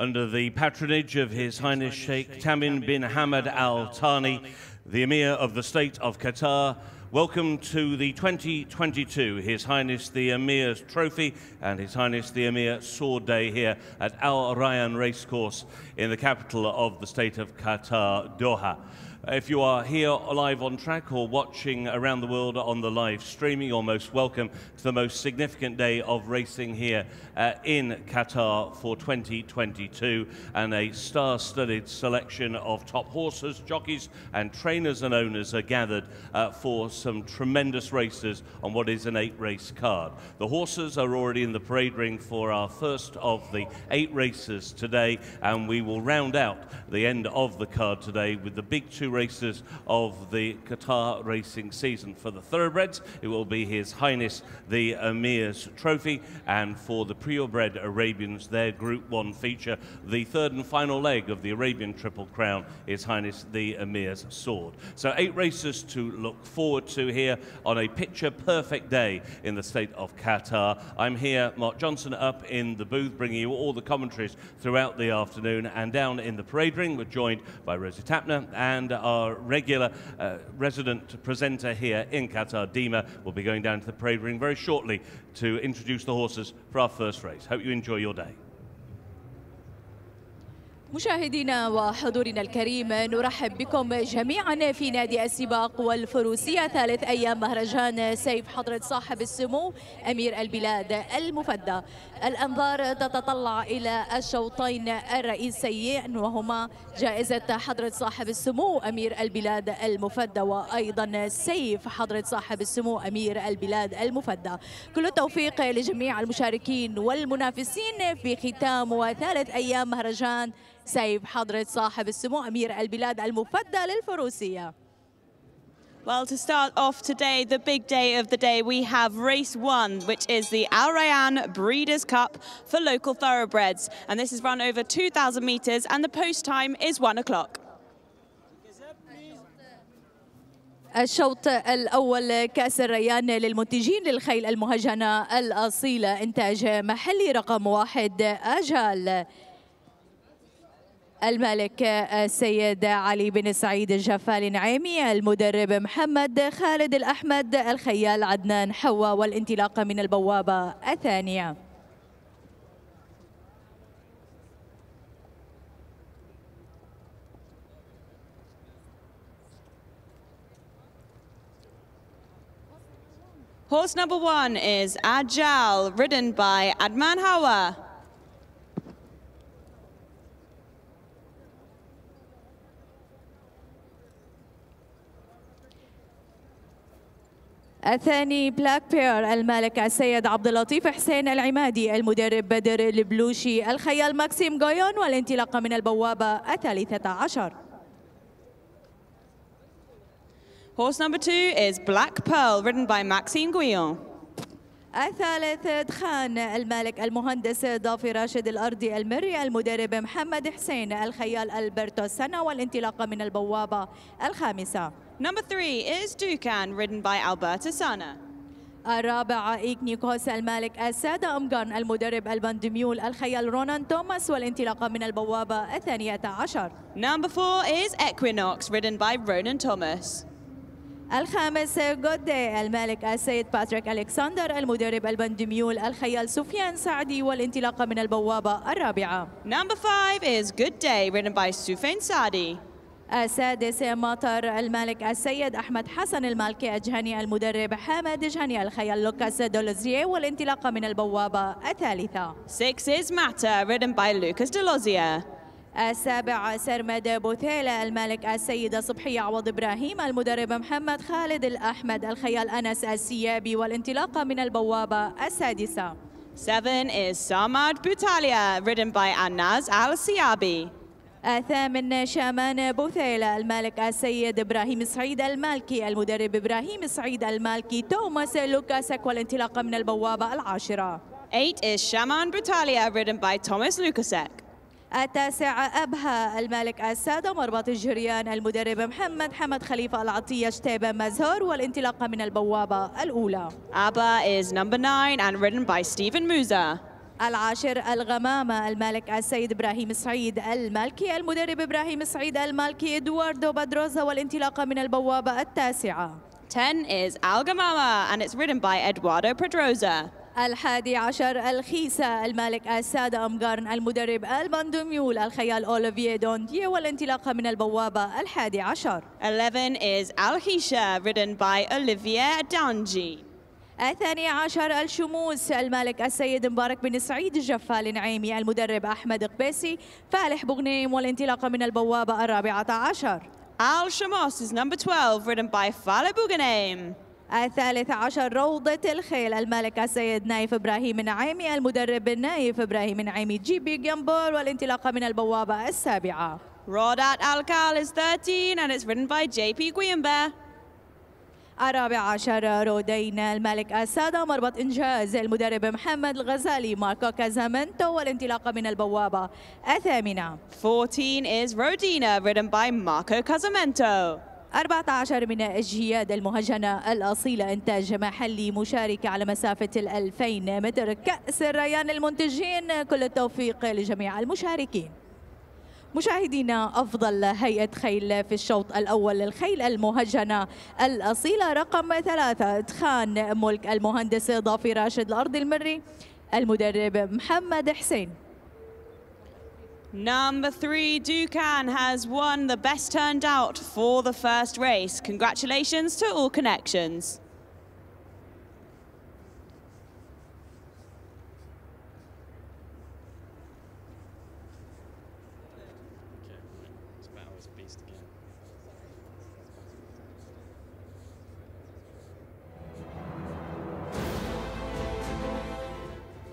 Under the patronage of His Highness Sheikh Tamim bin Hamad Al Thani, the Emir of the State of Qatar, Welcome to the 2022 His Highness the Emir's Trophy and His Highness the Emir Sword Day here at Al Rayyan Racecourse in the capital of the state of Qatar, Doha. If you are here live on track or watching around the world on the live streaming, you're most welcome to the most significant day of racing here uh, in Qatar for 2022 and a star-studded selection of top horses, jockeys and trainers and owners are gathered uh, for some tremendous races on what is an eight-race card. The horses are already in the parade ring for our first of the eight races today and we will round out the end of the card today with the big two races of the Qatar racing season. For the thoroughbreds, it will be His Highness the Emir's Trophy, and for the purebred Arabians, their Group 1 feature, the third and final leg of the Arabian Triple Crown, His Highness the Emir's Sword. So eight races to look forward to here on a picture-perfect day in the state of Qatar. I'm here, Mark Johnson, up in the booth, bringing you all the commentaries throughout the afternoon, and down in the parade ring, we're joined by Rosie Tapner and our regular uh, resident presenter here in Qatar, Dima, will be going down to the parade ring very shortly to introduce the horses for our first race. Hope you enjoy your day. مشاهدينا وحضورنا الكريم نرحب بكم جميعا في نادي السباق والفروسية ثالث أيام مهرجان سيف حضرة صاحب السمو أمير البلاد المفدى. الأنظار تتطلع إلى الشوطين الرئيسيين وهما جائزة حضرة صاحب السمو أمير البلاد المفدى وأيضا سيف حضرة صاحب السمو أمير البلاد المفدى. كل التوفيق لجميع المشاركين والمنافسين في ختام وثالث أيام مهرجان سيف حضرة صاحب السمو أمير البلاد المفدى للفروسية Well, to start off today, the big day of the day, we have race one, which is the Al Rayyan Breeders' Cup for local thoroughbreds. And this is run over 2,000 metres, and the post time is one o'clock. الشوط الأول كأس الريان للمنتجين للخيل المهجنة الأصيلة إنتاج محلي رقم واحد أجال الملك السيد علي بن سعيد الجفال نعيمي المدرب محمد خالد الأحمد الخيال عدنان حوا والانطلاق من البوابة الثانية Horse number one is Ajal, ridden by Adman Hawa. الثاني بلاك بير المالك السيد عبد اللطيف حسين العمادي المدرب بدر البلوشي الخيال ماكسيم غويون والانطلاق من البوابة الثالثة عشر Horse number two is Black Pearl, ridden by Maxime Guillon. الثالث دخان المالك المهندس ضافي راشد الأرضي المري المدرب محمد حسين الخيال ألبرتو سنة والانطلاق من البوابة الخامسة Number three is Dukan, ridden by Alberta Sana. الرابع إيك نيكوس المالك السادة أمغان المدرب الباندميول الخيال رونان توماس والانطلاق من البوابة الثانية عشر Number four is Equinox, ridden by Ronan Thomas. الخامس جودي المالك السيد باتريك ألكسندر المدرب الباندميول الخيال سفيان سعدي والانطلاق من البوابة الرابعة Number five is Good Day, ridden by Sufain Sadi. السادس مطر المالك السيد أحمد حسن المالكي أجهني المدرب حامد جهني الخيال لوكاس دولوزيه والانطلاق من البوابة الثالثة. Six is Matter, ridden by Lucas Delosier. السابع سرمد بوثيلة المالك السيد صبحي عوض إبراهيم المدرب محمد خالد الأحمد الخيال أنس السيابي والانطلاق من البوابة السادسة. Seven is Samad Butalia, ridden by Anaz Al الثامن شامان بوثيلة المالك السيد إبراهيم سعيد المالكي المدرب إبراهيم سعيد المالكي توماس لوكاسك والانطلاق من البوابة العاشرة Eight is Shaman Brutalia, ridden by Thomas Lukasek. التاسع أبها المالك السادة مربط الجريان المدرب محمد حمد خليفة العطية شتيبة مزهور والانطلاق من البوابة الأولى Abba is number nine and ridden by Stephen Musa. العاشر الغمامة المالك السيد إبراهيم سعيد المالكي المدرب إبراهيم سعيد المالكي إدواردو بادروزا والانطلاقة من البوابة التاسعة 10 is Algamama and it's ridden by Eduardo Pedroza. الحادي عشر الخيسة المالك السادة أمقارن المدرب البندوميول الخيال أوليفيه دونديه والانطلاقة من البوابة الحادي عشر 11 is Alhisha, ridden by Olivier Danji. الثاني عشر الشموس. المالك السيد مبارك بن سعيد الجفال النعيمي المدرب أحمد قبيسي. فالح بغنيم والانطلاقة من البوابة الرابعة عشر. Al Shamos is number 12, ridden by Fale Bouganem. الثالث عشر روضة الخيل. الملك السيد نايف إبراهيم النعيمي المدرب نايف إبراهيم النعيمي جي بي جنبور والانطلاقة من البوابة السابعة. Rodat Alcal is 13 and it's ridden by JP Guimbert. الرابع عشر رودين الملك السادة مربط إنجاز المدرب محمد الغزالي. ماركو كازامنتو والانطلاقة من البوابة الثامنة. 14 is Rodina, ridden by Marco Casamento. 14 من الجياد المهجنة الأصيلة إنتاج محلي مشاركة على مسافة ال 2000 متر كأس الريان المنتجين. كل التوفيق لجميع المشاركين. مشاهدينا أفضل هيئة خيل في الشوط الأول للخيل المهجنة الأصيلة رقم ثلاثة خان ملك المهندس ضافي راشد الأرض المري المدرب محمد حسين Number three, Dukan has won the best turned out for the first race. Congratulations to all connections.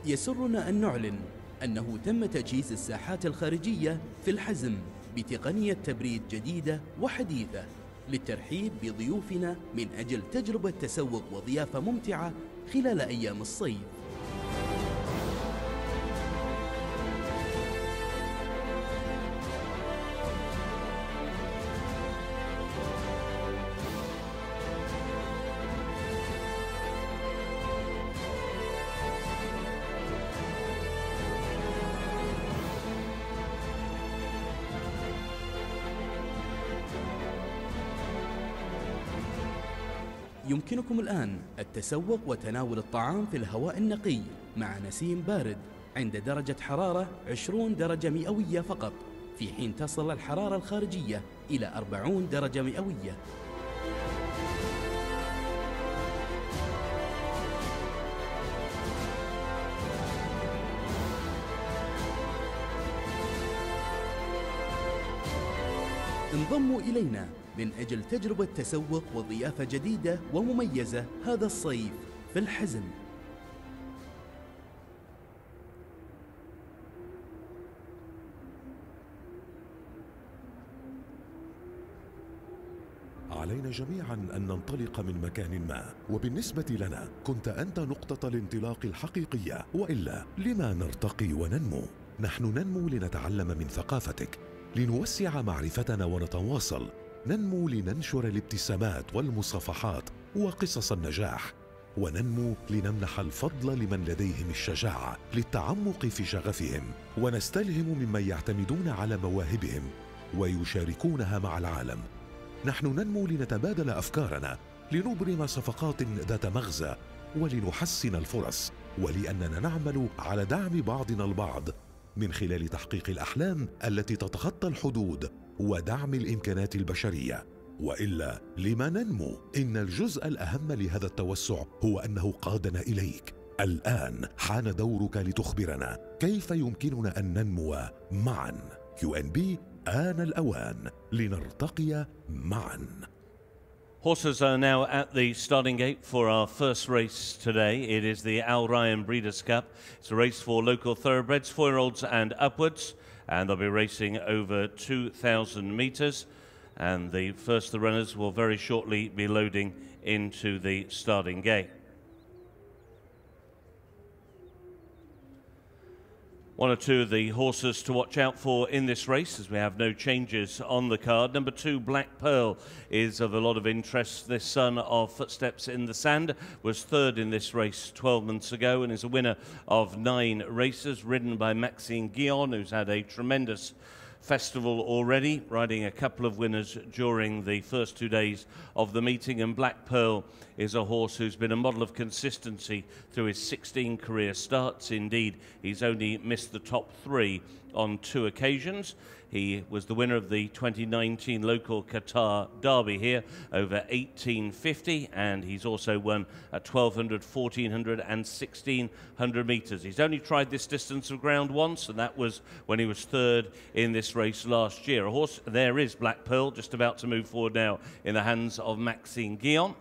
يسرنا أن نعلن أنه تم تجهيز الساحات الخارجية في الحزم بتقنية تبريد جديدة وحديثة للترحيب بضيوفنا من أجل تجربة تسوق وضيافة ممتعة خلال أيام الصيف. يمكنكم الآن التسوق وتناول الطعام في الهواء النقي مع نسيم بارد عند درجة حرارة 20 درجة مئوية فقط في حين تصل الحرارة الخارجية إلى 40 درجة مئوية. انضموا إلينا من أجل تجربة تسوق وضيافة جديدة ومميزة هذا الصيف في الحزم علينا جميعا أن ننطلق من مكان ما وبالنسبة لنا كنت أنت نقطة الانطلاق الحقيقية وإلا لما نرتقي وننمو؟ نحن ننمو لنتعلم من ثقافتك لنوسع معرفتنا ونتواصل ننمو لننشر الابتسامات والمصافحات وقصص النجاح وننمو لنمنح الفضل لمن لديهم الشجاعة للتعمق في شغفهم ونستلهم ممن يعتمدون على مواهبهم ويشاركونها مع العالم. نحن ننمو لنتبادل أفكارنا لنبرم صفقات ذات مغزى ولنحسن الفرص ولأننا نعمل على دعم بعضنا البعض من خلال تحقيق الأحلام التي تتخطى الحدود. ودعم الإمكانات البشرية. وإلا لما ننمو إن الجزء الأهم لهذا التوسع هو أنه قادنا إليك. الآن حان دورك لتخبرنا. كيف يمكننا أن ننمو معا؟ كيو إن بي آن الأوان. لنرتقي معا. Horses are now at the starting gate for our first race today. It is the Al Ryan Breeders' Cup. It's a race for local thoroughbreds, four-year-olds and upwards, and they'll be racing over 2,000 metres. And the first of the runners will very shortly be loading into the starting gate. One or two of the horses to watch out for in this race as we have no changes on the card. Number two, Black Pearl, is of a lot of interest. This son of Footsteps in the Sand was third in this race 12 months ago and is a winner of nine races, ridden by Maxime Guyon, who's had a tremendous festival already, riding a couple of winners during the first two days of the meeting. And Black Pearl is a horse who's been a model of consistency through his 16 career starts. Indeed, he's only missed the top three on two occasions. He was the winner of the 2019 local Qatar Derby here over 1850, and he's also won at 1200, 1400, and 1600 metres. He's only tried this distance of ground once, and that was when he was third in this race last year. A horse, there is Black Pearl, just about to move forward now in the hands of Maxime Guyon.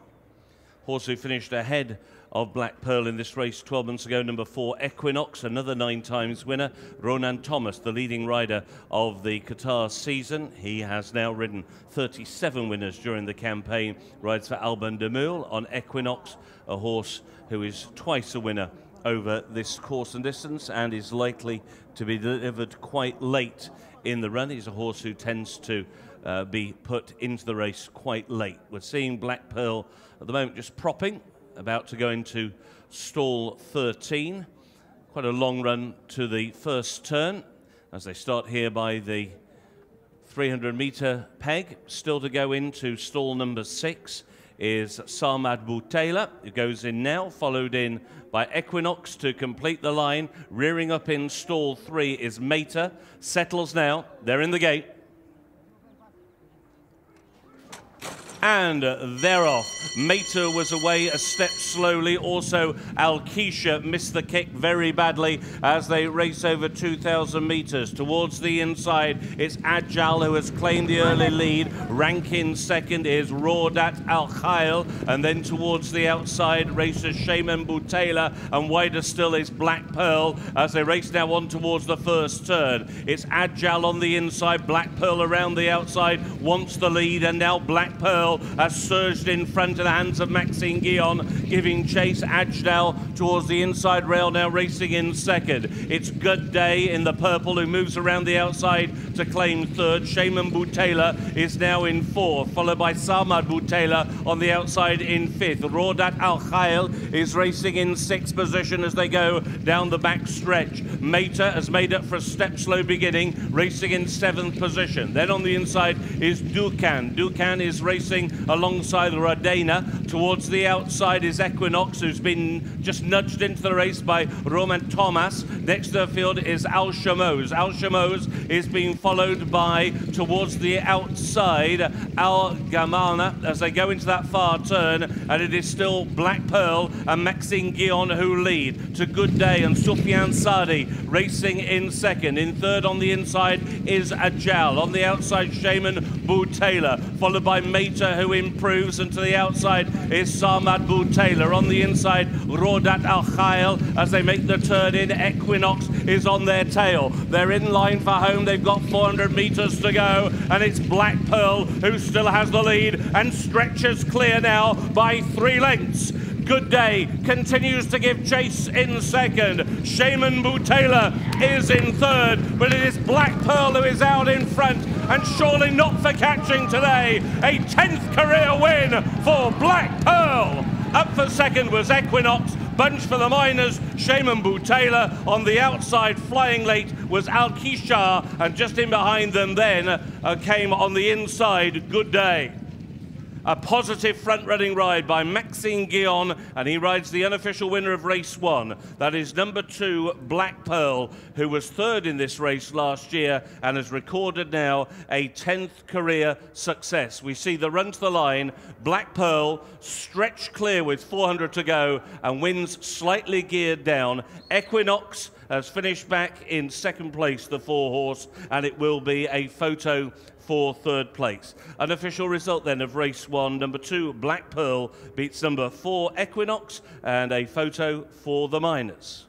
Horse who finished ahead of Black Pearl in this race 12 months ago. Number four, Equinox, another nine times winner. Ronan Thomas, the leading rider of the Qatar season. He has now ridden 37 winners during the campaign. Rides for Alban de Mieulle on Equinox, a horse who is twice a winner over this course and distance and is likely to be delivered quite late in the run. He's a horse who tends to uh, be put into the race quite late. We're seeing Black Pearl at the moment just propping about to go into stall 13. Quite a long run to the first turn as they start here by the 300 meter peg. Still to go into stall number six is Samad Boutela, who goes in now, followed in by Equinox to complete the line. Rearing up in stall three is Mater. Settles now. They're in the gate. And they're off. Mater was away a step slowly. Also, Alkeisha missed the kick very badly as they race over 2,000 metres. Towards the inside, it's Agile who has claimed the early lead. Rankin second is Rodat Al Khail. And then towards the outside races Shaman Boutela. And wider still is Black Pearl as they race now on towards the first turn. It's Agile on the inside, Black Pearl around the outside, wants the lead. And now Black Pearl has surged in front of the hands of Maxime Guyon, giving chase Ajal towards the inside rail, now racing in second. It's Good Day in the purple who moves around the outside to claim third. Shaman Boutela is now in fourth, followed by Samad Boutela on the outside in fifth. Rodat Al Khail is racing in sixth position as they go down the back stretch. Mater has made up for a step slow beginning, racing in seventh position. Then on the inside is Dukan. Dukan is racing alongside Radena. Towards the outside is Equinox, who's been just nudged into the race by Ronan Thomas. Next to the field is Al Shamos. Al Shamos is being followed by, towards the outside, Al Gamana as they go into that far turn. And it is still Black Pearl and Maxime Guyon who lead. To Good Day and Soufiane Saadi racing in second. In third on the inside is Ajal. On the outside, Shaman Boutela, followed by Who improves, and to the outside is Samad Bou Taylor. On the inside, Rodat Al Khail as they make the turn in. Equinox is on their tail. They're in line for home. They've got 400 metres to go, and it's Black Pearl who still has the lead and stretches clear now by three lengths. Good Day continues to give chase in second. Shaman Boutela is in third, but it is Black Pearl who is out in front, and surely not for catching today. A 10th career win for Black Pearl. Up for second was Equinox. Bunch for the miners, Shaman Boutela. On the outside, flying late was Al Kishar, and just in behind them then uh, came on the inside, Good Day. A positive front running ride by Maxime Guyon, and he rides the unofficial winner of race one. That is number two, Black Pearl, who was third in this race last year and has recorded now a 10th career success. We see the run to the line, Black Pearl stretched clear with 400 to go and wins slightly geared down. Equinox has finished back in second place, the four horse, and it will be a photo for third place. An official result then of race one. Number two, Black Pearl beats number four, Equinox, and a photo for the miners.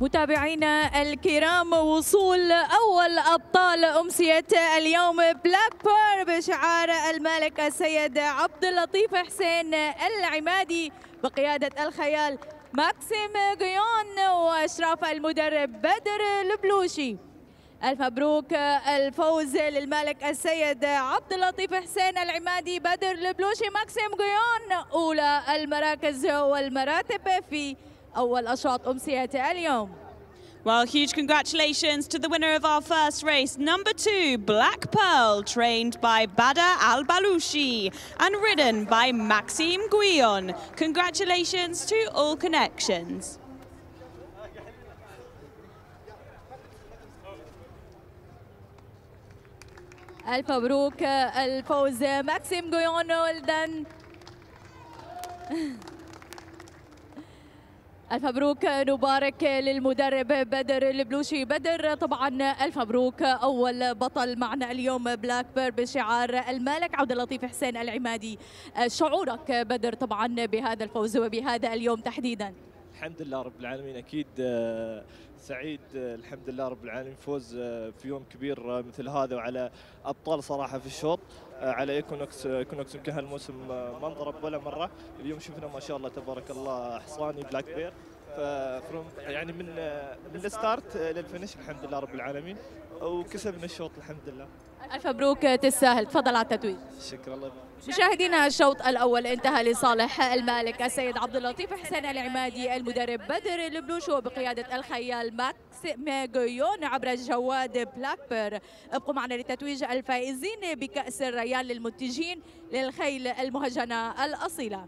متابعينا الكرام وصول أول أبطال أمسية اليوم بلاك بير بشعار الملك السيد عبد اللطيف حسين العمادي بقيادة الخيال ماكسيم جيون وإشراف المدرب بدر البلوشي. ألف مبروك الفوز للملك السيد عبد اللطيف حسين العمادي بدر البلوشي ماكسيم جيون أولى المراكز والمراتب في أول أشواط اليوم Well, huge congratulations to the winner of our first race, number two, Black Pearl, trained by Bada Al-Balushi and ridden by Maxime Guyon. Congratulations to all connections. ألف مبروك الفوز ماكسيم ألف مبروك نبارك للمدرب بدر البلوشي. بدر طبعا ألف مبروك أول بطل معنا اليوم بلاك بير بشعار الملك. عبد اللطيف حسين العمادي شعورك بدر طبعا بهذا الفوز وبهذا اليوم تحديدا؟ الحمد لله رب العالمين. أكيد آه، سعيد آه، الحمد لله رب العالمين. فوز آه، في يوم كبير مثل هذا وعلى أبطال صراحة في الشوط. على ايكونوكس ايكونوكس يمكن هالموسم آه، ما انضرب ولا مرة. اليوم شفنا ما شاء الله تبارك الله حصاني بلاك بير. ففروم يعني من آه، من الستارت للفينش الحمد لله رب العالمين. وكسبنا الشوط الحمد لله. ألف مبروك تستاهل تفضل على التتويج. شكرا الله. يبارك. مشاهدينا الشوط الأول انتهى لصالح المالك السيد عبد اللطيف حسين العمادي المدرب بدر البلوش وبقيادة الخيال ماكس ميغيون عبر جواد بلاك بير ابقوا معنا لتتويج الفائزين بكأس الريان للمنتجين للخيل المهجنة الأصيلة.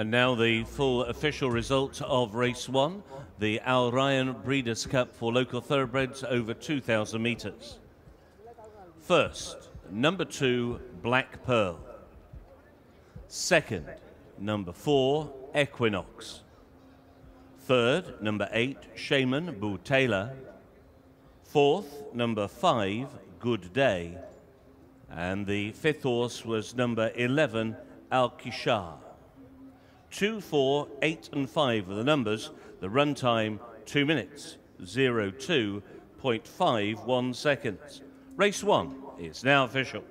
And now the full official results of race one, the Al Rayyan Breeders' Cup for local thoroughbreds over 2,000 metres. First, number two, Black Pearl. Second, number four, Equinox. Third, number eight, Shaman Boo Taylor. Fourth, number five, Good Day. And the fifth horse was number 11, Al Kishar. Two, four, eight, and five are the numbers. The run time, two minutes, 02.51 seconds. Race one is now official.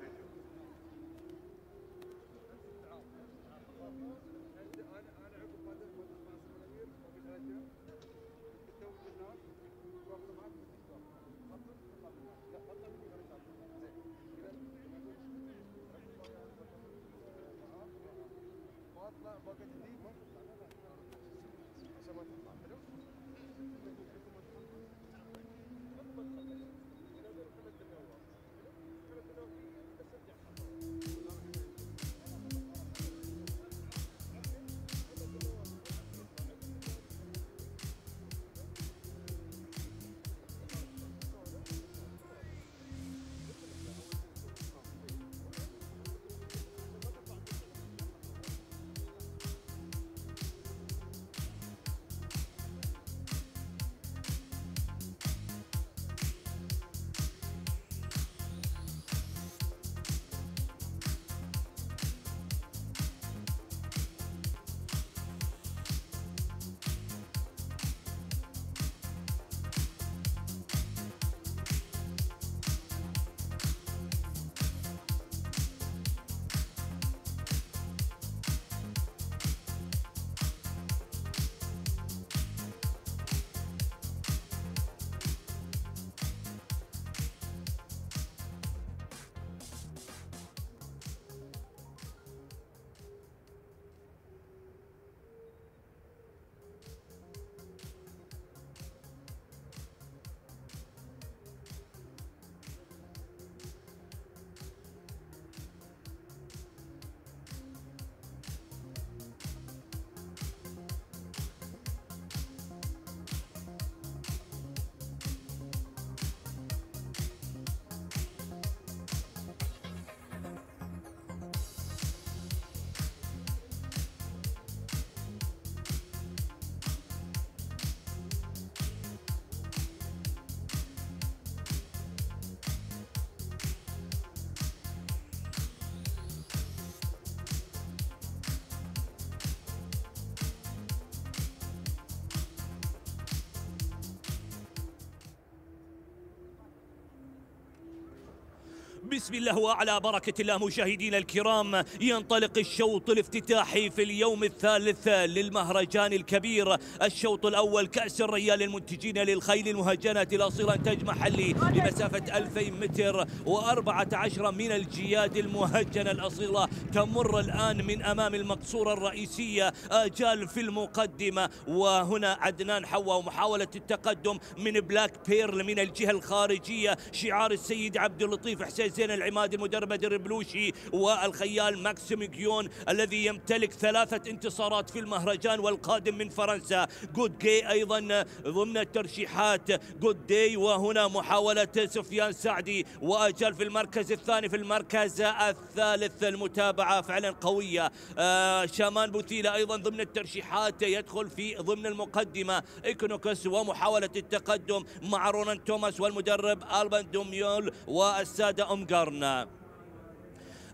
بسم الله وعلى بركة الله مشاهدينا الكرام ينطلق الشوط الافتتاحي في اليوم الثالث للمهرجان الكبير. الشوط الأول كأس الريال للمنتجين للخيل المهجنة الأصيلة إنتاج محلي بمسافة 2000 متر و14 من الجياد المهجنة الأصيلة تمر الآن من أمام المقصورة الرئيسية آجال في المقدمة وهنا عدنان حوا ومحاولة التقدم من بلاك بيرل من الجهة الخارجية شعار السيد عبد اللطيف حسين زين العماد المدرب بدر بلوشي والخيال ماكسيم جيون الذي يمتلك ثلاثة انتصارات في المهرجان والقادم من فرنسا. جود جي أيضا ضمن الترشيحات. جود داي وهنا محاولة سفيان سعدي وأجل في المركز الثاني في المركز الثالث. المتابعة فعلا قوية. آه شامان بوثيلا أيضا ضمن الترشيحات. يدخل في ضمن المقدمة. إيكونوكس ومحاولة التقدم مع رونان توماس والمدرب ألبان دوميول والسادة Barna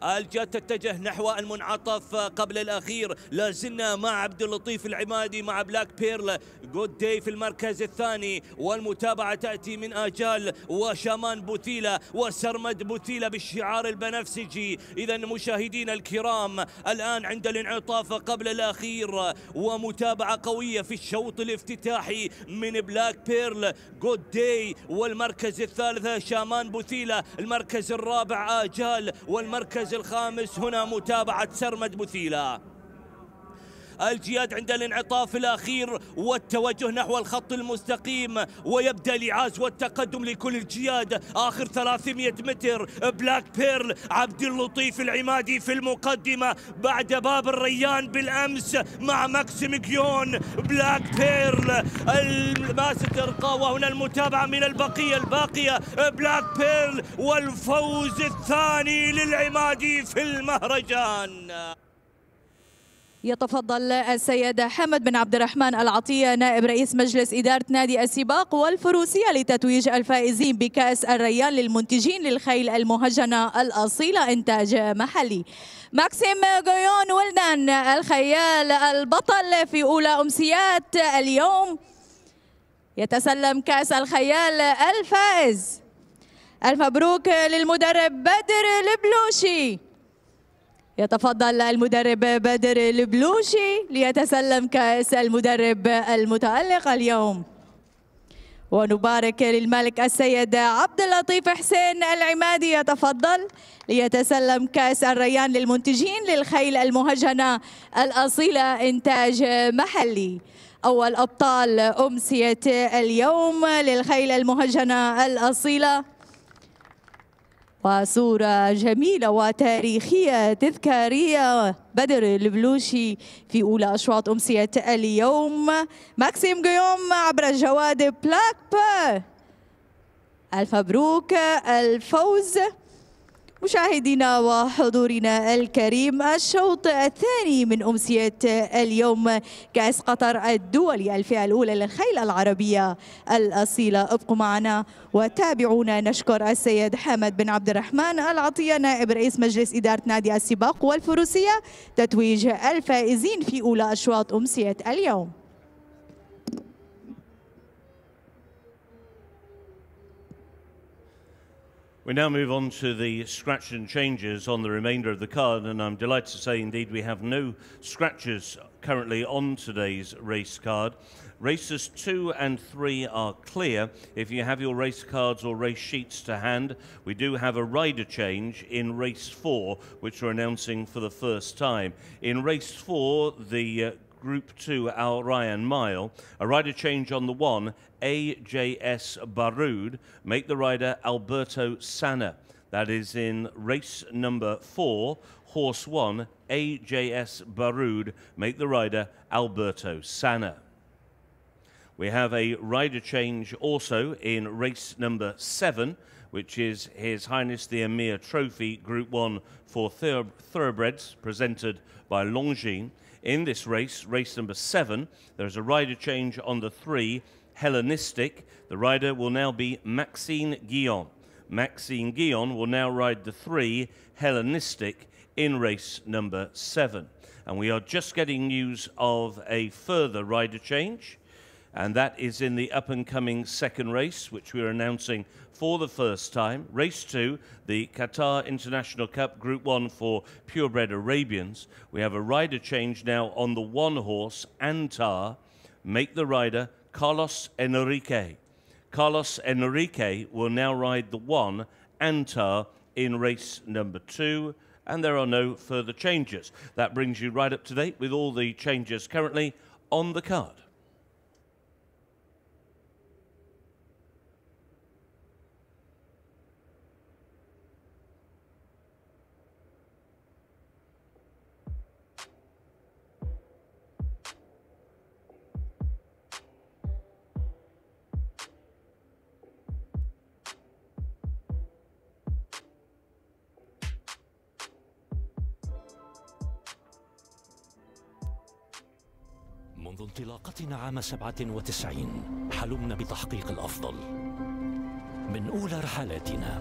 الجهات تتجه نحو المنعطف قبل الأخير. لا زلنا مع عبد اللطيف العمادي مع بلاك بيرل. جود داي في المركز الثاني. والمتابعة تأتي من آجال وشامان بوثيلا وسرمد بوثيلا بالشعار البنفسجي. اذا مشاهدينا الكرام الآن عند الانعطاف قبل الأخير ومتابعة قوية في الشوط الافتتاحي من بلاك بيرل. جود داي والمركز الثالث شامان بوثيلا المركز الرابع آجال. والمركز الخامس هنا متابعة سرمد بوثيلا الجياد عند الانعطاف الأخير والتوجه نحو الخط المستقيم ويبدأ الإعاز والتقدم لكل الجياد. آخر 300 متر بلاك بيرل عبد اللطيف العمادي في المقدمة. بعد باب الريان بالأمس مع ماكسيم جيون بلاك بيرل. الماسة إرقاء وهنا المتابعة من البقية الباقية بلاك بيرل والفوز الثاني للعمادي في المهرجان. يتفضل السيد حمد بن عبد الرحمن العطية نائب رئيس مجلس إدارة نادي السباق والفروسية لتتويج الفائزين بكأس الريان للمنتجين للخيل المهجنة الأصيلة إنتاج محلي. ماكسيم جويون ولدان الخيال البطل في أولى أمسيات اليوم. يتسلم كأس الخيال الفائز. ألف مبروك للمدرب بدر البلوشي. يتفضل المدرب بدر البلوشي ليتسلم كأس المدرب المتألق اليوم. ونبارك للملك السيد عبد اللطيف حسين العمادي يتفضل ليتسلم كأس الريان للمنتجين للخيل المهجنة الأصيلة إنتاج محلي. أول أبطال أمسية اليوم للخيل المهجنة الأصيلة. وصورة جميلة وتاريخية تذكارية. بدر البلوشي في أولى أشواط أمسية اليوم. ماكسيم جيوم عبر الجواد بلاك با ألف مبروك. الفوز. مشاهدينا وحضورنا الكريم الشوط الثاني من أمسية اليوم كأس قطر الدولي الفئة الأولى للخيل العربية الأصيلة. ابقوا معنا وتابعونا. نشكر السيد حمد بن عبد الرحمن العطية نائب رئيس مجلس إدارة نادي السباق والفروسية تتويج الفائزين في أولى أشواط أمسية اليوم. We now move on to the scratch and changes on the remainder of the card, and I'm delighted to say indeed we have no scratches currently on today's race card. Races two and three are clear. If you have your race cards or race sheets to hand, we do have a rider change in race four, which we're announcing for the first time. In race four, the uh, Group 2 Al Rayyan Mile. A rider change on the one, AJS Barud. Make the rider Alberto Sanna. That is in race number four, horse one, AJS Barud. Make the rider Alberto Sanna. We have a rider change also in race number seven, which is His Highness the Emir Trophy Group 1 for thoroughbreds, presented by Longines. In this race, race number seven, there's a rider change on the three, Hellenistic. The rider will now be Maxime Guyon. Maxime Guyon will now ride the three, Hellenistic, in race number seven. And we are just getting news of a further rider change. And that is in the up and coming second race, which we're announcing for the first time. Race two, the Qatar International Cup Group One for purebred Arabians. We have a rider change now on the one horse, Antar. Make the rider Carlos Henrique. Carlos Henrique will now ride the one, Antar, in race number two and there are no further changes. That brings you right up to date with all the changes currently on the card. انطلاقتنا عام 97 حلمنا بتحقيق الأفضل. من أولى رحلاتنا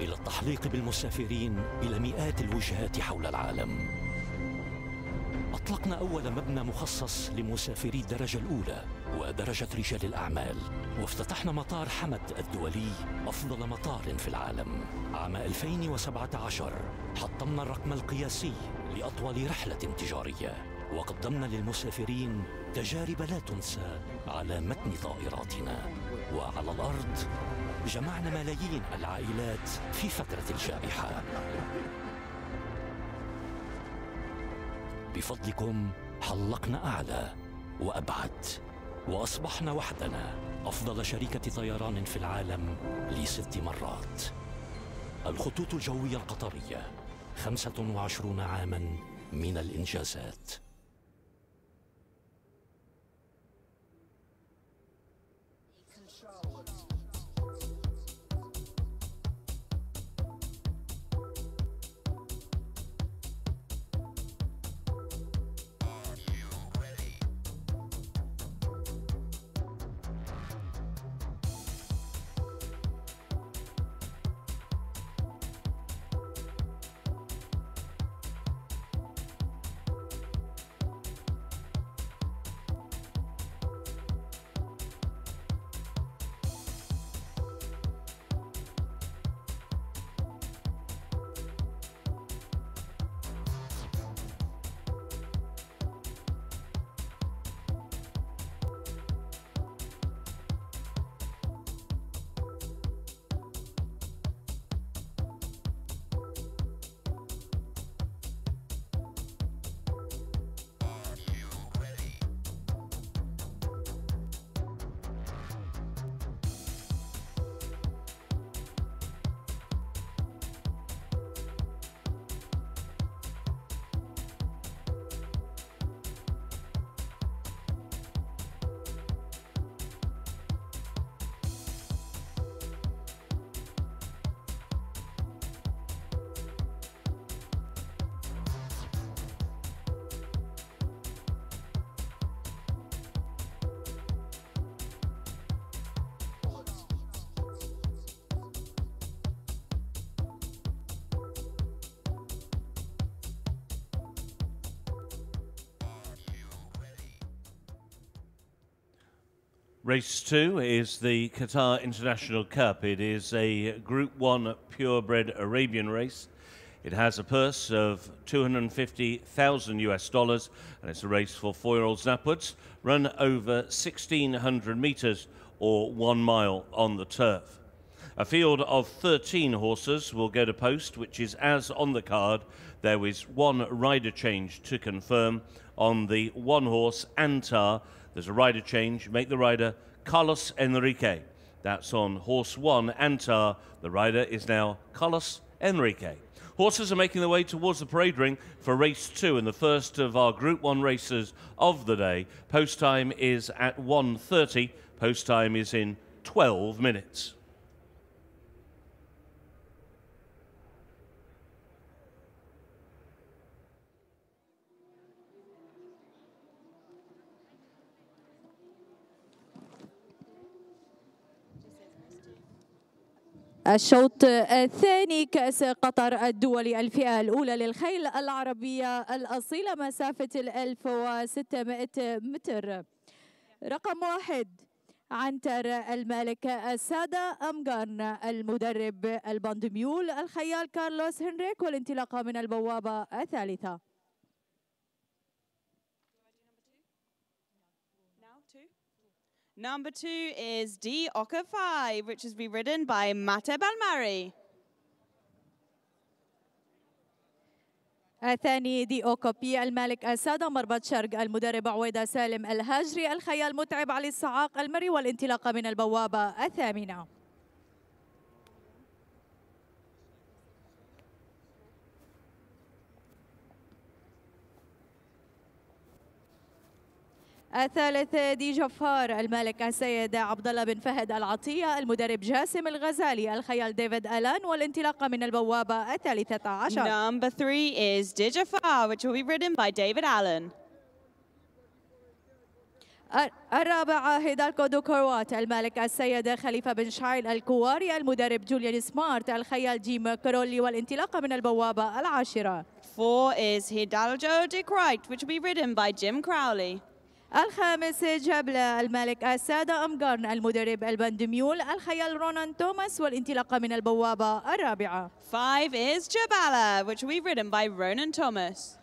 إلى التحليق بالمسافرين إلى مئات الوجهات حول العالم. أطلقنا أول مبنى مخصص لمسافري الدرجة الأولى ودرجة رجال الأعمال. وافتتحنا مطار حمد الدولي أفضل مطار في العالم. عام 2017 حطمنا الرقم القياسي لأطول رحلة تجارية. وقدمنا للمسافرين تجارب لا تنسى على متن طائراتنا. وعلى الأرض جمعنا ملايين العائلات في فترة الجائحة. بفضلكم حلقنا أعلى وأبعد وأصبحنا وحدنا. أفضل شركة طيران في العالم لست مرات. الخطوط الجوية القطرية 25 عاما من الإنجازات. Race two is the Qatar International Cup. It is a Group 1 purebred Arabian race. It has a purse of 250,000 US dollars and it's a race for four year olds upwards, run over 1,600 metres or one mile on the turf. A field of 13 horses will go to post, which is as on the card. There is one rider change to confirm on the one horse Antar. There's a rider change. Make the rider Carlos Henrique. That's on horse one Antar. The rider is now Carlos Henrique. Horses are making their way towards the parade ring for race two and the first of our Group 1 races of the day. Post time is at 1.30. Post time is in 12 minutes. الشوط الثاني كأس قطر الدولي الفئة الأولى للخيل العربية الأصيلة مسافة ال 1600 متر. رقم واحد عنتر الملك السادة أمجان المدرب الباندميول الخيال كارلوس هنريك والانطلاقة من البوابة الثالثة. Number two is D. Oka 5, which is be ridden by Mate Balmari. الثاني دي أوكوبي المالك السادة مربط شرق المدرب عويدة سالم الهاجري الخيال متعب علي الصعاق المري والانطلاقة من البوابة الثامنة. الثالث دي جفار الملك السيد عبد الله بن فهد العطية المدرب جاسم الغزالي الخيال ديفيد ألان والانطلاقة من البوابة الثالثة عشر Number three is Dijafar, which will be ridden by David Allen. الرابعة هيدالكو دوكوروات الملك السيد خليفة بن شعيل الكواري المدرب جوليان سمارت الخيال جيم كرولي والانطلاقة من البوابة العاشرة Four is Hidalgo de Crite, which will be ridden by Jim Crowley. الخامس جبلة الملك السادة أمجارن المدرب البندميول الخيال رونان توماس والانطلاقة من البوابة الرابعة Five is Jabala, which be ridden by Ronan Thomas.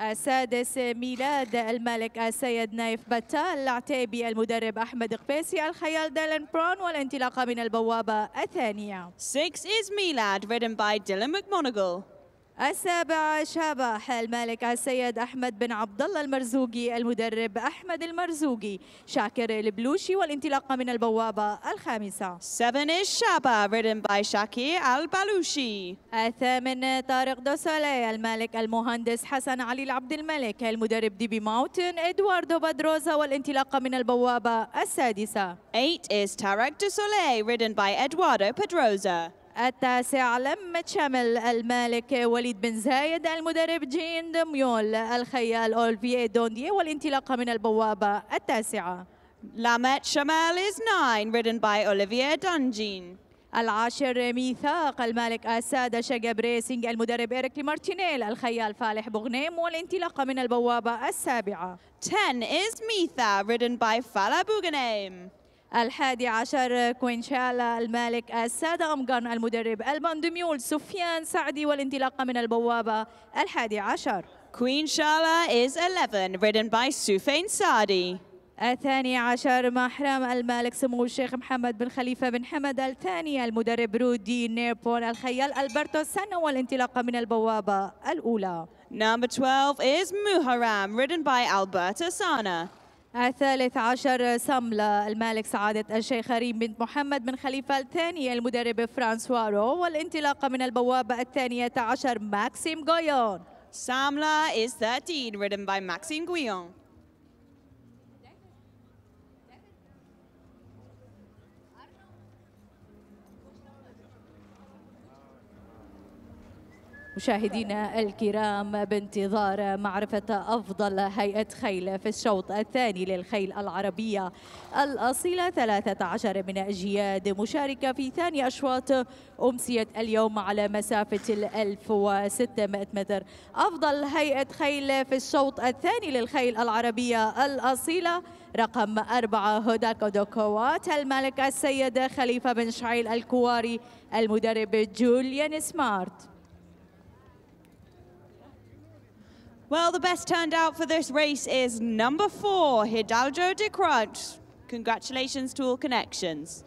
السادس ميلاد الملك السيد نايف بتال العتيبي المدرب أحمد قبيسي الخيال ديلان برون والانطلاقة من البوابة الثانية Six is Milad, ridden by Dylan McMonigal. السابع شبح الملك السيد أحمد بن عبد الله المرزوقي المدرب أحمد المرزوقي شاكر البلوشي والانطلاقة من البوابة الخامسة Seven is Shaba, ridden by Balushi. الثامن طارق دوسولي الملك المهندس حسن علي العبد الملك المدرب ديبي ماوتن إدواردو بدروزا والانطلاقة من البوابة السادسة Eight is Tarek de Soleil, ridden by Eduardo Pedroza. التاسع لم شمل المالك وليد بن زايد المدرب جين دميول الخيال أولفيه دوندية والانطلاقة من البوابة التاسعة Lamet Shamal is nine, ridden by Olivier Dungeon. العاشر ميثاق المالك السادة شقب ريسينج المدرب إيريك مارتينيل الخيال فالح بغنيم والانطلاقة من البوابة السابعة Ten is Mitha, ridden by Fala Buganem. الحادي عشر كوينشالا المالك السادة أمجان المدرب البندميول سفيان سعدي والانطلاقة من البوابة الحادي عشر Queen Shala is 11, ridden by Sufain Sadi. الثاني عشر محرم المالك سمو الشيخ محمد بن خليفة بن حمد الثاني المدرب رودي نيربون الخيال ألبرتو سنة والانطلاقة من البوابة الأولى Number 12 is Muharram, ridden by Alberta Sana. الثالث عشر سملة المالك سعادة الشيخ ريم بنت محمد بن خليفة الثاني المدرب فرانسوا رو والانطلاقة من البوابة الثانية عشر ماكسيم غويون Samla is 13, ridden by Maxime Guillon. مشاهدينا الكرام بانتظار معرفة أفضل هيئة خيل في الشوط الثاني للخيل العربية الأصيلة. 13 من أجياد مشاركة في ثاني أشواط. أمسية اليوم على مسافة ال 1600 متر. أفضل هيئة خيل في الشوط الثاني للخيل العربية الأصيلة. رقم أربعة هدى كودوكوات الملك السيد خليفة بن شعيل الكواري المدرب جوليان سمارت. Well, the best turned out for this race is number four, Hidalgo de Crunch. Congratulations to all connections.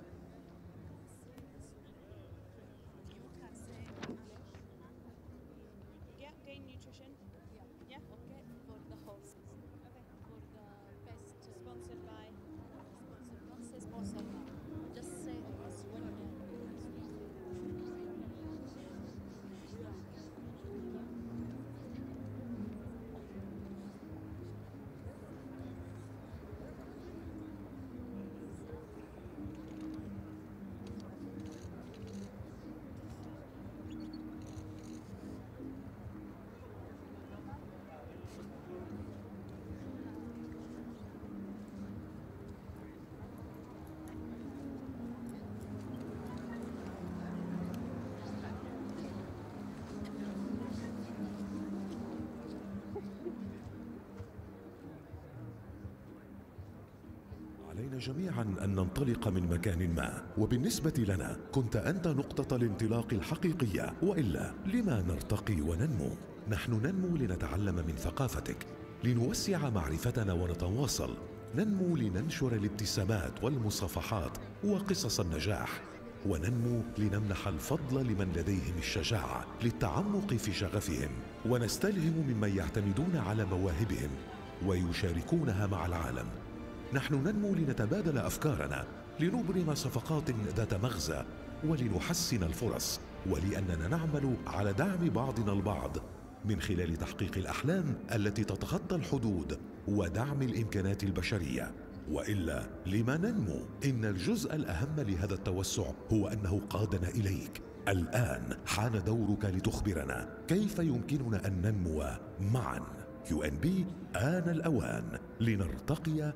جميعا أن ننطلق من مكان ما. وبالنسبة لنا كنت أنت نقطة الانطلاق الحقيقية. وإلا لما نرتقي وننمو؟ نحن ننمو لنتعلم من ثقافتك. لنوسع معرفتنا ونتواصل. ننمو لننشر الابتسامات والمصافحات وقصص النجاح. وننمو لنمنح الفضل لمن لديهم الشجاعة للتعمق في شغفهم. ونستلهم ممن يعتمدون على مواهبهم. ويشاركونها مع العالم. نحن ننمو لنتبادل أفكارنا لنبرم صفقات ذات مغزى ولنحسن الفرص ولأننا نعمل على دعم بعضنا البعض. من خلال تحقيق الأحلام التي تتخطى الحدود ودعم الإمكانات البشرية. وإلا لما ننمو إن الجزء الأهم لهذا التوسع هو أنه قادنا إليك. الآن حان دورك لتخبرنا. كيف يمكننا أن ننمو معا؟ كيو إن بي آن الأوان. لنرتقي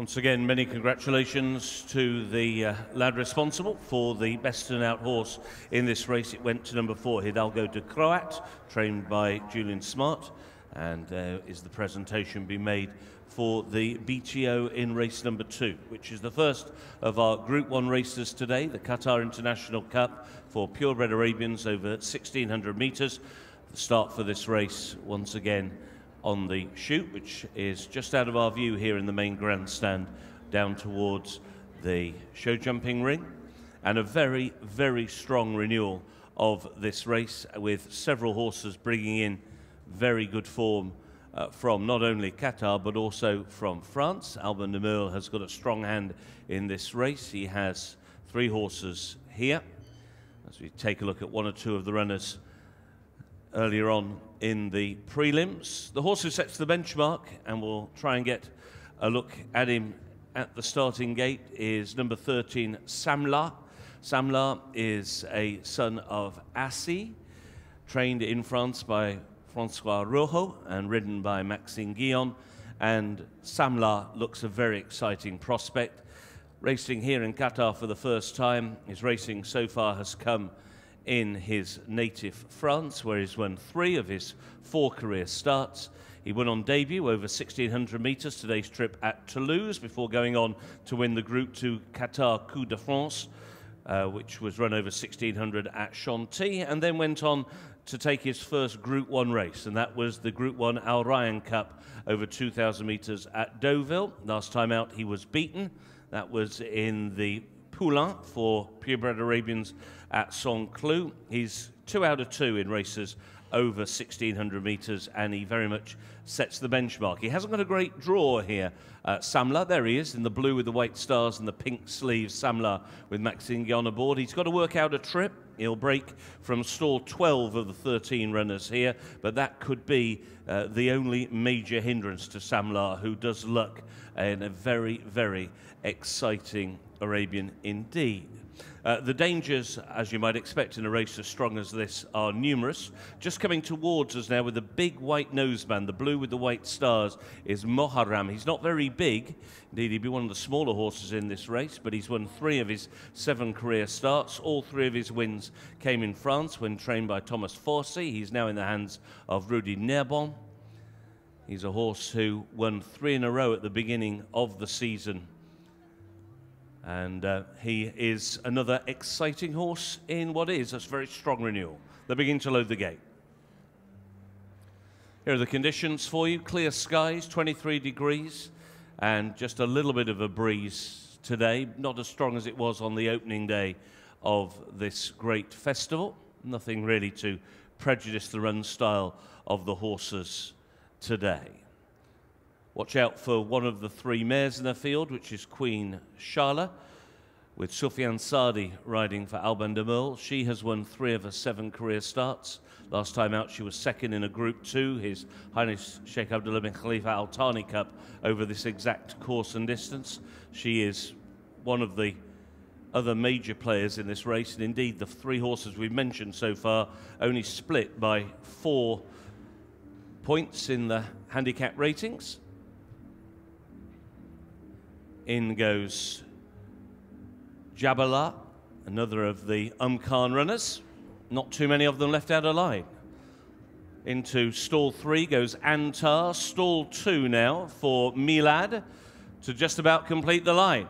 Once again, many congratulations to the uh, lad responsible for the best and out horse in this race. It went to number four, Hidalgo de Croat, trained by Julian Smart, and uh, is the presentation be made for the BTO in race number two, which is the first of our Group 1 races today, the Qatar International Cup for purebred Arabians over 1,600 metres. Start for this race, once again, on the chute, which is just out of our view here in the main grandstand, down towards the show jumping ring. And a very, very strong renewal of this race with several horses bringing in very good form uh, from not only Qatar but also from France. Alban de Mieulle has got a strong hand in this race. He has three horses here. As we take a look at one or two of the runners earlier on in the prelims. The horse who sets the benchmark, and we'll try and get a look at him at the starting gate, is number 13, Samla. Samla is a son of Assi, trained in France by Francois Rohaut and ridden by Maxime Guyon. And Samla looks a very exciting prospect. Racing here in Qatar for the first time, his racing so far has come in his native France, where he's won three of his four career starts. He won on debut over 1600 metres today's trip at Toulouse before going on to win the Group 2 Qatar Coup de France, uh, which was run over 1600 at Chantilly, and then went on to take his first Group 1 race, and that was the Group 1 Al Rayyan Cup over 2,000 metres at Deauville. Last time out, he was beaten. That was in the Poulain for purebred Arabians at Saint-Cloud. He's two out of two in races over 1600 metres and he very much sets the benchmark. He hasn't got a great draw here. Uh, Samla, there he is in the blue with the white stars and the pink sleeves. Samla with Maxime Guyon aboard. He's got to work out a trip. He'll break from stall 12 of the 13 runners here, but that could be uh, the only major hindrance to Samla, who does look in a very, very exciting Arabian indeed. Uh, the dangers, as you might expect in a race as strong as this, are numerous. Just coming towards us now with the big white noseband, the blue with the white stars, is Moharam. He's not very big. Indeed, he'd be one of the smaller horses in this race, but he's won three of his seven career starts. All three of his wins came in France when trained by Thomas Fourcy. He's now in the hands of Rudy Nerbonne. He's a horse who won three in a row at the beginning of the season and uh, he is another exciting horse in what is a very strong renewal. They're beginning to load the gate. Here are the conditions for you. Clear skies, 23 degrees, and just a little bit of a breeze today. Not as strong as it was on the opening day of this great festival. Nothing really to prejudice the run style of the horses today. Watch out for one of the three mares in the field, which is Queen Shala, with Soufiane Saadi riding for Alban de Mieulle. She has won three of her seven career starts. Last time out, she was second in a Group 2, His Highness Sheikh Abdullah bin Khalifa Al Thani Cup, over this exact course and distance. She is one of the other major players in this race, and indeed, the three horses we've mentioned so far only split by four points in the handicap ratings. In goes Jabala, another of the Umkhan runners. Not too many of them left out of line. Into stall three goes Antar. Stall two now for Milad to just about complete the line.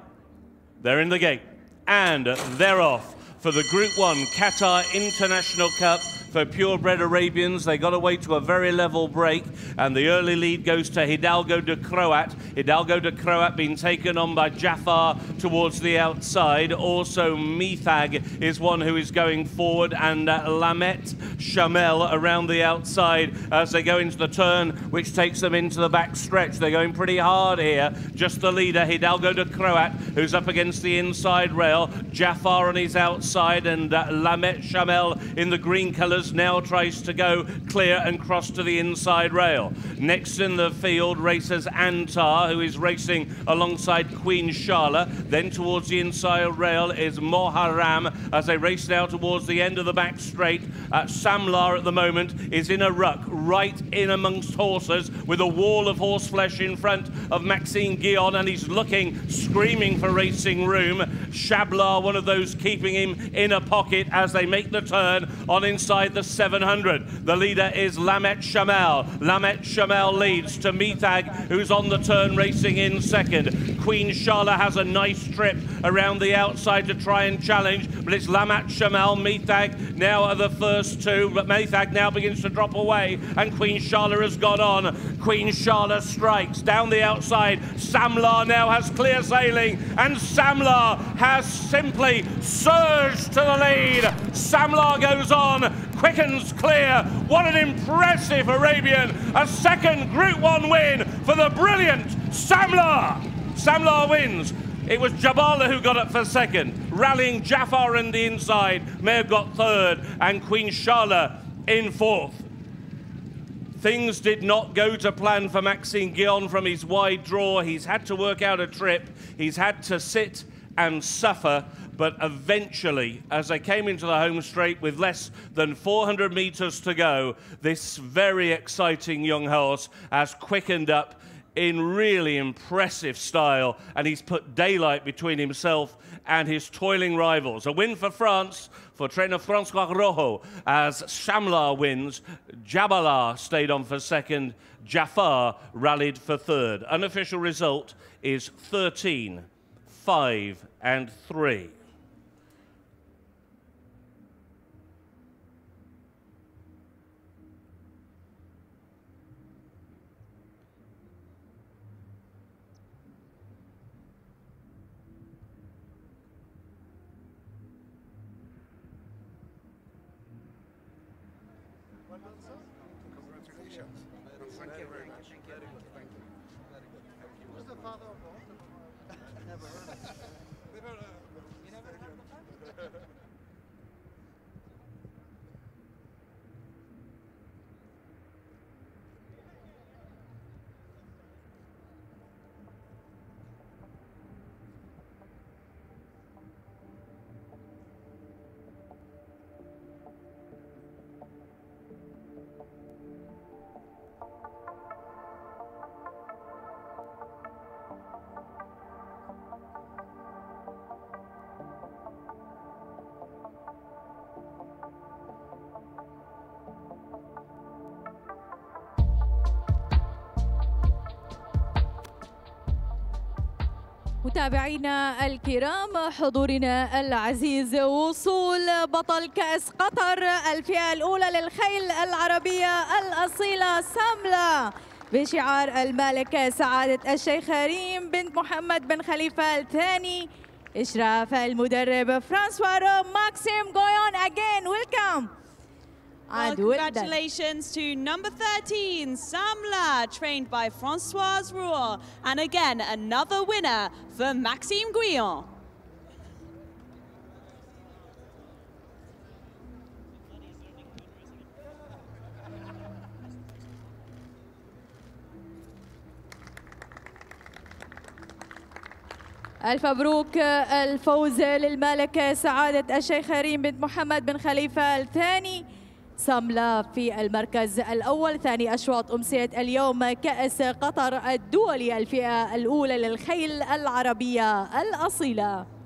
They're in the gate and they're off for the Group 1 Qatar International Cup for purebred Arabians. They got away to a very level break, and the early lead goes to Hidalgo de Croat. Hidalgo de Croat being taken on by Jafar towards the outside. Also, Mithag is one who is going forward, and uh, Lamet Chamel around the outside as they go into the turn, which takes them into the back stretch. They're going pretty hard here. Just the leader, Hidalgo de Croat, who's up against the inside rail. Jafar on his outside, and uh, Lamet Chamel in the green colours now tries to go clear and cross to the inside rail. Next in the field races Antar, who is racing alongside Queen Charlotte. Then towards the inside rail is Moharam as they race now towards the end of the back straight. Uh, Samla at the moment is in a ruck right in amongst horses with a wall of horse flesh in front of Maxime Guyon and he's looking, screaming for racing room. Shablar, one of those keeping him in a pocket as they make the turn on inside the 700. The leader is Lamet Chamel. Lamet Chamel leads to Mithag, who's on the turn racing in second. Queen Charlotte has a nice trip around the outside to try and challenge, but it's Lamet Chamel, Mithag now are the first two, but Mithag now begins to drop away, and Queen Charlotte has got on. Queen Charlotte strikes down the outside. Samla now has clear sailing, and Samla has simply surged to the lead. Samla goes on, quickens clear. What an impressive Arabian. A second Group 1 win for the brilliant Samla. Samla wins. It was Jabala who got up for second, rallying Jafar in the inside. May have got third, and Queen Charlotte in fourth. Things did not go to plan for Maxime Guyon from his wide draw. He's had to work out a trip. He's had to sit and suffer. But eventually, as they came into the home straight with less than 400 meters to go, this very exciting young horse has quickened up in really impressive style, and he's put daylight between himself and his toiling rivals. A win for France for trainer Francois Rohaut as Shamlar wins. Jabala stayed on for second. Jafar rallied for third. Unofficial result is 13, 5, and 3. متابعينا الكرام حضورنا العزيز وصول بطل كأس قطر الفئة الأولى للخيل العربية الأصيلة ساملة بشعار الملك سعادة الشيخ ريم بنت محمد بن خليفة الثاني إشراف المدرب فرانسوا رو ماكسيم غويون again welcome. Well, congratulations to number 13, Samla, trained by Francoise Roux. And again, another winner for Maxime Guyon. ألف مبروك الفوز للملكة سعادة الشيخ ريم بنت محمد بن خليفة الثاني ساملا في المركز الأول. ثاني أشواط أمسية اليوم كأس قطر الدولي الفئة الأولى للخيل العربية الأصيلة.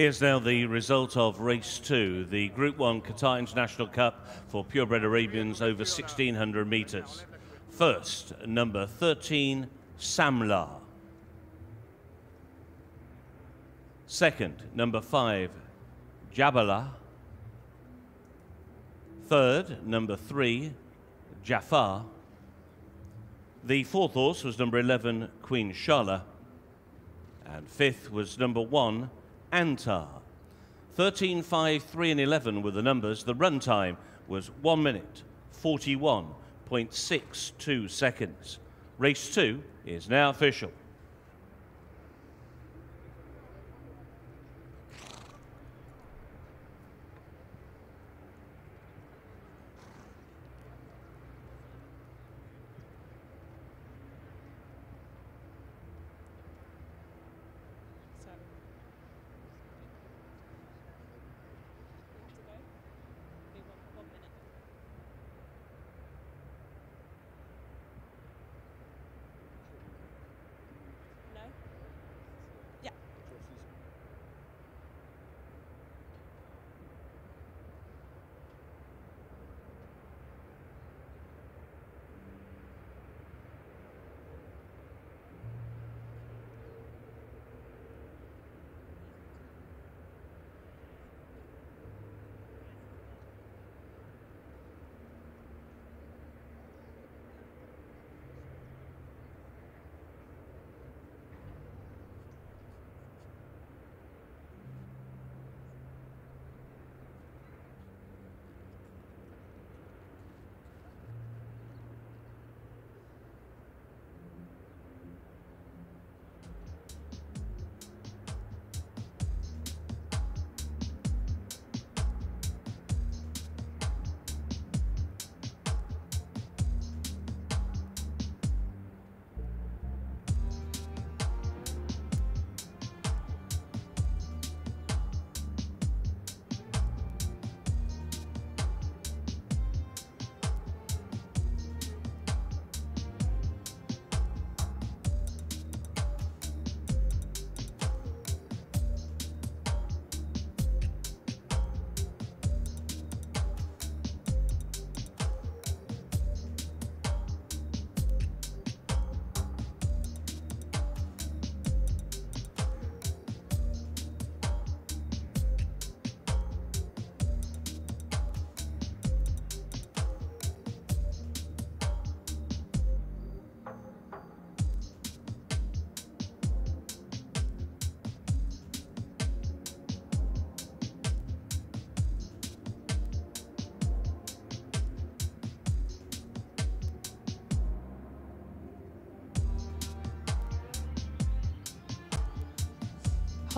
Here's now the result of race two, the Group 1 Qatar International Cup for purebred Arabians over 1600 metres. First, number 13, Samla. Second, number 5, Jabala. Third, number 3, Jafar. The fourth horse was number 11, Queen Shala. And fifth was number 1, Antar. 13, 5, 3, and 11 were the numbers. The run time was 1 minute 41.62 seconds. Race 2 is now official.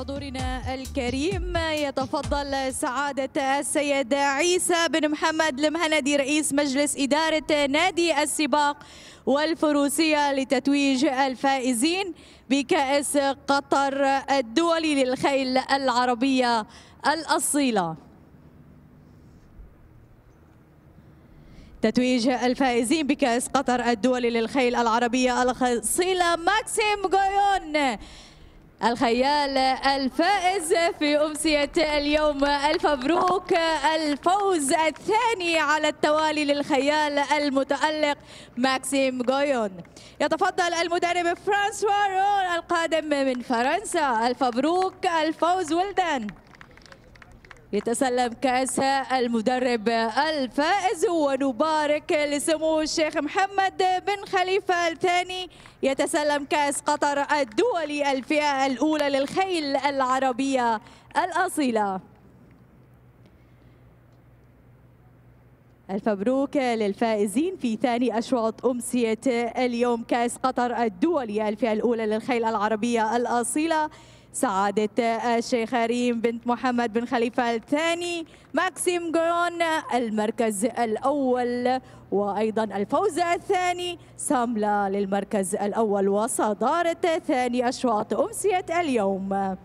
حضورنا الكريم. يتفضل سعادة السيد عيسى بن محمد المهندي رئيس مجلس إدارة نادي السباق والفروسية لتتويج الفائزين بكأس قطر الدولي للخيل العربية الأصيلة. تتويج الفائزين بكأس قطر الدولي للخيل العربية الأصيلة ماكسيم غويون الخيال الفائز في أمسية اليوم. ألف مبروك. الفوز الثاني على التوالي للخيال المتألق ماكسيم غويون. يتفضل المدرب فرانسوا رول القادم من فرنسا. ألف مبروك. الفوز ولدان يتسلم كأس المدرب الفائز ونبارك لسمو الشيخ محمد بن خليفة الثاني. يتسلم كأس قطر الدولي الفئة الأولى للخيل العربية الأصيلة. ألف مبروك للفائزين في ثاني أشواط أمسية اليوم كأس قطر الدولي الفئة الأولى للخيل العربية الأصيلة. سعادة الشيخ ريم بنت محمد بن خليفة الثاني ماكسيم جون المركز الأول وأيضا الفوز الثاني ساملا للمركز الأول وصدارة ثاني أشواط أمسية اليوم.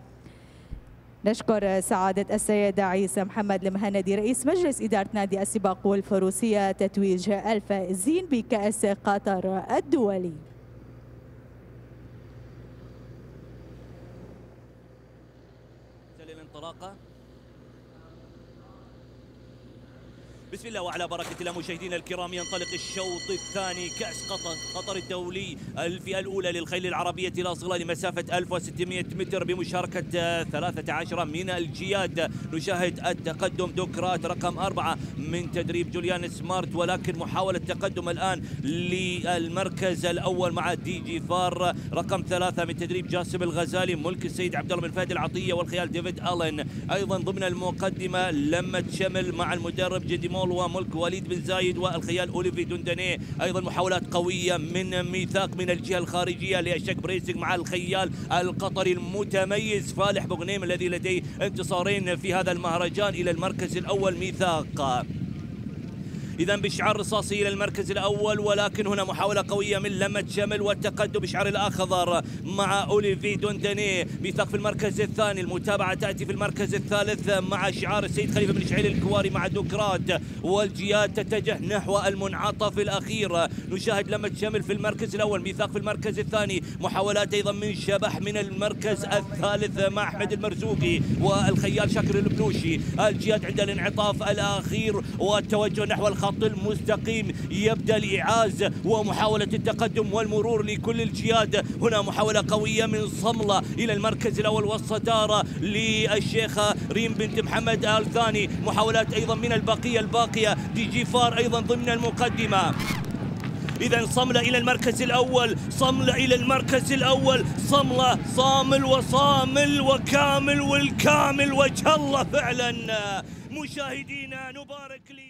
نشكر سعادة السيدة عيسى محمد المهندي رئيس مجلس إدارة نادي السباق والفروسية تتويج الفائزين بكأس قطر الدولي. بسم الله وعلى بركة الله مشاهدينا الكرام ينطلق الشوط الثاني كأس قطر قطر الدولي الفئة الأولى للخيل العربية الأصغر لمسافة 1600 متر بمشاركة 13 من الجياد. نشاهد التقدم دوكرات رقم أربعة من تدريب جوليان سمارت ولكن محاولة تقدم الآن للمركز الأول مع دي جي فار. رقم ثلاثة من تدريب جاسم الغزالي ملك السيد عبد الله بن فهد العطية والخيال ديفيد ألين أيضا ضمن المقدمة لمة شمل مع المدرب جدي مول وملك وليد بن زايد والخيال أوليفي دونداني أيضا محاولات قوية من ميثاق من الجهة الخارجية لأشك بريسنج مع الخيال القطري المتميز فالح بوغنيم الذي لديه انتصارين في هذا المهرجان إلى المركز الأول. ميثاق إذا بشعار رصاصي إلى المركز الأول ولكن هنا محاولة قوية من لمة شمل والتقدم بشعار الأخضر مع أوليفي دونداني ميثاق في المركز الثاني. المتابعة تأتي في المركز الثالث مع شعار السيد خليفة بن شعيل الكواري مع دوكرات والجياد تتجه نحو المنعطف الأخير. نشاهد لمة شمل في المركز الأول ميثاق في المركز الثاني. محاولات أيضا من شبح من المركز الثالث مع أحمد المرزوقي والخيال شاكر البلوشي. الجياد عند الانعطاف الأخير والتوجه نحو الخط الخط المستقيم يبدأ الإعاز ومحاولة التقدم والمرور لكل الجياد. هنا محاولة قوية من صملة إلى المركز الأول والصدارة للشيخة ريم بنت محمد آل ثاني. محاولات أيضا من البقية الباقية دي جي فار أيضا ضمن المقدمة. إذا صملة إلى المركز الأول صملة إلى المركز الأول. صملة صامل وصامل وكامل والكامل وجه الله فعلا. مشاهدينا نبارك لي.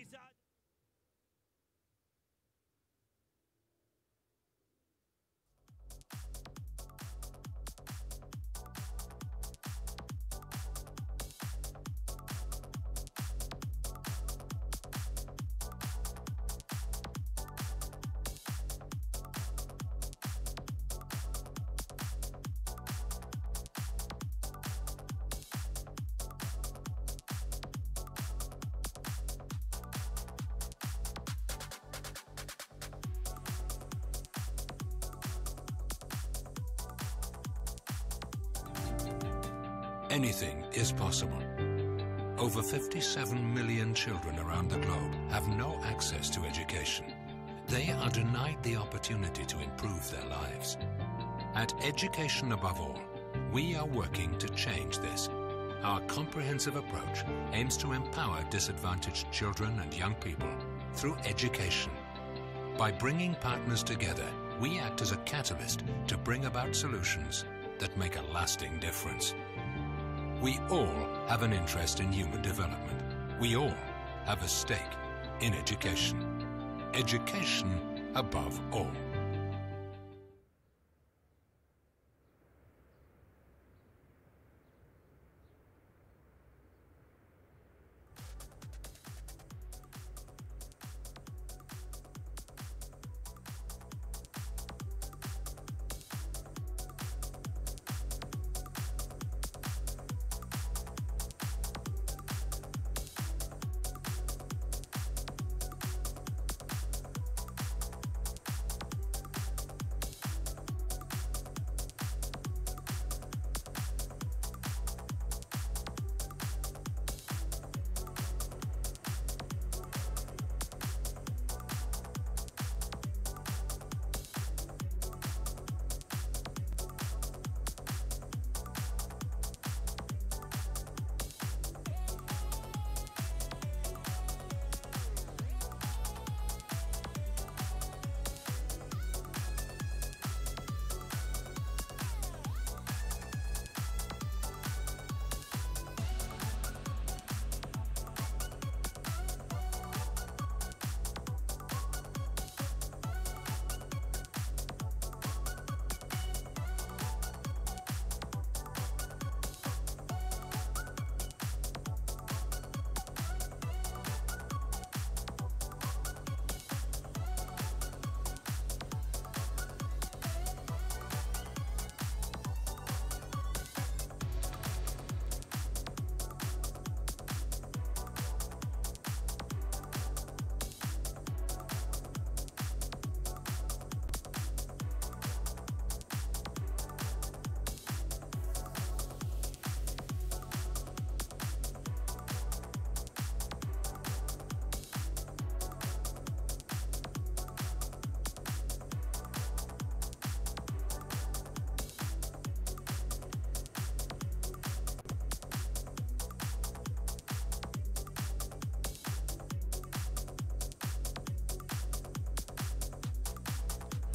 Comprehensive approach aims to empower disadvantaged children and young people through education. By bringing partners together, we act as a catalyst to bring about solutions that make a lasting difference. We all have an interest in human development. We all have a stake in education. Education above all.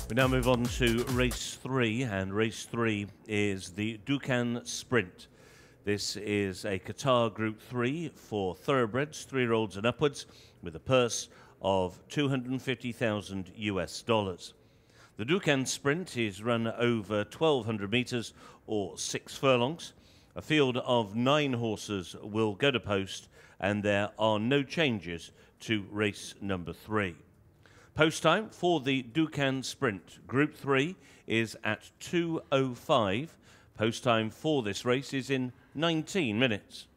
We now move on to race three, and race three is the Dukhan Sprint. This is a Qatar Group 3 for thoroughbreds, three-year-olds and upwards, with a purse of 250,000 US dollars. The Dukhan Sprint is run over 1,200 metres or six furlongs. A field of nine horses will go to post, and there are no changes to race number three. Post time for the Dukhan Sprint Group 3 is at 2.05. Post time for this race is in 19 minutes.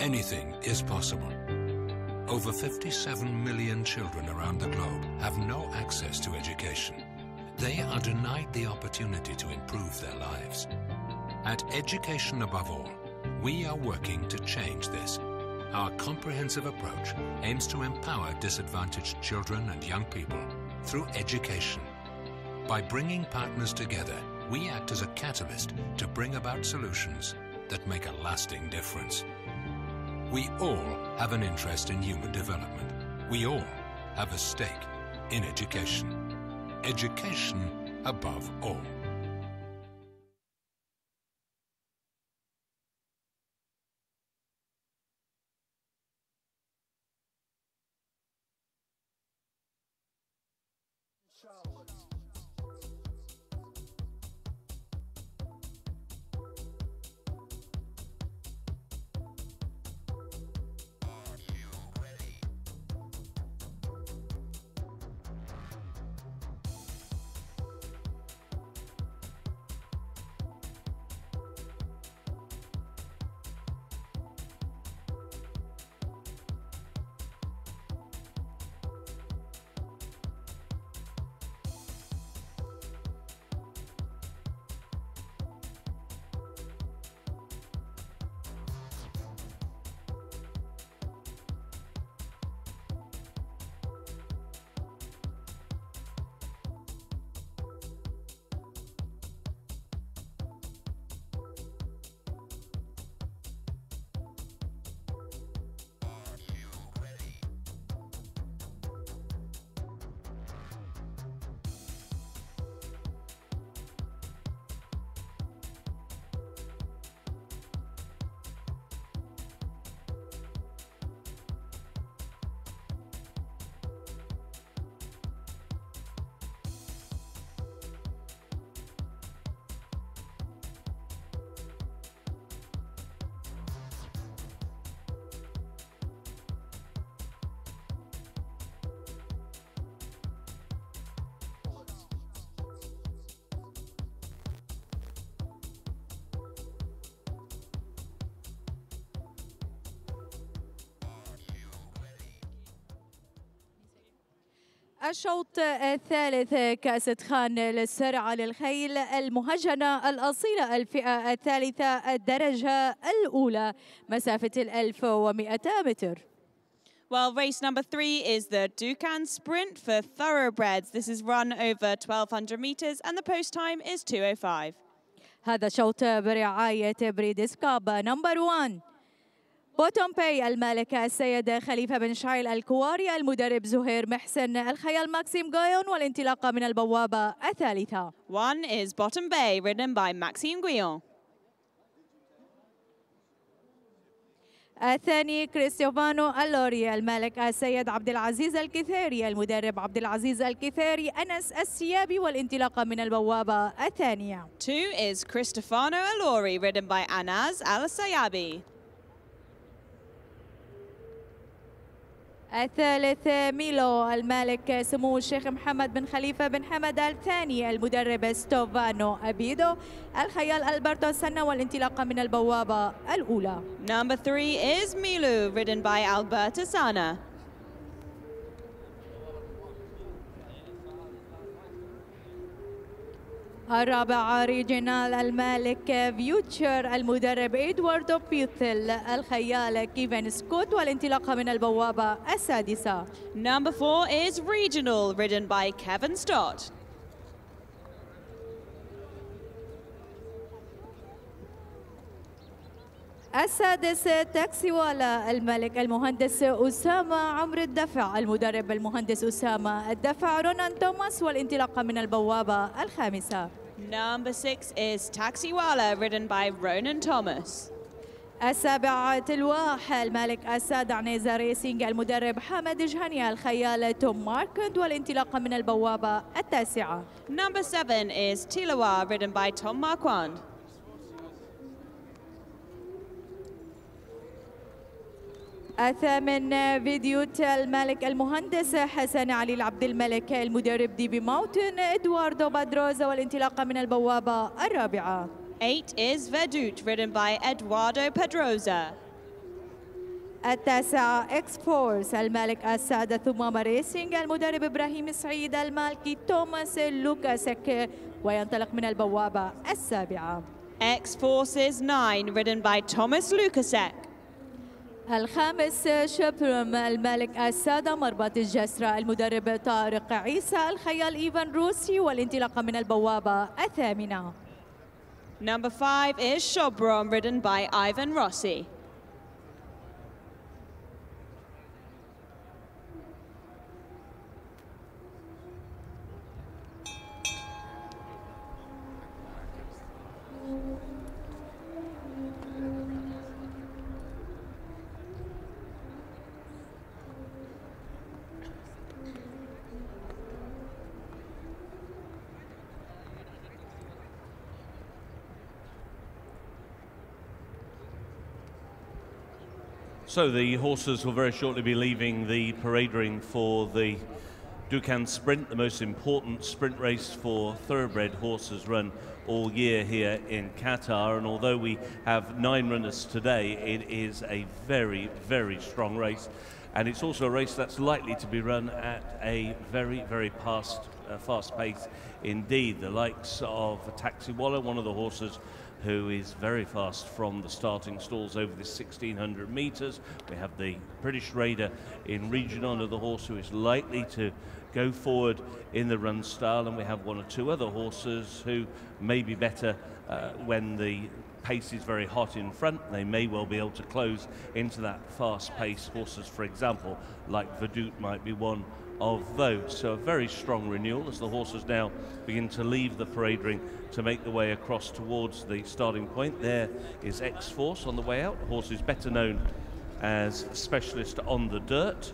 Anything is possible. Over 57 million children around the globe have no access to education. They are denied the opportunity to improve their lives. At Education Above All, we are working to change this. Our comprehensive approach aims to empower disadvantaged children and young people through education. By bringing partners together, we act as a catalyst to bring about solutions that make a lasting difference. We all have an interest in human development. We all have a stake in education. Education above all. الشوط الثالث كأس خان للسرعة للخيل المهجنة الأصيلة الفئة الثالثة الدرجة الأولى مسافة الألف ومئة متر Well, race number three is the Dukan Sprint for thoroughbreds. This is run over 1,200 meters and the post time is 2.05. هذا الشوط برعاية بريدسكاب نمبر 1 بوتوم باي المالك السيد خليفة بن شعيل الكواري المدرب زهير محسن الخيال ماكسيم غايون والانطلاقة من البوابة الثالثة. One is Bottom Bay, ridden by Maxime Guillon. الثاني كريستوفانو اللوري المالك السيد عبد العزيز الكثيري. المدرب عبد العزيز الكثيري أنس السيابي والانطلاقة من البوابة الثانية. Two is Cristofano Alori, ridden by Anas Al الثالث ميلو المالك سمو الشيخ محمد بن خليفة بن حمد الثاني المدرب ستوفانو أبيدو الخيال ألبرتو سنة والانطلاقة من البوابة الأولى Number three is Milu, ridden by Alberto Sana. الرابع ريجينال المالك فيوتشر المدرب إدواردو بيوتل الخيال كيفن سكوت والانطلاقة من البوابة السادسة Number four is Regional, ridden by Kevin Stott. السادس تاكسي والا الملك المهندس أسامة عمرو الدفع المدرب المهندس أسامة الدفع رونان توماس والانطلاقة من البوابة الخامسة Number six is Taxiwala, ridden by Ronan Thomas. السابع تلواح الملك السادع نيزا ريسينج المدرب حمد جهني الخيال توم ماركند والانطلاقة من البوابة التاسعة Number seven is Tilawa, ridden by Tom Marquand. الثامن فيديوت الملك المهندس حسن علي العبد الملك المدرب دي بي ماوتن إدواردو بادروزا والانطلاقة من البوابة الرابعة Eight is Vedut, ridden by Eduardo Pedroza. التاسع إكس فورس الملك السادة ثمام ريسينج المدرب إبراهيم سعيد المالكي توماس لوكاسك وينطلق من البوابة السابعة X Forces 9, ridden by Thomas Lukasek. الخامس شبرم الملك السادة مربط الجسرة المدرب طارق عيسى الخيال إيفان روسي والانطلاقة من البوابة الثامنة Number five is Shobrom, ridden by Ivan Rossi. So the horses will very shortly be leaving the parade ring for the Dukhan Sprint, the most important sprint race for thoroughbred horses run all year here in Qatar. And although we have nine runners today, it is a very, very strong race. And it's also a race that's likely to be run at a very, very fast, uh, fast pace indeed. The likes of Taxiwala, one of the horses who is very fast from the starting stalls over this 1600 metres. We have the British Raider in region under the horse who is likely to go forward in the run style, and we have one or two other horses who may be better uh, when the pace is very hot in front. They may well be able to close into that fast pace. Horses, for example, like Vedut might be one of votes. So a very strong renewal as the horses now begin to leave the parade ring to make the way across towards the starting point. There is X-Force on the way out. Horse is better known as specialist on the dirt.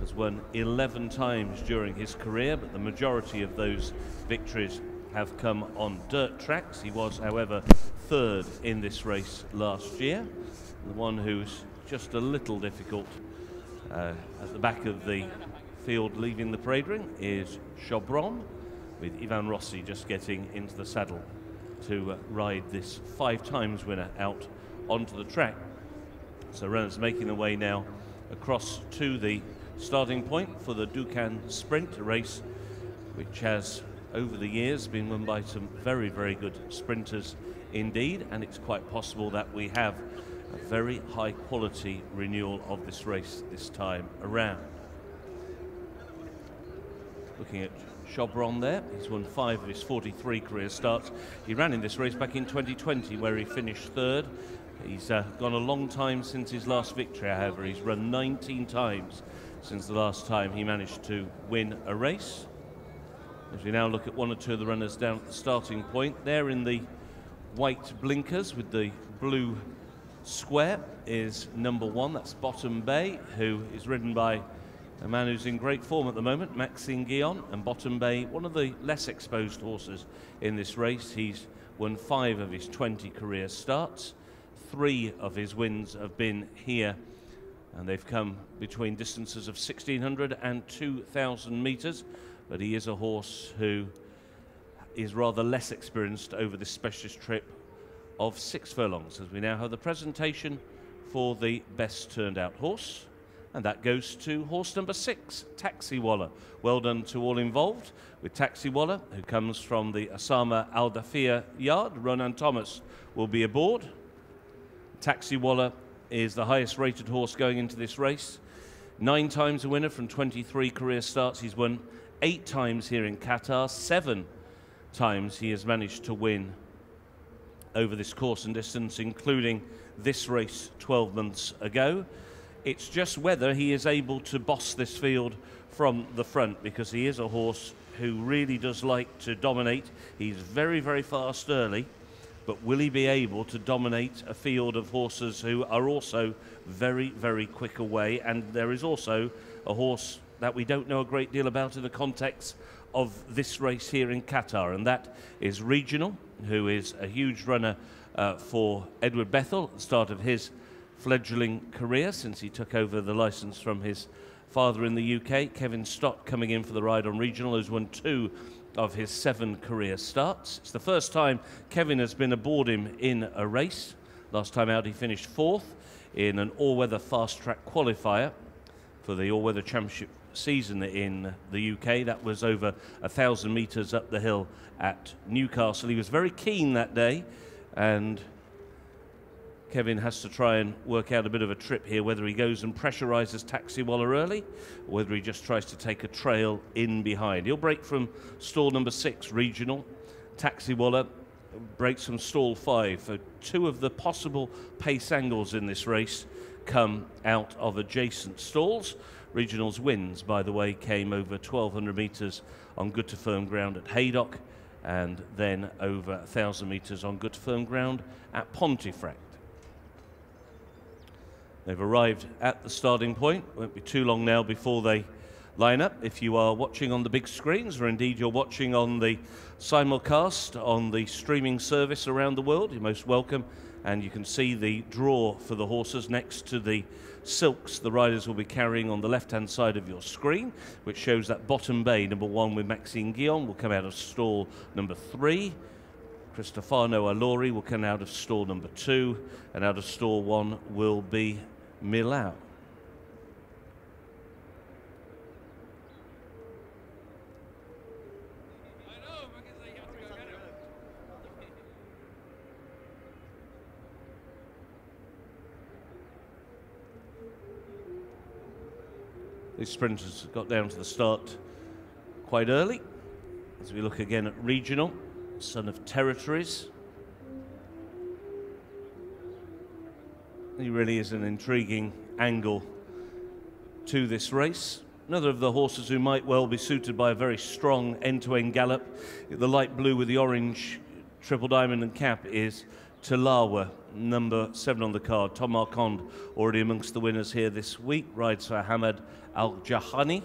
Has won 11 times during his career, but the majority of those victories have come on dirt tracks. He was, however, third in this race last year. The one who's just a little difficult uh, at the back of the field leaving the parade ring is Chobron, with Ivan Rossi just getting into the saddle to uh, ride this five times winner out onto the track. So runners making their way now across to the starting point for the Dukhan Sprint race, which has over the years been won by some very, very good sprinters indeed, and it's quite possible that we have a very high quality renewal of this race this time around. Looking at Chobron there, he's won five of his 43 career starts. He ran in this race back in 2020 where he finished third. He's uh, gone a long time since his last victory, however. He's run 19 times since the last time he managed to win a race. As we now look at one or two of the runners down at the starting point, they're in the white blinkers with the blue square is number one. That's Bottom Bay, who is ridden by a man who's in great form at the moment, Maxime Guyon, and Bottom Bay, one of the less exposed horses in this race. He's won five of his 20 career starts. Three of his wins have been here, and they've come between distances of 1,600 and 2,000 metres. But he is a horse who is rather less experienced over this specialist trip of six furlongs, as we now have the presentation for the best turned out horse. And that goes to horse number six, Taxiwala. Well done to all involved with Taxiwala, who comes from the Osama Al Dafia yard. Ronan Thomas will be aboard. Taxiwala is the highest rated horse going into this race. Nine times a winner from 23 career starts. He's won eight times here in Qatar, seven times he has managed to win over this course and distance, including this race 12 months ago. It's just whether he is able to boss this field from the front because he is a horse who really does like to dominate. He's very, very fast early, but will he be able to dominate a field of horses who are also very, very quick away? And there is also a horse that we don't know a great deal about in the context of this race here in Qatar, and that is Regional, who is a huge runner uh, for Edward Bethell, start of his fledgling career since he took over the license from his father in the UK. Kevin Stott coming in for the ride on Regional, has won two of his seven career starts. It's the first time Kevin has been aboard him in a race. Last time out, he finished fourth in an all weather fast track qualifier for the all weather championship season in the UK. That was over a thousand metres up the hill at Newcastle. He was very keen that day, and Kevin has to try and work out a bit of a trip here, whether he goes and pressurises Taxiwala early, or whether he just tries to take a trail in behind. He'll break from stall number six, regional. Taxiwala breaks from stall five. For two of the possible pace angles in this race come out of adjacent stalls. Regionals wins, by the way, came over 1,200 metres on good to firm ground at Haydock and then over 1,000 metres on good to firm ground at Pontefract. They've arrived at the starting point. Won't be too long now before they line up. If you are watching on the big screens, or indeed you're watching on the simulcast on the streaming service around the world, you're most welcome. And you can see the draw for the horses next to the silks the riders will be carrying on the left hand side of your screen, which shows that bottom bay, number one with Maxime Guyon, will come out of stall number three. Cristofano Allori will come out of stall number two, and out of stall one will be Milau. These sprinters got down to the start quite early. As we look again at regional, son of territories. He really is an intriguing angle to this race. Another of the horses who might well be suited by a very strong end-to-end gallop. The light blue with the orange triple diamond and cap is Talawa, number seven on the card. Tom Marquand, already amongst the winners here this week, rides for Hamad Al Jahani.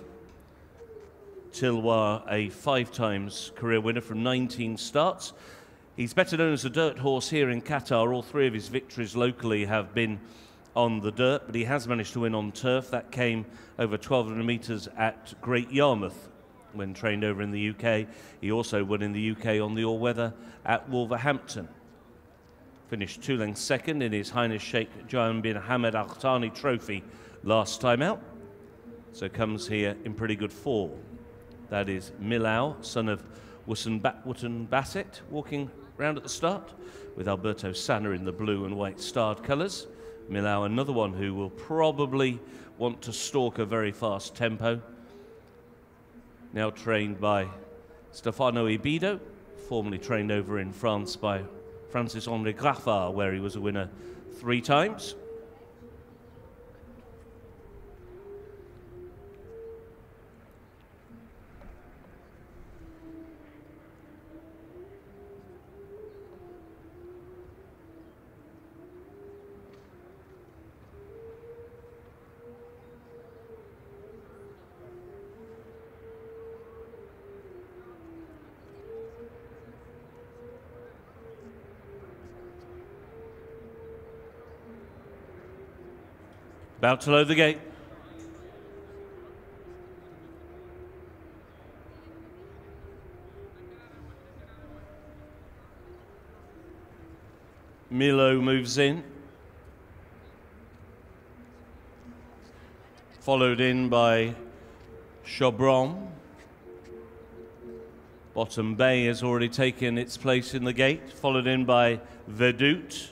Tilwa, a five times career winner from 19 starts. He's better known as a dirt horse here in Qatar. All three of his victories locally have been on the dirt, but he has managed to win on turf. That came over 1,200 metres at Great Yarmouth when trained over in the UK. He also won in the UK on the all-weather at Wolverhampton. Finished two lengths second in His Highness Sheikh Jahan bin Hamad Al Thani Trophy last time out. so comes here in pretty good form. That is Milau, son of Wotton, ba- Wotton Bassett, walking round at the start with Alberto Sanna in the blue and white starred colours. Milau, another one who will probably want to stalk a very fast tempo. Now trained by Stefano Ibido, formerly trained over in France by Francis Henri Graffard, where he was a winner three times. About to load the gate. Milo moves in. Followed in by Chobron. Bottom Bay has already taken its place in the gate, followed in by Vedut.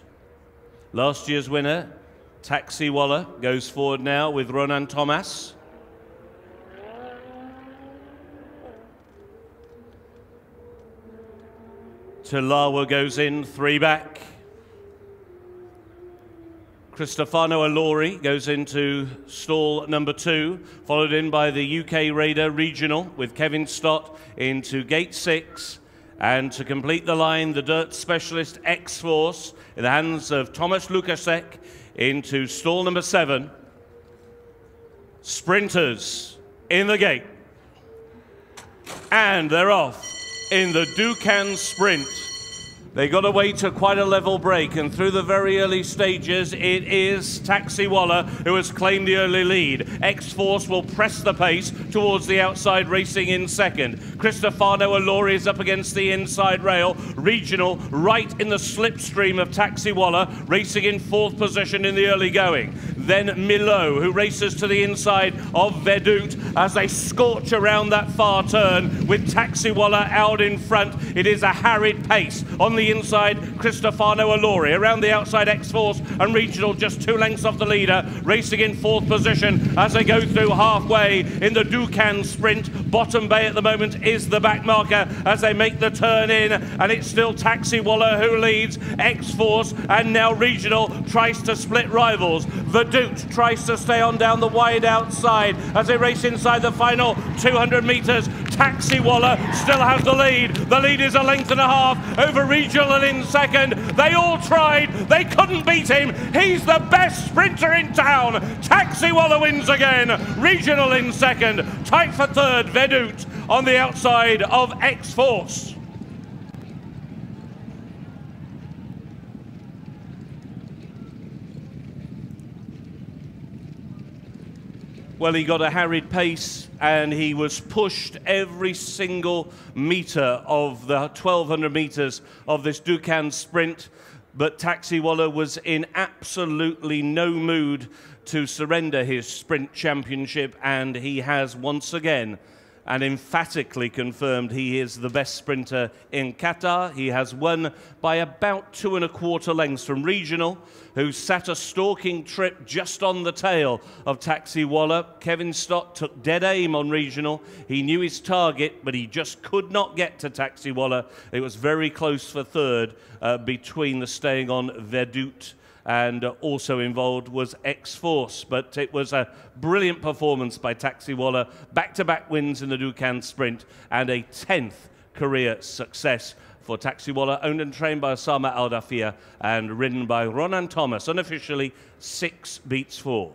Last year's winner, Taxiwala goes forward now with Ronan Thomas. Tulawa goes in, three back. Cristofano Allori goes into stall number two, followed in by the UK Raider Regional with Kevin Stott into gate six. And to complete the line, the dirt specialist X Force in the hands of Thomas Lukasek into stall number seven. Sprinters in the gate. And they're off in the Dukhan Sprint. They got away to quite a level break, and through the very early stages, it is Taxiwala who has claimed the early lead. X Force will press the pace towards the outside, racing in second. Cristofano Allori is up against the inside rail. Regional right in the slipstream of Taxiwala, racing in fourth position in the early going. Then Milo, who races to the inside of Vedut as they scorch around that far turn with Taxiwala out in front. It is a harried pace on the inside, Cristofano Allori. Around the outside, X Force and Regional just two lengths off the leader, racing in fourth position as they go through halfway in the Dukhan sprint. Bottom Bay at the moment is the back marker as they make the turn in, and it's still Taxiwala who leads. X Force and now Regional tries to split rivals. Vedut tries to stay on down the wide outside as they race inside the final 200 metres. Taxiwala still has the lead. The lead is a length and a half over Regional and in second. They all tried. They couldn't beat him. He's the best sprinter in town. Taxiwala wins again. Regional in second. Tight for third. Vedut on the outside of X Force. Well, he got a harried pace and he was pushed every single meter of the 1200 meters of this Dukhan sprint. But Taxiwala was in absolutely no mood to surrender his sprint championship, and he has once again and emphatically confirmed he is the best sprinter in Qatar. He has won by about two and a quarter lengths from Regional, who sat a stalking trip just on the tail of Taxiwala. Kevin Stott took dead aim on Regional. He knew his target, but he just could not get to Taxiwala. It was very close for third uh, between the staying on Vedut and uh, also involved was X Force. But it was a brilliant performance by Taxiwala, back to back wins in the Dukhan Sprint, and a 10th career success for Taxiwala, owned and trained by Osama Al Dafia and ridden by Ronan Thomas, unofficially six beats four.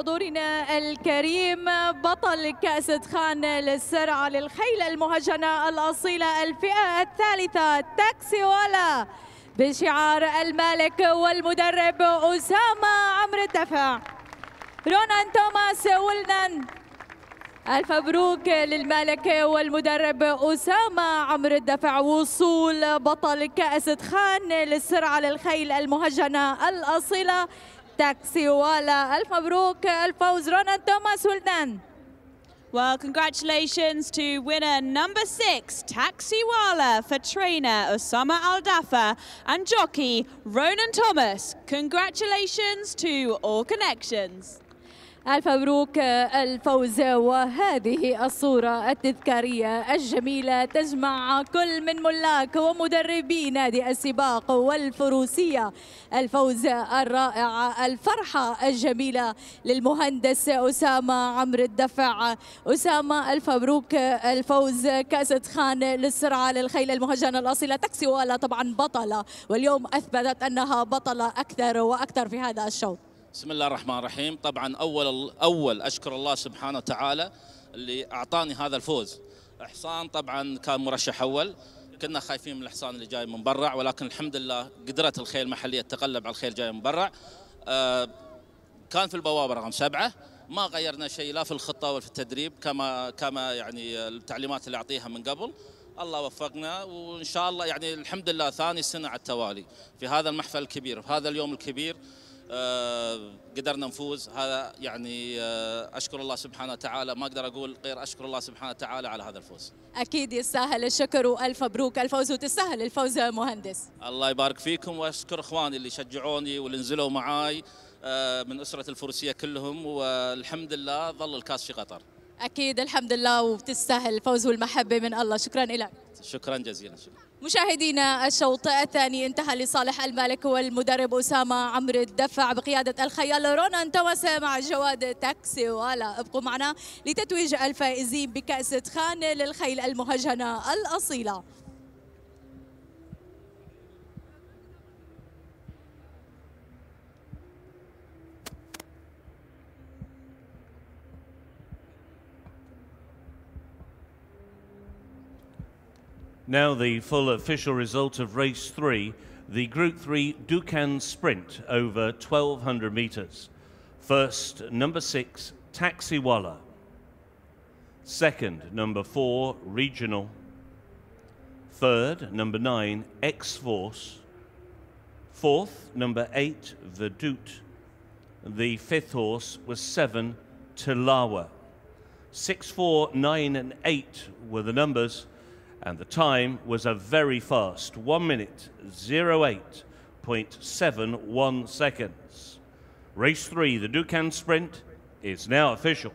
حضورنا الكريم بطل كأس خان للسرعة للخيل المهجنة الأصيلة الفئة الثالثة تاكسي ولا بشعار المالك والمدرب أسامة عمرو الدفع. رونان توماس ولنان. ألف مبروك للمالك والمدرب أسامة عمرو الدفع. وصول بطل كأس خان للسرعة للخيل المهجنة الأصيلة Taxiwala. Alf Mabruk, Al Fawz, Ronan Thomas, Huldan. Well, congratulations to winner number six, Taxiwala, for trainer Osama Al Dafa and jockey Ronan Thomas. Congratulations to all connections. ألف مبروك الفوز. وهذه الصورة التذكارية الجميلة تجمع كل من ملاك ومدربي نادي السباق والفروسية. الفوز الرائع الفرحة الجميلة للمهندس أسامة عمرو الدفع. أسامة ألف مبروك الفوز. كأس خان للسرعة للخيل المهجنة الأصيلة. تاكسي ولا طبعا بطلة. واليوم أثبتت أنها بطلة أكثر وأكثر في هذا الشوط. بسم الله الرحمن الرحيم. طبعا أول أول أشكر الله سبحانه وتعالى اللي أعطاني هذا الفوز. حصان طبعا كان مرشح أول. كنا خايفين من الحصان اللي جاي من برع ولكن الحمد لله قدرت الخيل المحليه تتغلب على الخيل جاي من برع آه كان في البوابة رقم سبعة. ما غيرنا شيء لا في الخطة ولا في التدريب كما كما يعني التعليمات اللي أعطيها من قبل. الله وفقنا وإن شاء الله يعني الحمد لله ثاني سنة على التوالي في هذا المحفل الكبير في هذا اليوم الكبير. قدرنا نفوز. هذا يعني آه، أشكر الله سبحانه وتعالى. ما أقدر أقول غير أشكر الله سبحانه وتعالى على هذا الفوز. أكيد يستاهل الشكر وألف مبروك. الفوز وتستاهل الفوز مهندس. الله يبارك فيكم وأشكر إخواني اللي شجعوني واللي نزلوا معاي آه، من أسرة الفروسية كلهم. والحمد لله ظل الكاس في قطر. أكيد الحمد لله وتستاهل الفوز والمحبة من الله. شكرا لك شكرا جزيلا. شكرا. مشاهدينا الشوط الثاني انتهى لصالح المالك والمدرب أسامة عمرو الدفع بقيادة الخيال رونان توماس مع جواد تاكسي. ولا ابقوا معنا لتتويج الفائزين بكأس خان للخيل المهجنة الأصيلة. Now the full official result of race three, the Group 3 Dukhan Sprint over 1200 metres. First, number six, Taxiwala. Second, number four, Regional. Third, number nine, X-Force. Fourth, number eight, Vedut. The fifth horse was seven, Tilawa. Six, four, nine, and eight were the numbers and the time was a very fast 1 minute 08.71 seconds. Race 3, the Dukhan Sprint, is now official.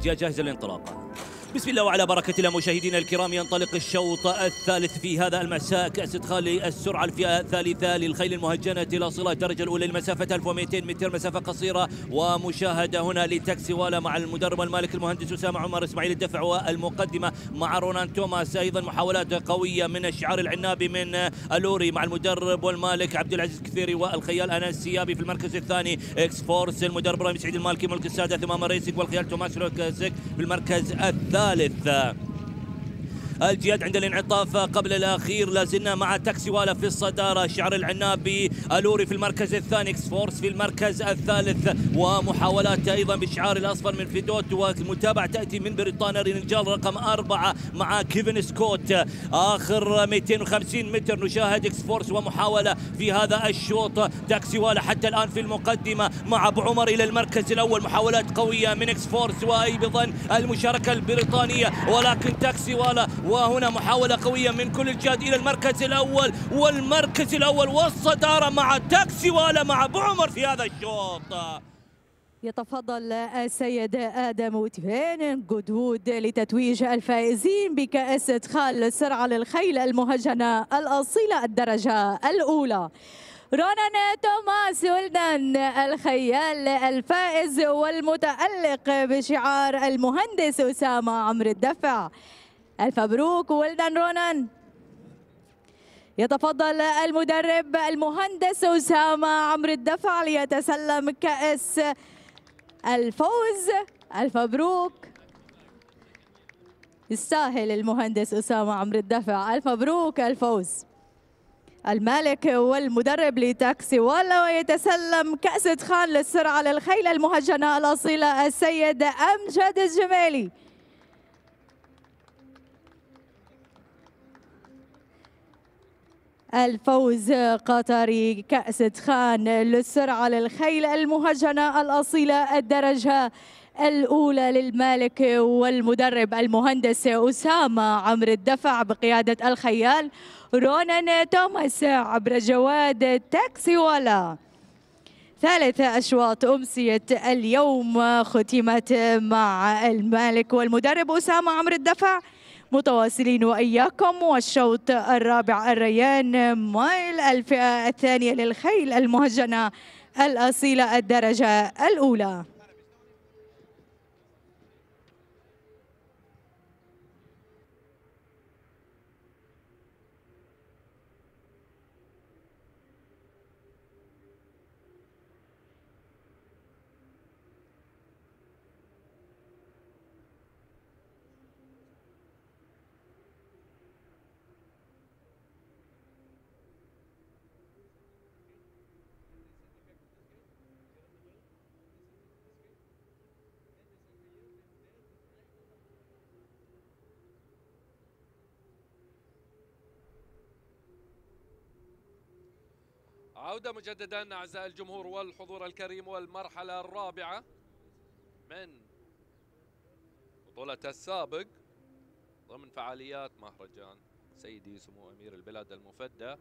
الجهة جاهزة للانطلاق. بسم الله وعلى بركة الله مشاهدينا الكرام ينطلق الشوط الثالث في هذا المساء. كأس إدخال السرعة الفئة الثالثة للخيل المهجنة إلى صلة الدرجة الأولى لمسافة 1200 متر مسافة قصيرة ومشاهدة هنا لتاكسي والا مع المدرب المالك المهندس أسامة عمر إسماعيل الدفع والمقدمة. مع رونان توماس أيضا محاولات قوية من الشعار العنابي من ألوري مع المدرب والمالك عبد العزيز كثيري والخيال أنس السيابي في المركز الثاني. إكس فورس المدرب رامي سعيد المالكي ملك السادة ثمام ريسك والخيال توماس لوكاسيك في المركز الثالث. الجياد عند الانعطاف قبل الأخير لازلنا مع تاكسي والا في الصدارة. شعر العنابي ألوري في المركز الثاني إكس فورس في المركز الثالث ومحاولات أيضا بالشعار الأصفر من فيدوت والمتابعة تأتي من بريطانيا. رينجال رقم أربعة مع كيفن سكوت. آخر 250 متر نشاهد إكس فورس ومحاولة في هذا الشوط. تاكسي والا حتى الآن في المقدمة مع أبو عمر إلى المركز الأول. محاولات قوية من إكس فورس وأيضا المشاركة البريطانية. ولكن تاكسي والا وهنا محاولة قوية من كل الجهات إلى المركز الأول والمركز الأول والصدارة مع تاكسي والا مع أبو عمر في هذا الشوط. يتفضل السيد آدم وتفين قدود لتتويج الفائزين بكأس إدخال السرعة للخيل المهجنة الأصيلة الدرجة الأولى. رونان توماس ولدان الخيال الفائز والمتألق بشعار المهندس أسامة عمرو الدفع. ألف مبروك ولدان رونان. يتفضل المدرب المهندس أسامة عمرو الدفع ليتسلم كأس الفوز. ألف مبروك يستاهل المهندس أسامة عمرو الدفع. ألف مبروك الفوز. المالك والمدرب لتاكسي ولا ويتسلم كأس إدخال للسرعة للخيل المهجنة الأصيلة السيد أمجد الجمالي الفوز قطري كأس خان للسرعة للخيل المهجنة الأصيلة الدرجة الأولى للمالك والمدرب المهندس أسامة عمرو الدفع بقيادة الخيال رونان توماس عبر جواد تاكسي ولا ثالث أشواط أمسية اليوم ختمت مع المالك والمدرب أسامة عمرو الدفع متواصلين وإياكم والشوط الرابع الريان مايل الفئة الثانية للخيل المهجنة الأصيلة الدرجة الأولى. عودة مجددا أعزائي الجمهور والحضور الكريم والمرحلة الرابعة من بطولة السابق ضمن فعاليات مهرجان سيدي سمو أمير البلاد المفدى.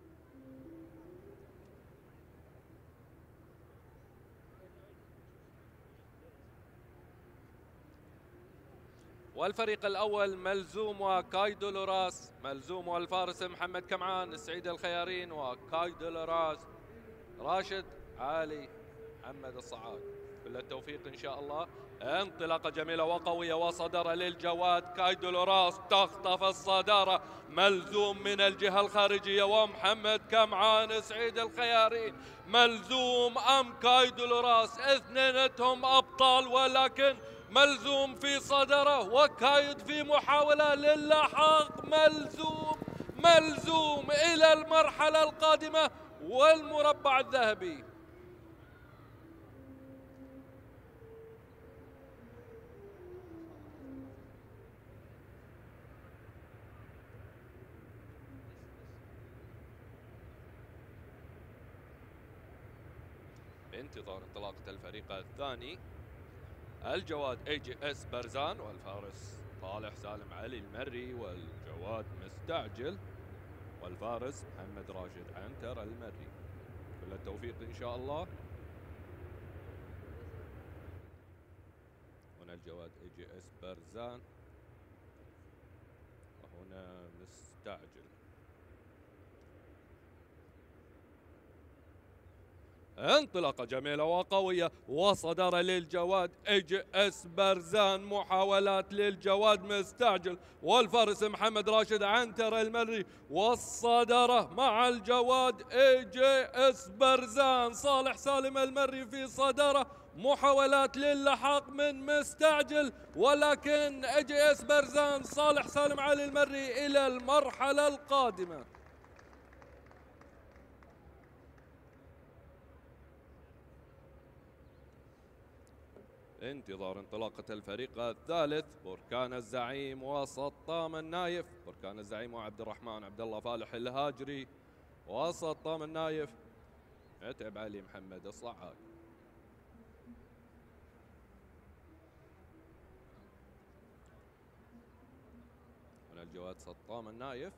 والفريق الأول ملزوم وكاي دولوراس ملزوم والفارس محمد كمعان السعيد الخيارين وكاي دولوراس راشد علي محمد الصعاد. كل التوفيق إن شاء الله. انطلاقة جميلة وقوية وصدر للجواد. كايدولوراس تخطف الصدارة. ملزوم من الجهة الخارجية. ومحمد كمعان سعيد الخياري. ملزوم أم كايدولوراس اثنينتهم أبطال ولكن ملزوم في صدره وكايد في محاولة للحاق ملزوم ملزوم إلى المرحلة القادمة. والمربع الذهبي. بانتظار انطلاقة الفريق الثاني الجواد اي جي اس برزان والفارس صالح سالم علي المري والجواد مستعجل. والفارس محمد راشد عنتر المري. كل التوفيق إن شاء الله. هنا الجواد إي جي إس برزان وهنا مستعجل. انطلاقة جميلة وقوية وصدر للجواد اج اس برزان محاولات للجواد مستعجل والفارس محمد راشد عنتر المري والصدرة مع الجواد اج اس برزان صالح سالم المري في صدرة محاولات للحاق من مستعجل ولكن اج اس برزان صالح سالم علي المري إلى المرحلة القادمة. انتظار انطلاقة الفريق الثالث بركان الزعيم وسطام النايف بركان الزعيم وعبد الرحمن عبد الله فالح الهاجري وسطام النايف عتب علي محمد الصعاق هنا الجواد سطام النايف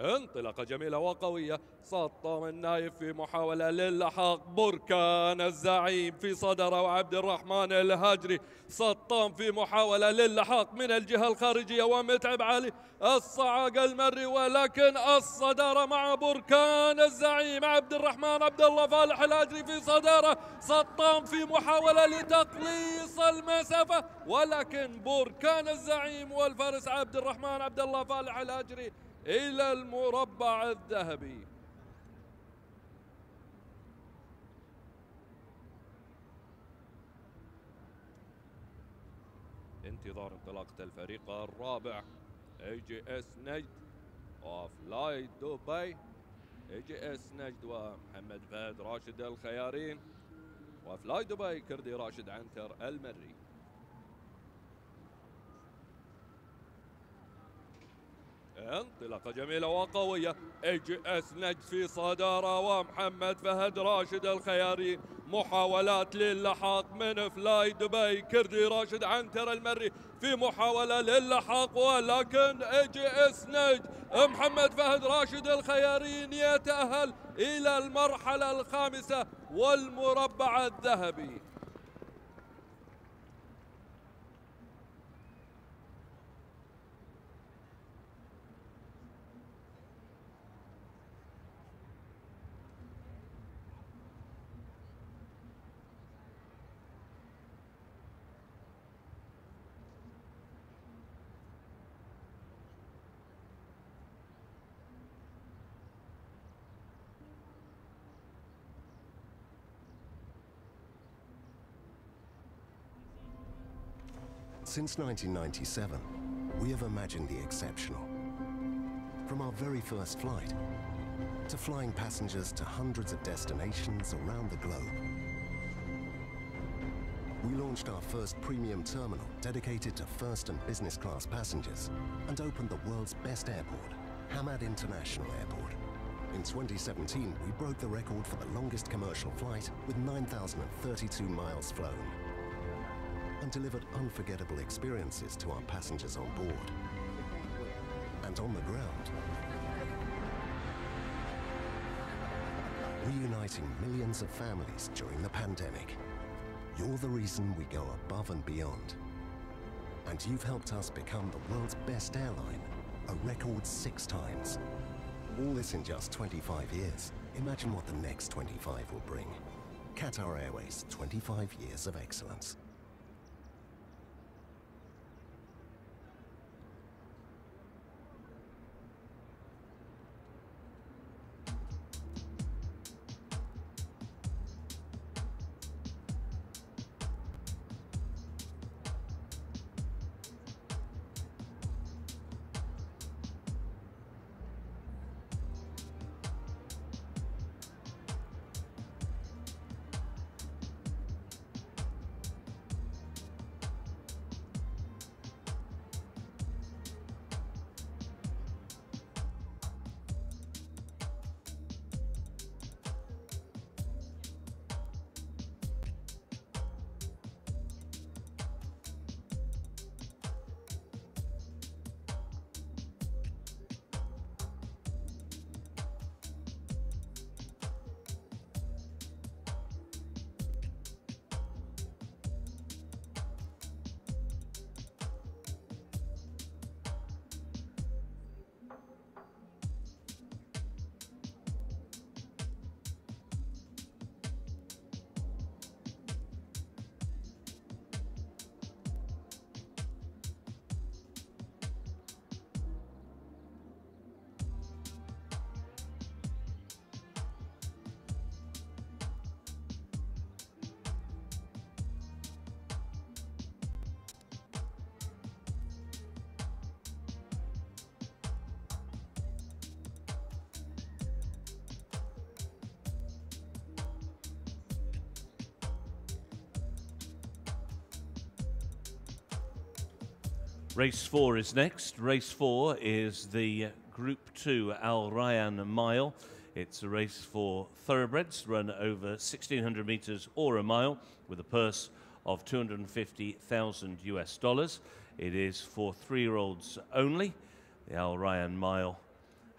انطلاقة جميلة وقوية. سطم النايف في محاولة للحاق بركان الزعيم في صدره وعبد الرحمن الهاجري سطام في محاولة للحاق من الجهة الخارجية ومتعب علي. الصعاق المري ولكن الصدارة مع بركان الزعيم عبد الرحمن عبد الله فالح الهاجري في صدارة سطام في محاولة لتقليص المسافة. ولكن بركان الزعيم والفارس عبد الرحمن عبد الله فالح الهاجري إلى المربع الذهبي. انتظار انطلاقة الفريق الرابع. اي جي إس نجد وفلاي دبي اي جي إس نجد ومحمد فهد راشد الخيارين. وفلاي دبي كردي راشد عنتر المري. انطلاقة جميلة وقوية اي جي اس نجد في صدارة ومحمد فهد راشد الخياري. محاولات للحاق من فلاي دبي كردي راشد عنتر المري. في محاولة للحاق ولكن اي جي اس نجد. محمد فهد راشد الخيارين يتأهل إلى المرحلة الخامسة والمربع الذهبي. Since 1997, we have imagined the exceptional. From our very first flight, to flying passengers to hundreds of destinations around the globe. We launched our first premium terminal dedicated to first and business class passengers and opened the world's best airport, Hamad International Airport. In 2017, we broke the record for the longest commercial flight with 9,032 miles flown and delivered unforgettable experiences to our passengers on board and on the ground. Reuniting millions of families during the pandemic. You're the reason we go above and beyond. And you've helped us become the world's best airline, a record six times. All this in just 25 years. Imagine what the next 25 will bring. Qatar Airways, 25 years of excellence. Four is next. Race four is the Group Two Al Rayyan Mile. It's a race for thoroughbreds run over 1600 meters or a mile with a purse of 250,000 US dollars. It is for three year olds only. The Al Rayyan Mile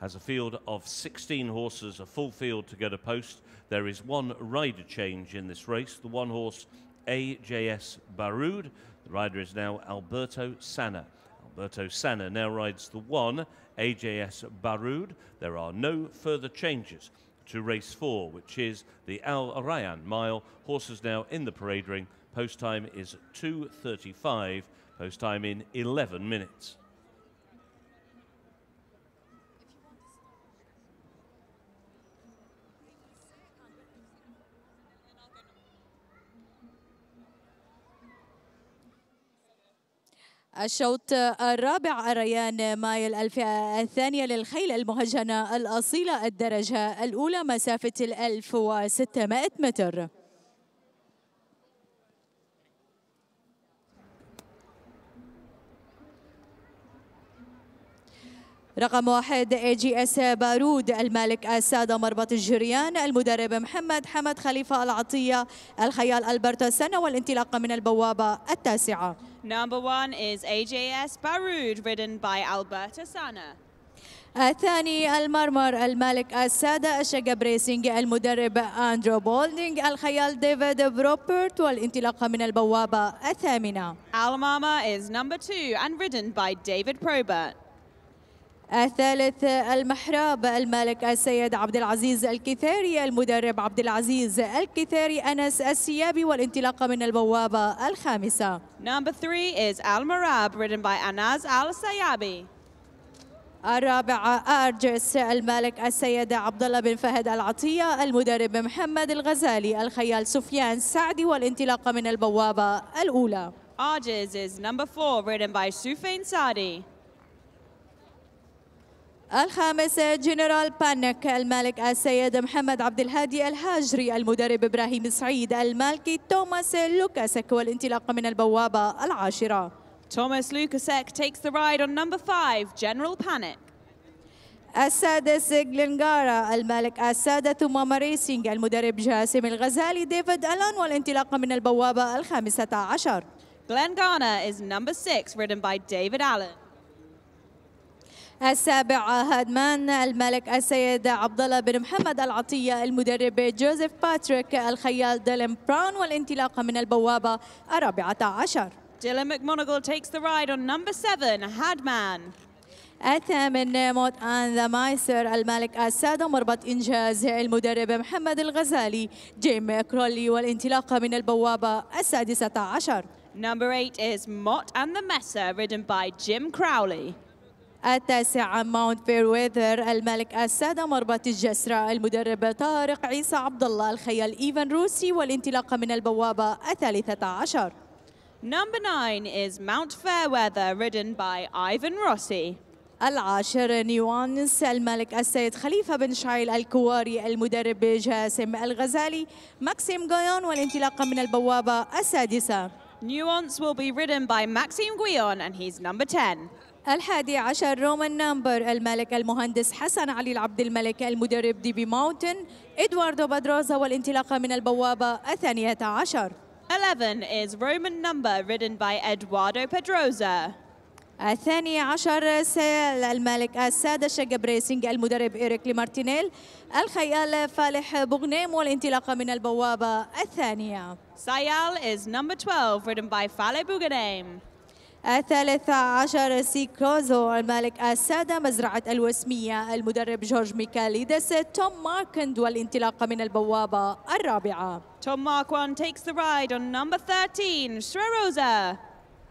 has a field of 16 horses, a full field to go to post. There is one rider change in this race. The one horse AJS Baroud. The rider is now Alberto Sanna. Alberto Sanna now rides the one AJS Baroud. There are no further changes to race four, which is the Al Rayyan Mile. Horses now in the parade ring. Post time is 2.35. Post time in 11 minutes. الشوط الرابع الريان مايل الفئة الثانية للخيل المهجنة الأصيلة الدرجة الأولى مسافة الألف وستمائة متر. رقم واحد اي جي اس بارود المالك السادة مربط الجريان المدرب محمد حمد خليفة العطية الخيال ألبرتو سنة والانطلاقة من البوابة التاسعة. Number one is AJS Barud, ridden by Alberto Sanna. الثاني المرمر الملك السادة الشقب ريسينج المدرب أندرو بولدينج الخيال ديفيد بروبرت والانطلاق من البوابة الثامنة. Al Marmar is number two and ridden by David Probert. الثالث المحراب المالك السيد عبد العزيز الكثيري المدرب عبد العزيز الكثيري أنس السيابي والانطلاقة من البوابة الخامسة Number three is Al Marab, ridden by Anaz Al Sayabi. الرابع أرجس المالك السيد عبد الله بن فهد العطية المدرب محمد الغزالي الخيال سفيان سعدي والانطلاقة من البوابة الأولى Arges is number four, ridden by Sufain Sadi. الخامس جنرال بانك المالك السيد محمد عبد الهادي الهاجري المدرب إبراهيم سعيد المالكي توماس لوكاسك والانطلاقه من البوابة العاشرة Thomas Lukasek takes the ride on number five, General Panic. السادس جلنجارا المالك السادة ثم ريسينج المدرب جاسم الغزالي ديفيد ألان والانطلاقة من البوابة الخامسة عشر Glen Garner is number six, ridden by David Allen. السابع هادمان الملك السيد عبد الله بن محمد العطية المدرب جوزيف باتريك الخيال ديلين براون والانطلاقة من البوابة الرابعة عشر Dylan McMonagle takes the ride on number seven, Hadman. الثامن موت آن ذا مايسر الملك السادة مربط إنجاز المدرب محمد الغزالي جيم كرولي والانطلاقة من البوابة السادسة عشر Number eight is Mott and the Messer, ridden by Jim Crowley. التاسع ماونت فيرويذر الملك السادة مربط الجسرة المدرب طارق عيسى عبد الله الخيال إيفان روسي والانطلاقة من البوابة الثالثة عشر Number nine is Mount Fairweather, ridden by Ivan Rossi. العاشر نيوانس الملك السيد خليفة بن شعيل الكواري المدرب جاسم الغزالي ماكسيم غيون والانطلاقة من البوابة السادسة Nuance will be ridden by Maxime Guillon, and he's number 10. الحادي عشر رومان نمبر الملك المهندس حسن علي العبد الملك المدرب دي بي ماونتن إدواردو بادروزا والانطلاقة من البوابة الثانية عشر 11 is Roman number, ridden by Eduardo Pedroza. الثاني عشر الملك السادة شقب ريسينج المدرب إيريك لمارتينيل الخيال فالح بوغنيم والانطلاقة من البوابة الثانية Sayal is number 12, ridden by Fale Buganem. الثالث عشر سيكروزو المالك السادة مزرعة الوسمية المدرب جورج ميكاليدس توم ماركند والانطلاقة من البوابة الرابعة Tom Marquand takes the ride on number 13, Shrerosa.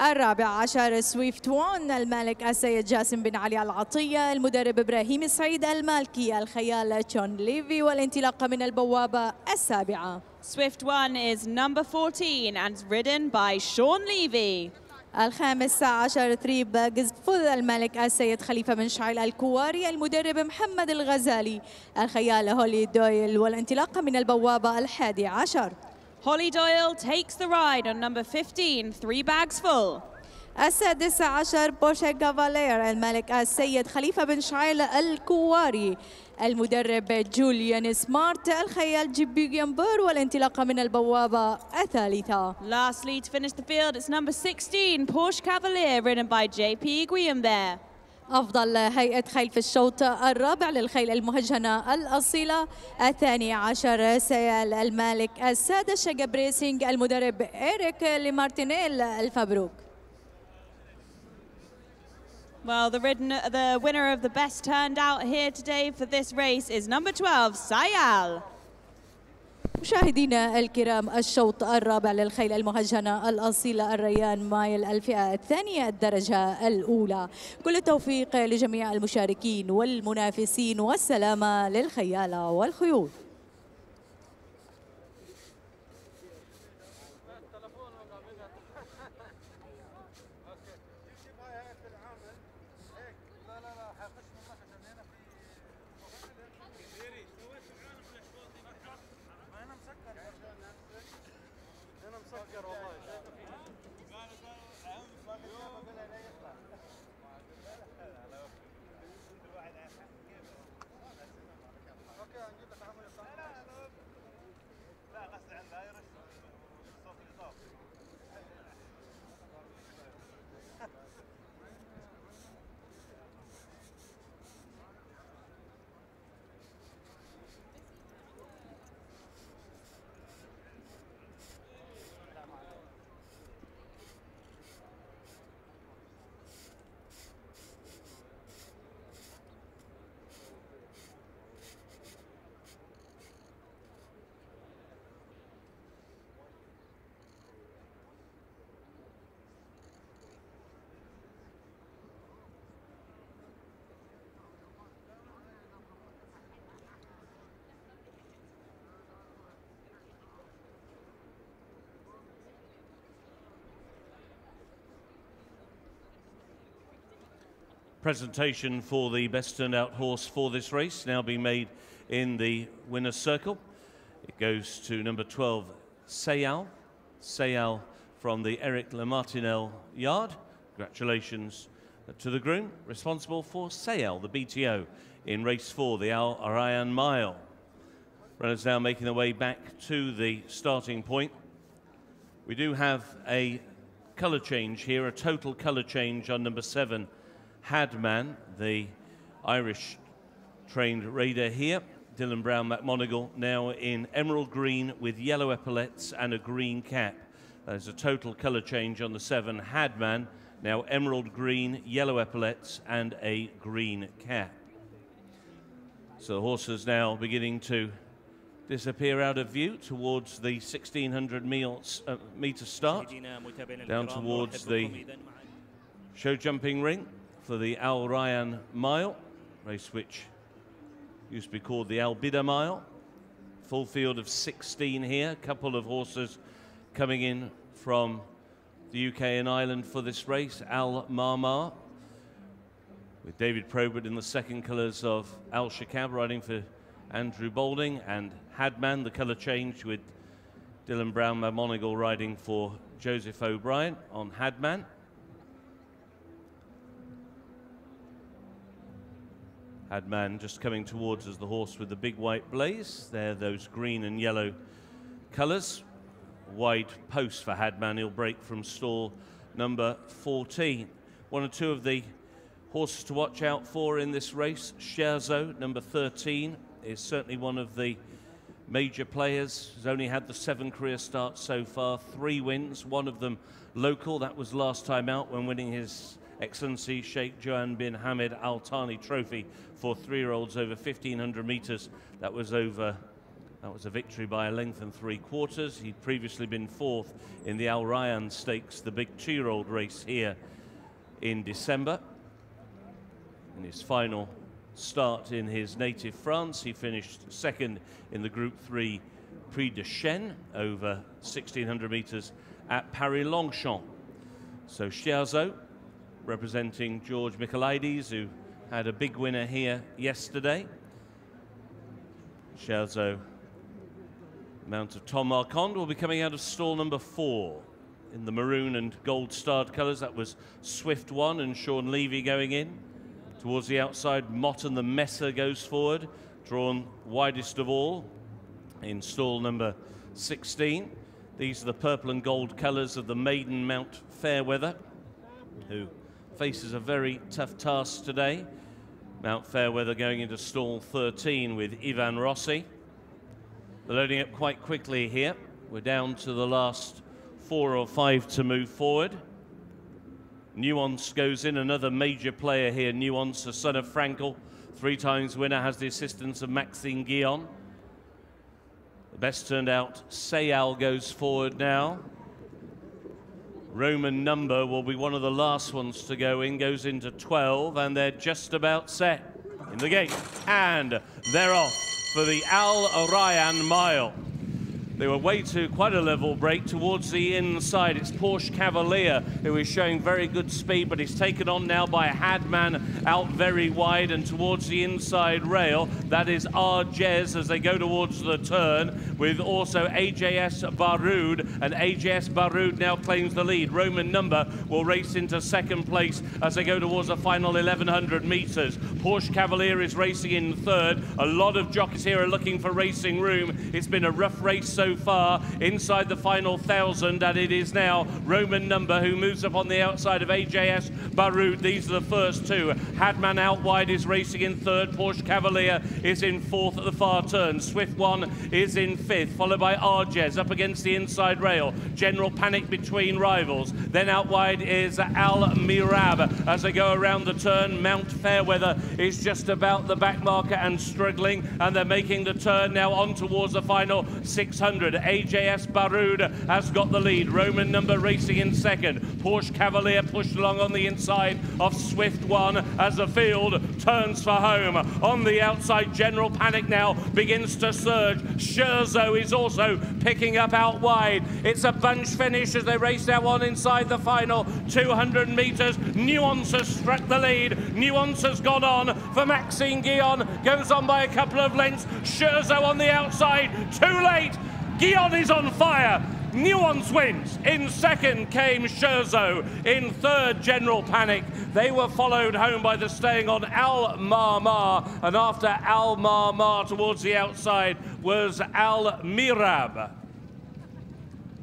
الرابع عشر سويفت وان المالك السيد جاسم بن علي العطية المدرب إبراهيم سعيد المالكي الخيال تشون ليفي والانطلاقة من البوابة السابعة Swift one is number 14 and ridden by Sean Levy. الخامس عشر باجز فوز الملك السيد خليفة بن شعيل الكواري المدرب محمد الغزالي. الخيال هولي دويل والانطلاقة من البوابة الحادي عشر. Holly Doyle takes the ride on number 15, three bags full. السادس عشر بوشا كافالير الملك السيد خليفة بن شعيل الكواري. المدرب جوليان سمارت الخيال جيبي جنبر والانطلاقة من البوابة الثالثة. Lastly, to finish the field, it's number 16, Porsche Cavalier, ridden by JP Guillenbert. أفضل هيئة خيل في الشوط الرابع للخيل المهجنة الأصيلة. الثاني عشر سيال المالك السادس شقب ريسينج المدرب إيريك لمارتينيل الفابروك. Well, the, ridden, the winner of the best turned out here today for this race is number 12, Sayal. مشاهدينا الكرام الشوط الرابع للخيل المهجنة الأصيلة الريان مايل الفئة الثانية الدرجة الأولى كل التوفيق لجميع المشاركين والمنافسين والسلامة للخيالة والخيول presentation for the best turned out horse for this race now being made in the winner's circle. It goes to number 12, Sayal. Sayal from the Eric Lemartinel yard. Congratulations to the groom responsible for Sayal, the BTO, in race four, the Al Rayyan Mile. Runners now making their way back to the starting point. We do have a colour change here, a total colour change on number seven, Hadman, the Irish trained raider here. Dylan Browne McMonagle now in emerald green with yellow epaulets and a green cap. There's a total colour change on the seven, Hadman, now emerald green, yellow epaulets and a green cap. So the horse is now beginning to disappear out of view towards the 1600 meals, uh, meter start, down towards the show jumping ring for the Al Rayyan Mile, race which used to be called the Al Bida Mile. Full field of 16 here, couple of horses coming in from the UK and Ireland for this race. Al Marmar with David Probert in the second colours of Al Shakab riding for Andrew Balding and Hadman, the colour change with Dylan Browne McMonagle riding for Joseph O'Brien on Hadman. Hadman just coming towards us, the horse with the big white blaze. There, those green and yellow colours. Wide post for Hadman. He'll break from stall number 14. One or two of the horses to watch out for in this race. Scherzo, number 13, is certainly one of the major players. He's only had the seven career starts so far, three wins, one of them local. That was last time out when winning his Excellency Sheikh Joaan bin Hamad Al Thani Trophy for three-year-olds over 1,500 metres. That was over. That was a victory by a length and three quarters. He'd previously been fourth in the Al Rayyan Stakes, the big two-year-old race here in December. In his final start in his native France, he finished second in the Group 3 Prix de Chêne over 1,600 metres at Paris Longchamp. So Scherzo representing George Michaelides, who had a big winner here yesterday. Scherzo, Mount of Tom Marquand will be coming out of stall number four. in the maroon and gold starred colours. That was Swift One and Sean Levey going in. Towards the outside, Mott and the Messer goes forward, drawn widest of all in stall number 16. These are the purple and gold colours of the maiden Mount Fairweather, who faces a very tough task today. Mount Fairweather going into stall 13 with Ivan Rossi. They're loading up quite quickly here. We're down to the last four or five to move forward. Nuance goes in, another major player here. Nuance, the son of Frankel, three times winner, has the assistance of Maxime Guyon. The best turned out, Sayal goes forward now. Roman number will be one of the last ones to go in, goes into 12, and they're just about set in the gate. And they're off for the Al Rayyan mile. They were way to quite a level break towards the inside. It's Porsche Cavalier who is showing very good speed, but he's taken on now by Hadman out very wide and towards the inside rail. That is Arjez as they go towards the turn with also AJS Barud. And AJS Barud now claims the lead. Roman number will race into second place as they go towards the final 1100 meters. Porsche Cavalier is racing in third. A lot of jockeys here are looking for racing room. It's been a rough race so far inside the final thousand, and it is now Roman number who moves up on the outside of AJS Barud. These are the first two. Hadman out wide is racing in third. Porsche Cavalier is in fourth at the far turn. Swift One is in fifth, followed by Arjez up against the inside rail. General panic between rivals. Then out wide is Al Mirab as they go around the turn. Mount Fairweather is just about the back marker and struggling, and they're making the turn now on towards the final 600. AJS Barud has got the lead. Roman number racing in second. Porsche Cavalier pushed along on the inside of Swift One as the field turns for home. On the outside, General Panic now begins to surge. Scherzo is also picking up out wide. It's a bunch finish as they race now on inside the final 200 metres. Nuance has struck the lead. Nuance has gone on for Maxime Guyon. Goes on by a couple of lengths. Scherzo on the outside. Too late. Guyon is on fire. Nuance wins. In second came Scherzo. In third, General Panic. They were followed home by the staying on Al Marmar. And after Al Marmar towards the outside was Al Mirab.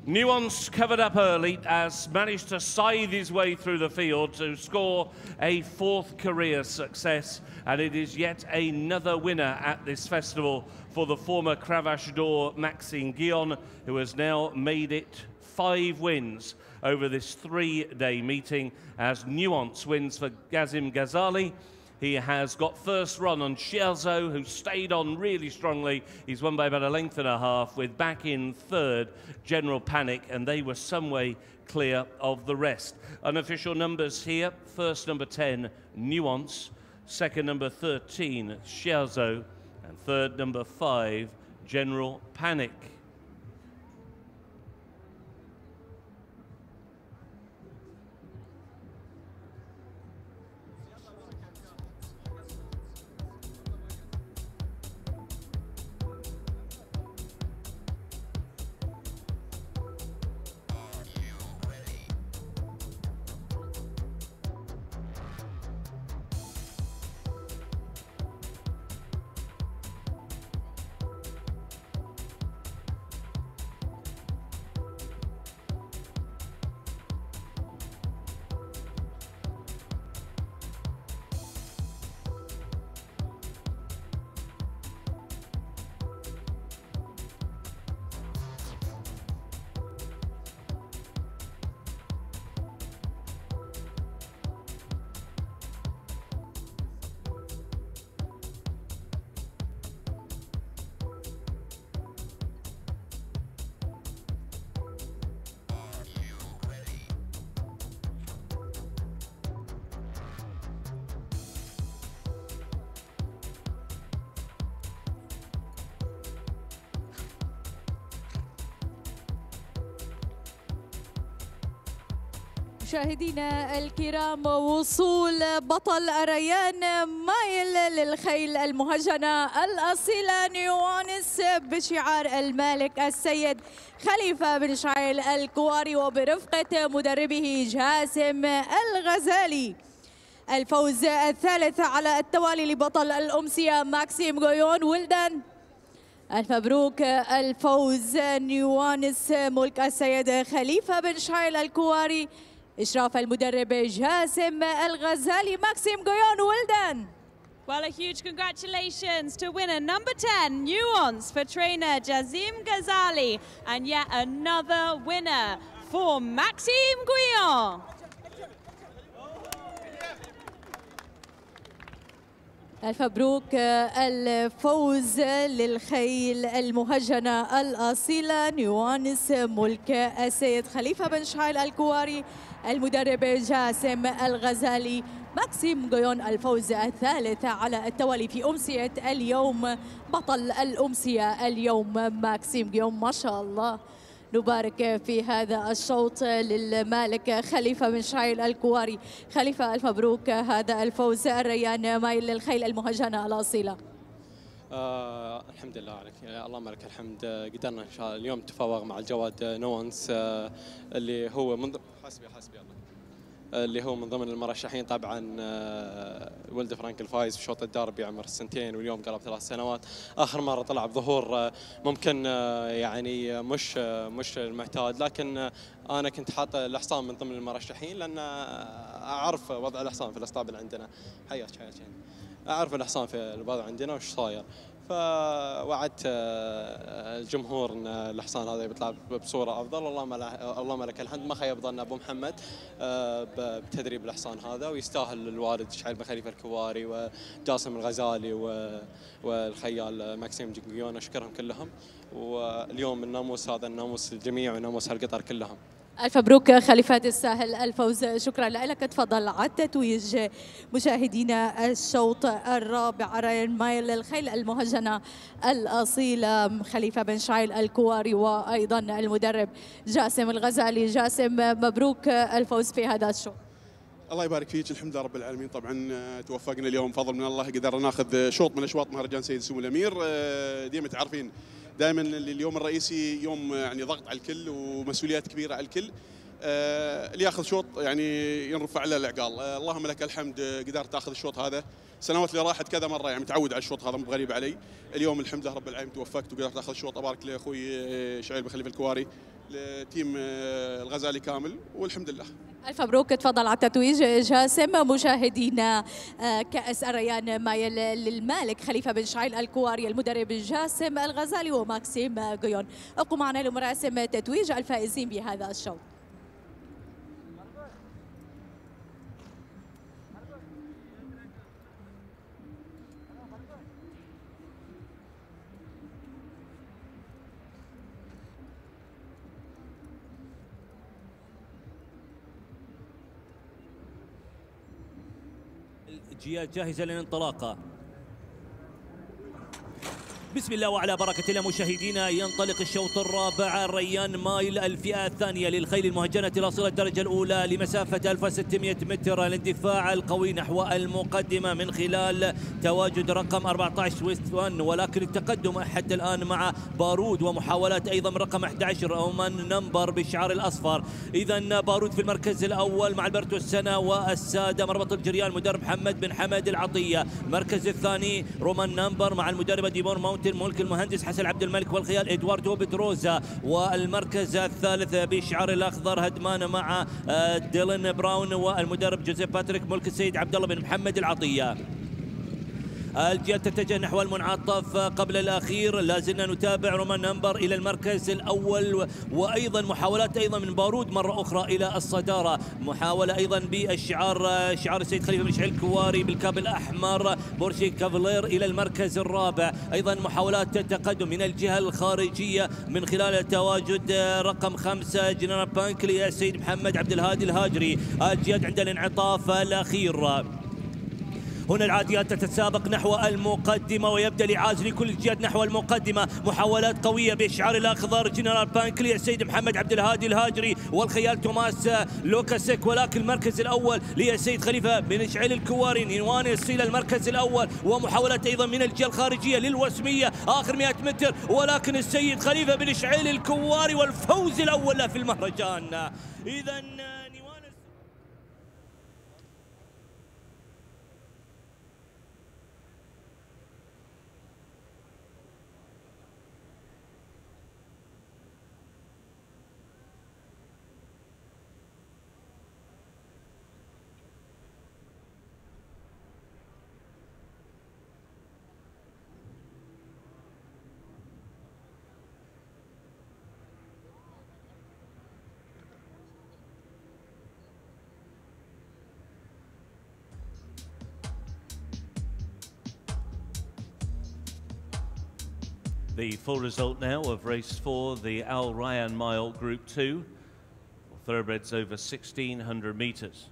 Nuance covered up early, has managed to scythe his way through the field to score a fourth career success, and it is yet another winner at this festival for the former Cravache d'Or Maxime Guyon, who has now made it five wins over this three-day meeting as Nuance wins for Jassim Ghazali, he has got first run on Scherzo, who stayed on really strongly. He's won by about a length and a half, with back in third, General Panic, and they were some way clear of the rest. Unofficial numbers here first number 10, Nuance, second number 13, Scherzo, and third number 5, General Panic. مشاهدينا الكرام وصول بطل الريان مايل للخيل المهجنة الأصيلة نيوانس بشعار المالك السيد خليفة بن شعيل الكواري وبرفقة مدربه جاسم الغزالي. الفوز الثالث على التوالي لبطل الأمسية ماكسيم غويون ولدان. ألف مبروك الفوز نيوانس ملك السيد خليفة بن شعيل الكواري. إشراف المدرب جاسم الغزالي ماكسيم غيون ولدان Well, a huge congratulations to winner number 10, Nuance, for trainer Jassim Ghazali. And yet another winner for Maxime Guyon. ألف مبروك الفوز للخيل المهجنة الأصيلة نيوانس ملك السيد خليفة بن شعيل الكواري المدرب جاسم الغزالي ماكسيم غيون الفوز الثالث على التوالي في أمسية اليوم بطل الأمسية اليوم ماكسيم غيون ما شاء الله. نبارك في هذا الشوط للمالك خليفة بن شعيل الكواري. خليفة ألف مبروك. هذا الفوز الريان مايل للخيل المهجنة الأصيلة. آه الحمد لله عليك. اللهم لك الحمد. قدرنا إن شاء الله اليوم تفوق مع الجواد نوانس آه اللي هو من ضمن حسبي حسبي. اللي هو من ضمن المرشحين طبعا آه، ولد فرانك الفايز في شوط الدربي عمر السنتين واليوم قرب ثلاث سنوات. آخر مرة طلع بظهور آه، ممكن آه، يعني مش مش المعتاد. لكن أنا كنت حاط الحصان من ضمن المرشحين لأن أعرف وضع الحصان في الاسطبل عندنا. حياك حياك. أعرف الحصان في الوضع عندنا وش صاير. فوعدت آه، الجمهور إن الحصان هذا بيطلع بصورة أفضل. اللهم اللهم لك الحمد. ما خيب ظن أبو محمد آه، بتدريب الحصان هذا. ويستاهل الوالد شعيب بن خليفه الكواري وجاسم الغزالي والخيال ماكسيم جنجيون. أشكرهم كلهم. واليوم الناموس هذا الناموس الجميع وناموس هالقطر كلهم. ألف مبروك خليفة الساهل الفوز. شكرا لك. تفضل. على التتويج مشاهدينا الشوط الرابع. ريان مايل للخيل المهجنة الأصيلة خليفة بن شعيل الكواري وأيضا المدرب جاسم الغزالي. جاسم مبروك الفوز في هذا الشوط. الله يبارك فيك. الحمد لله رب العالمين. طبعا آه، توفقنا اليوم. فضل من الله قدرنا ناخذ شوط من أشواط مهرجان سيد سمو الأمير. آه، ديما تعرفين دائما اليوم الرئيسي يوم يعني ضغط على الكل ومسؤوليات كبيرة على الكل. آه، اللي ياخذ شوط يعني ينرفع له العقال. آه، اللهم لك الحمد آه، قدرت تاخذ الشوط هذا. السنوات اللي راحت كذا مرة يعني متعود على الشوط هذا مو غريب علي. اليوم الحمد لله رب العالمين توفقت وقدرت أخذ الشوط أبارك لاخوي شعيب بن خليفة الكواري. لتيم آه، الغزالي كامل والحمد لله. ألف مبروك. تفضل على التتويج. جاسم مشاهدينا آه، كأس الريان مايل للمالك خليفة بن شعيل الكواري المدرب جاسم الغزالي وماكسيم غيون ابقوا معنا لمراسم تتويج الفائزين بهذا الشوط. الجياد جاهزة للانطلاقة. بسم الله وعلى بركة الله مشاهدينا ينطلق الشوط الرابع الريان مايل الفئة الثانية للخيل المهجنة لأصل الدرجة الأولى لمسافة 1600 متر. الاندفاع القوي نحو المقدمة من خلال تواجد رقم 14 ويست 1 ولكن التقدم حتى الآن مع بارود ومحاولات أيضا من رقم 11 رومان نمبر بالشعار الأصفر. إذا بارود في المركز الأول مع ألبرتو السنة والسادة مربط الجريان مدرب محمد بن حمد العطية. المركز الثاني رومان نمبر مع المدرب ديبون ماونتن ملك المهندس حسن عبد الملك والخيال إدواردو بتروزا والمركز الثالث بالشعار الأخضر هدمان مع آه، ديلن براون والمدرب جوزيف باتريك ملك السيد عبد الله بن محمد العطية. الجهة تتجه نحو المنعطف قبل الأخير. لا زلنا نتابع رومان نمبر إلى المركز الأول وأيضا محاولات أيضا من بارود مرة أخرى إلى الصدارة. محاولة أيضا بالشعار شعار السيد خليفة بن شعيل الكواري بالكاب الأحمر بورشي كافلير إلى المركز الرابع. أيضا محاولات التقدم من الجهة الخارجية من خلال تواجد رقم خمسة جنرال بانك للسيد محمد عبد الهادي الهاجري. الجهاد عند الانعطاف الأخير. هنا العاديات تتسابق نحو المقدمة ويبدأ الإعاز لكل الجهات نحو المقدمة. محاولات قوية بإشعار الأخضر جنرال بانكلي السيد محمد عبد الهادي الهاجري والخيال توماس لوكاسيك. ولكن المركز الأول للسيد خليفة بن إشعيل الكواري نيوان الصيل المركز الأول. ومحاولات أيضا من الجهة الخارجية للوسمية آخر 100 متر. ولكن السيد خليفة بن إشعيل الكواري والفوز الأول في المهرجان. إذا The full result now of race four, the Al Rayyan Mile Group 2, thoroughbreds over 1600 metres.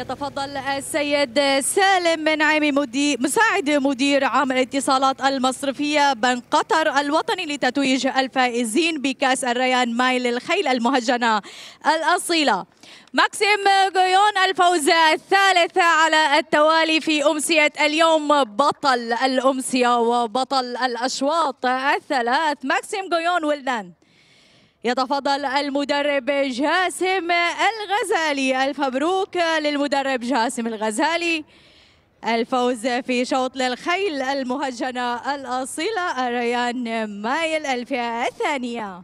يتفضل السيد سالم بن عامي مدير مساعد مدير عام الاتصالات المصرفية بن قطر الوطني لتتويج الفائزين بكأس الريان مايل الخيل المهجنة الأصيلة. ماكسيم جويون الفوز الثالث على التوالي في أمسية اليوم. بطل الأمسية وبطل الأشواط الثلاث. ماكسيم جويون ولدان. يتفضل المدرب جاسم الغزالي. ألف مبروك للمدرب جاسم الغزالي. الفوز في شوط للخيل المهجنة الأصيلة الريان مايل الفئة الثانية.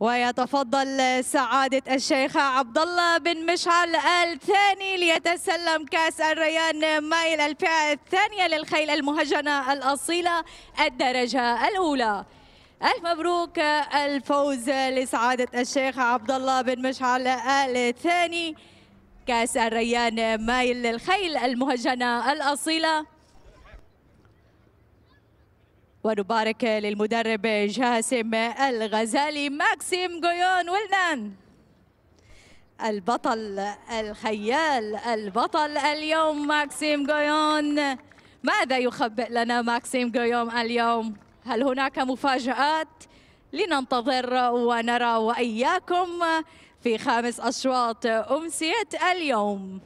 ويتفضل سعادة الشيخ عبد الله بن مشعل الثاني ليتسلم كأس الريان مايل الفئة الثانية للخيل المهجنة الأصيلة الدرجة الأولى. ألف مبروك الفوز لسعادة الشيخ عبد الله بن مشعل الثاني كأس الريان مايل للخيل المهجنة الأصيلة. ونبارك للمدرب جاسم الغزالي ماكسيم جويون ولنان. البطل الخيال البطل اليوم ماكسيم جويون. ماذا يخبئ لنا ماكسيم جويون اليوم؟ هل هناك مفاجآت؟ لننتظر ونرى وإياكم في خامس أشواط أمسية اليوم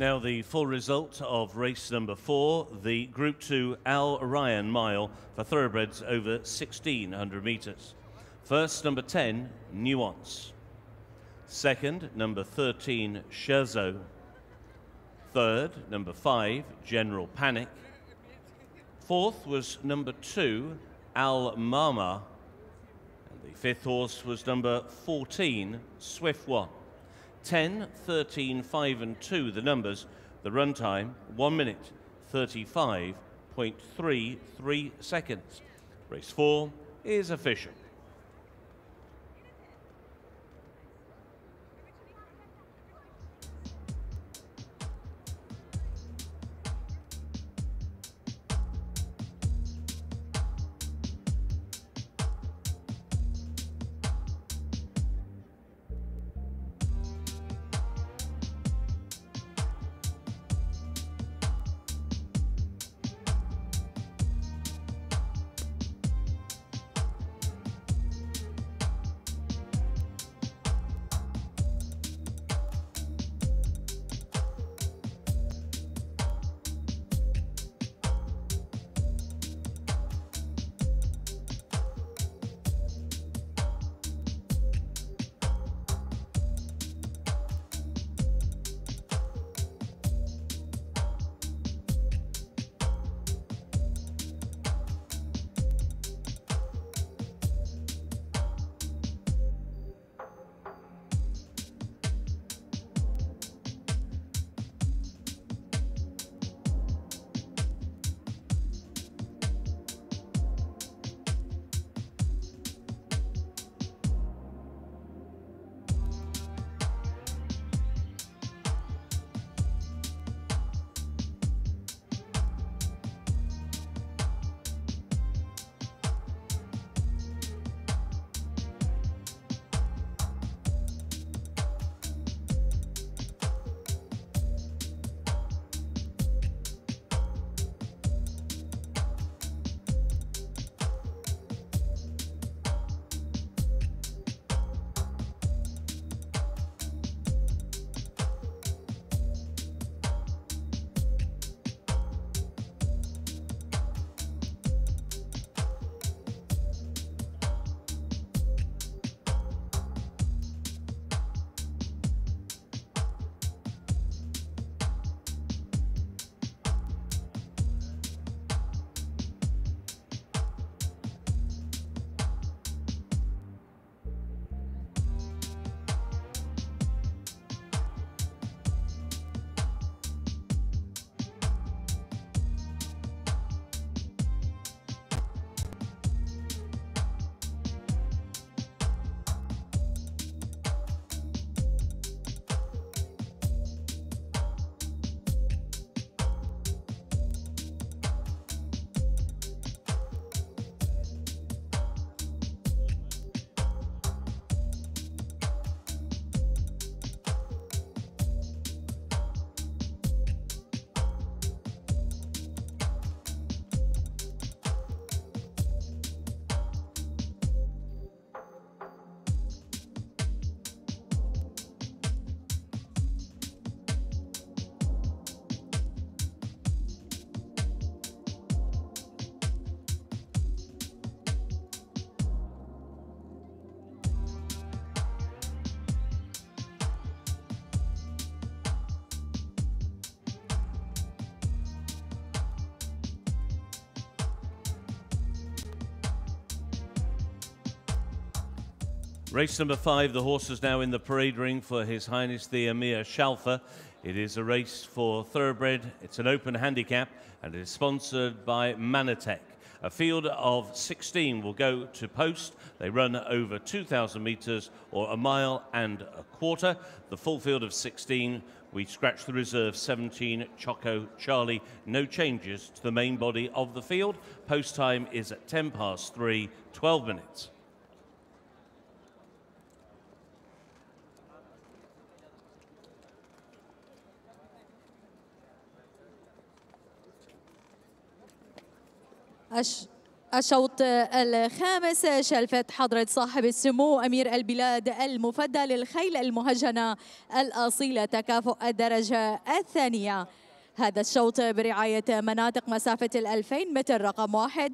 Now, the full result of race number four, the Group 2 Al Rayyan Mile for thoroughbreds over 1600 metres. First, number 10, Nuance. Second, number 13, Scherzo. Third, number 5, General Panic. Fourth was number 2, Al Marmar. And the fifth horse was number 14, Swift One. 10, 13, 5 and 2, the numbers. The runtime, 1 minute 35.33 seconds. Race 4 is official. Race number five, the horse is now in the parade ring for His Highness the Emir Shalfa. It is a race for thoroughbred. It's an open handicap and it is sponsored by Manateq. A field of 16 will go to post. They run over 2,000 metres or a mile and a quarter. The full field of 16, we scratch the reserve 17 Choco Charlie. No changes to the main body of the field. Post time is at 10 past 3, 12 minutes. أش... الشوط الخامس شلفت حضرة صاحب السمو أمير البلاد المفدى للخيل المهجنة الأصيلة تكافؤ الدرجة الثانية هذا الشوط برعاية مناطق مسافة الألفين متر رقم واحد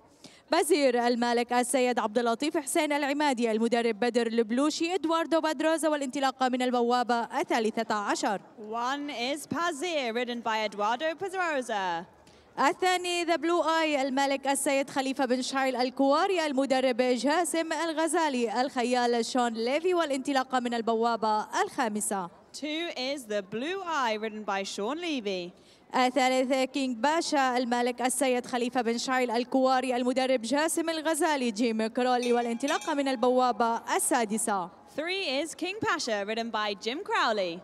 بزير المالك السيد عبد اللطيف حسين العمادي المدرب بدر البلوشي إدواردو بدروزا والانطلاقه من البوابة الثالثة عشر. One is Pazir, ridden by Eduardo Pedroza. الثاني ذا بلو اي الملك السيد خليفة بن شعيل الكواري المدرب جاسم الغزالي الخيال شون ليفي والانطلاقة من البوابة الخامسة. Two is the Blue Eye, ridden by Sean Levy. الثالث كينج باشا الملك السيد خليفة بن شعيل الكواري المدرب جاسم الغزالي جيم كرولي والانطلاقة من البوابة السادسة Three is King Pasha, ridden by Jim Crowley.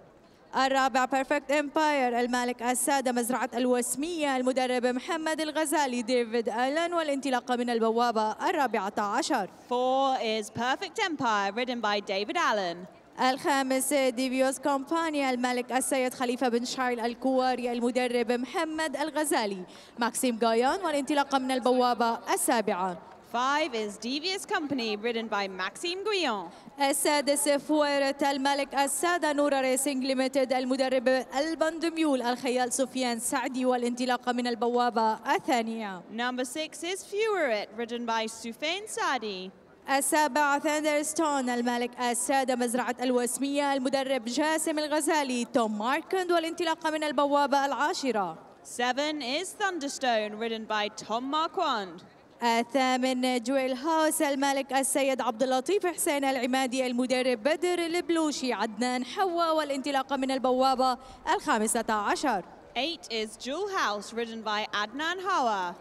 الرابع بيرفكت امباير المالك السادة مزرعة الوسمية. المدرب محمد الغزالي ديفيد ألن والانطلاقة من البوابة الرابعة عشر. Four is Perfect Empire, ridden by David Allen. الخامس ديفيوس كومبانيا الملك السيد خليفة بن شعيل الكواري. المدرب محمد الغزالي. ماكسيم غايان. والانطلاقة من البوابة السابعة. Five is Devious Company, ridden by Maxime Guillon. السادس فويرة الملك السادة نورا ريسينج ليميتد المدرب البندميول الخيال سفيان سعدي والانطلاقة من البوابة الثانية Number six is Feurit, ridden by Sufain Sadi. السابع ثاندرستون الملك السادة مزرعة الوسمية المدرب جاسم الغزالي توم ماركند والانطلاقة من البوابة العاشرة Seven is Thunderstone, ridden by Tom Marquand. الثامن جويل هاوس الملك السيد عبد اللطيف حسين العمادي المدرب بدر البلوشي عدنان حوا والانطلاقة من البوابة الخامسة عشر Eight is Jewel House, ridden by Adnan Hawa.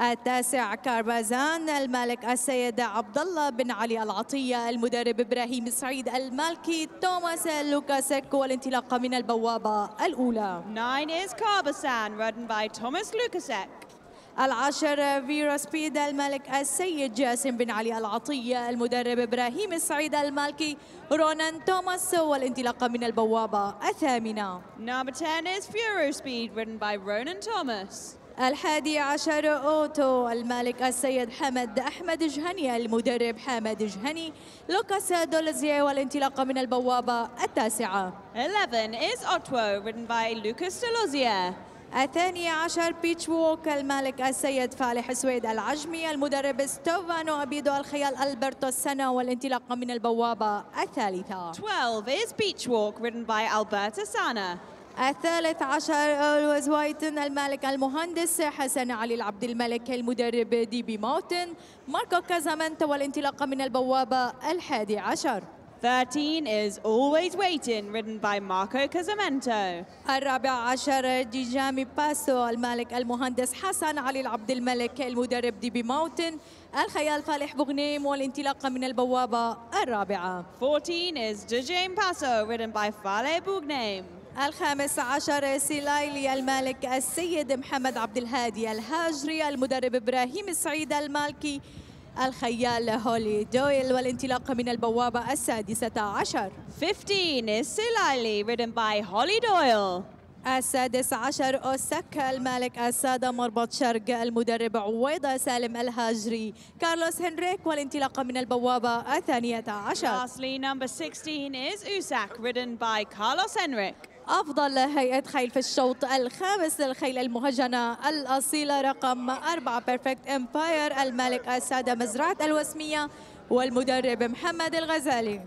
التاسع كاربازان الملك السيد عبد الله بن علي العطية المدرب إبراهيم سعيد المالكي توماس لوكاسيك والانطلاقة من البوابة الأولى Nine is Carbasan, ridden by Thomas Lukasek. العاشر فيرا سبيد الملك السيد جاسم بن علي العطية المدرب إبراهيم السعيد المالكي رونان توماس والانطلاقة من البوابة الثامنة Number 10 is Furo Speed, ridden by Ronan Thomas. الحادي عشر أوتو المالك السيد حمد أحمد جهني المدرب حامد جهني لوكاس دولزيه والانطلاقة من البوابة التاسعة 11 is Otwo, ridden by Lucas Delosier. الثاني عشر بيتش ووك المالك السيد فالح سويد العجمي المدرب ستوفانو أبيدو الخيال ألبرتو السنة والانطلاقة من البوابة الثالثة. 12 is Beach Walk, ridden by Alberta Sana. الثالث عشر أولويز وايتن المالك المهندس حسن علي العبد الملك المدرب دي بي ماوتن. ماركو كازامنت والانطلاقة من البوابة الحادي عشر. 13 is Always Waiting, ridden by Marco Casamento. الرابع عشر جيجامي باسو المالك المهندس حسن علي العبد الملك المدرب دي بي ماوتن الخيال فالح بغنيم والانطلاقة من البوابة الرابعة 14 is Dejame Paso, ridden by Fale Bugnaim. الخامس عشر سيلايلي المالك السيد محمد عبد الهادي الهاجري المدرب إبراهيم السعيد المالكي الخيال هولي دويل والانطلاقة من البوابة السادسة عشر 15 is Silali, ridden by Holly Doyle. السادس عشر أوساكا المالك السادة مربط شرق المدرب عويضة سالم الهاجري كارلوس هنريك والانطلاقة من البوابة الثانية عشر Lastly, number 16 is Usak, ridden by Carlos Henrik. أفضل هيئة خيل في الشوط الخامس للخيل المهجنة. الأصيلة رقم أربعة بيرفكت امباير الملك السادة مزرعة الوسمية والمدرب محمد الغزالي.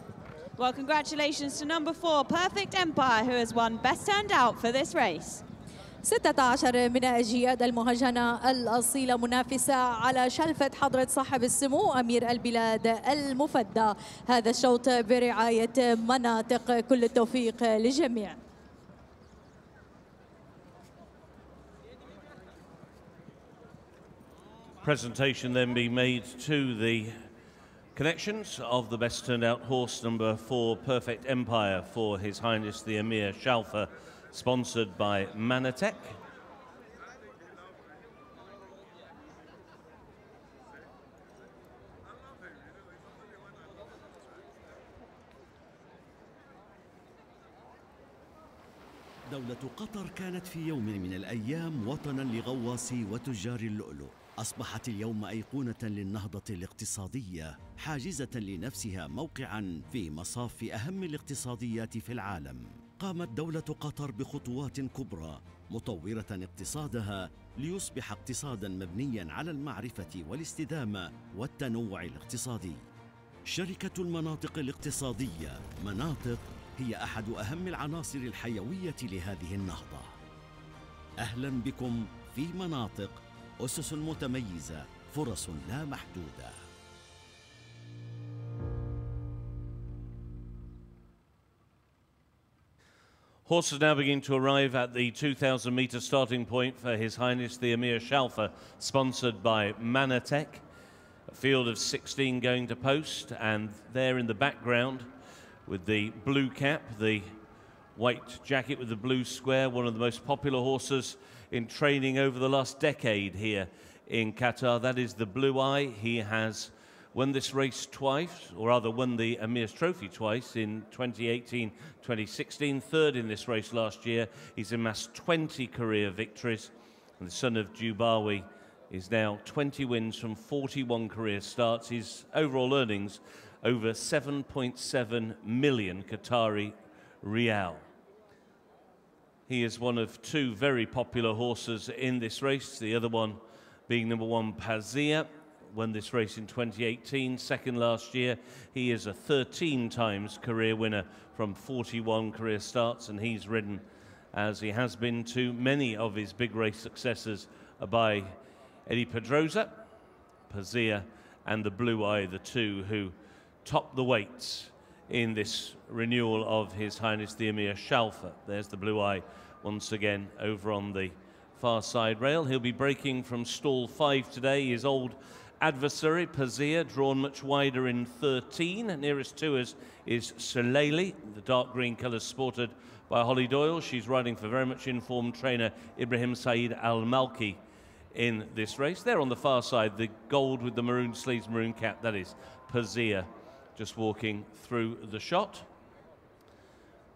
Well, congratulations to number four, Perfect Empire, who has won Best Turned Out for this race. 16 من أجياد المهجنة. الأصيلة منافسة على شلفة حضرة صاحب السمو أمير البلاد المفدى. هذا الشوط برعاية مناطق كل التوفيق للجميع. presentation then be made to the connections of the best turned out horse number four, Perfect Empire, for His Highness the Emir Shalfa, sponsored by Manateq. دولة قطر كانت في يوم من الأيام وطنا لغواصي وتجار اللؤلؤ أصبحت اليوم أيقونة للنهضة الاقتصادية حاجزة لنفسها موقعا في مصاف أهم الاقتصاديات في العالم. قامت دولة قطر بخطوات كبرى مطورة اقتصادها ليصبح اقتصادا مبنيا على المعرفة والاستدامة والتنوع الاقتصادي. شركة المناطق الاقتصادية مناطق هي أحد أهم العناصر الحيوية لهذه النهضة. أهلا بكم في مناطق أسس متميزة فرص لا محدودة Horses now begin to arrive at the 2,000 metre starting point for His Highness the Emir Shalfa, sponsored by Manateq. A field of 16 going to post, and there in the background with the blue cap, the white jacket with the blue square, one of the most popular horses in training over the last decade here in Qatar. That is the Blue Eye. He has won this race twice, or rather won the Amir's Trophy twice in 2018, 2016, third in this race last year. He's amassed 20 career victories, and the son of Dubawi is now 20 wins from 41 career starts. His overall earnings over 7.7 million Qatari rial. He is one of two very popular horses in this race, the other one being number one Pazir, won this race in 2018, second last year. He is a 13 times career winner from 41 career starts, and he's ridden, as he has been to many of his big race successors, by Eddie Pedroza, Pazir, and the Blue Eye, the two who top the weights in this renewal of His Highness the Emir Shalfa. There's the Blue Eye once again over on the far side rail. He'll be breaking from stall five today. His old adversary, Pazir, drawn much wider in 13. Nearest to us is Soleli, the dark green colours sported by Holly Doyle. She's riding for very much informed trainer Ibrahim Saeed Al Malki in this race. There on the far side, the gold with the maroon sleeves, maroon cap, that is Pazir, just walking through the shot.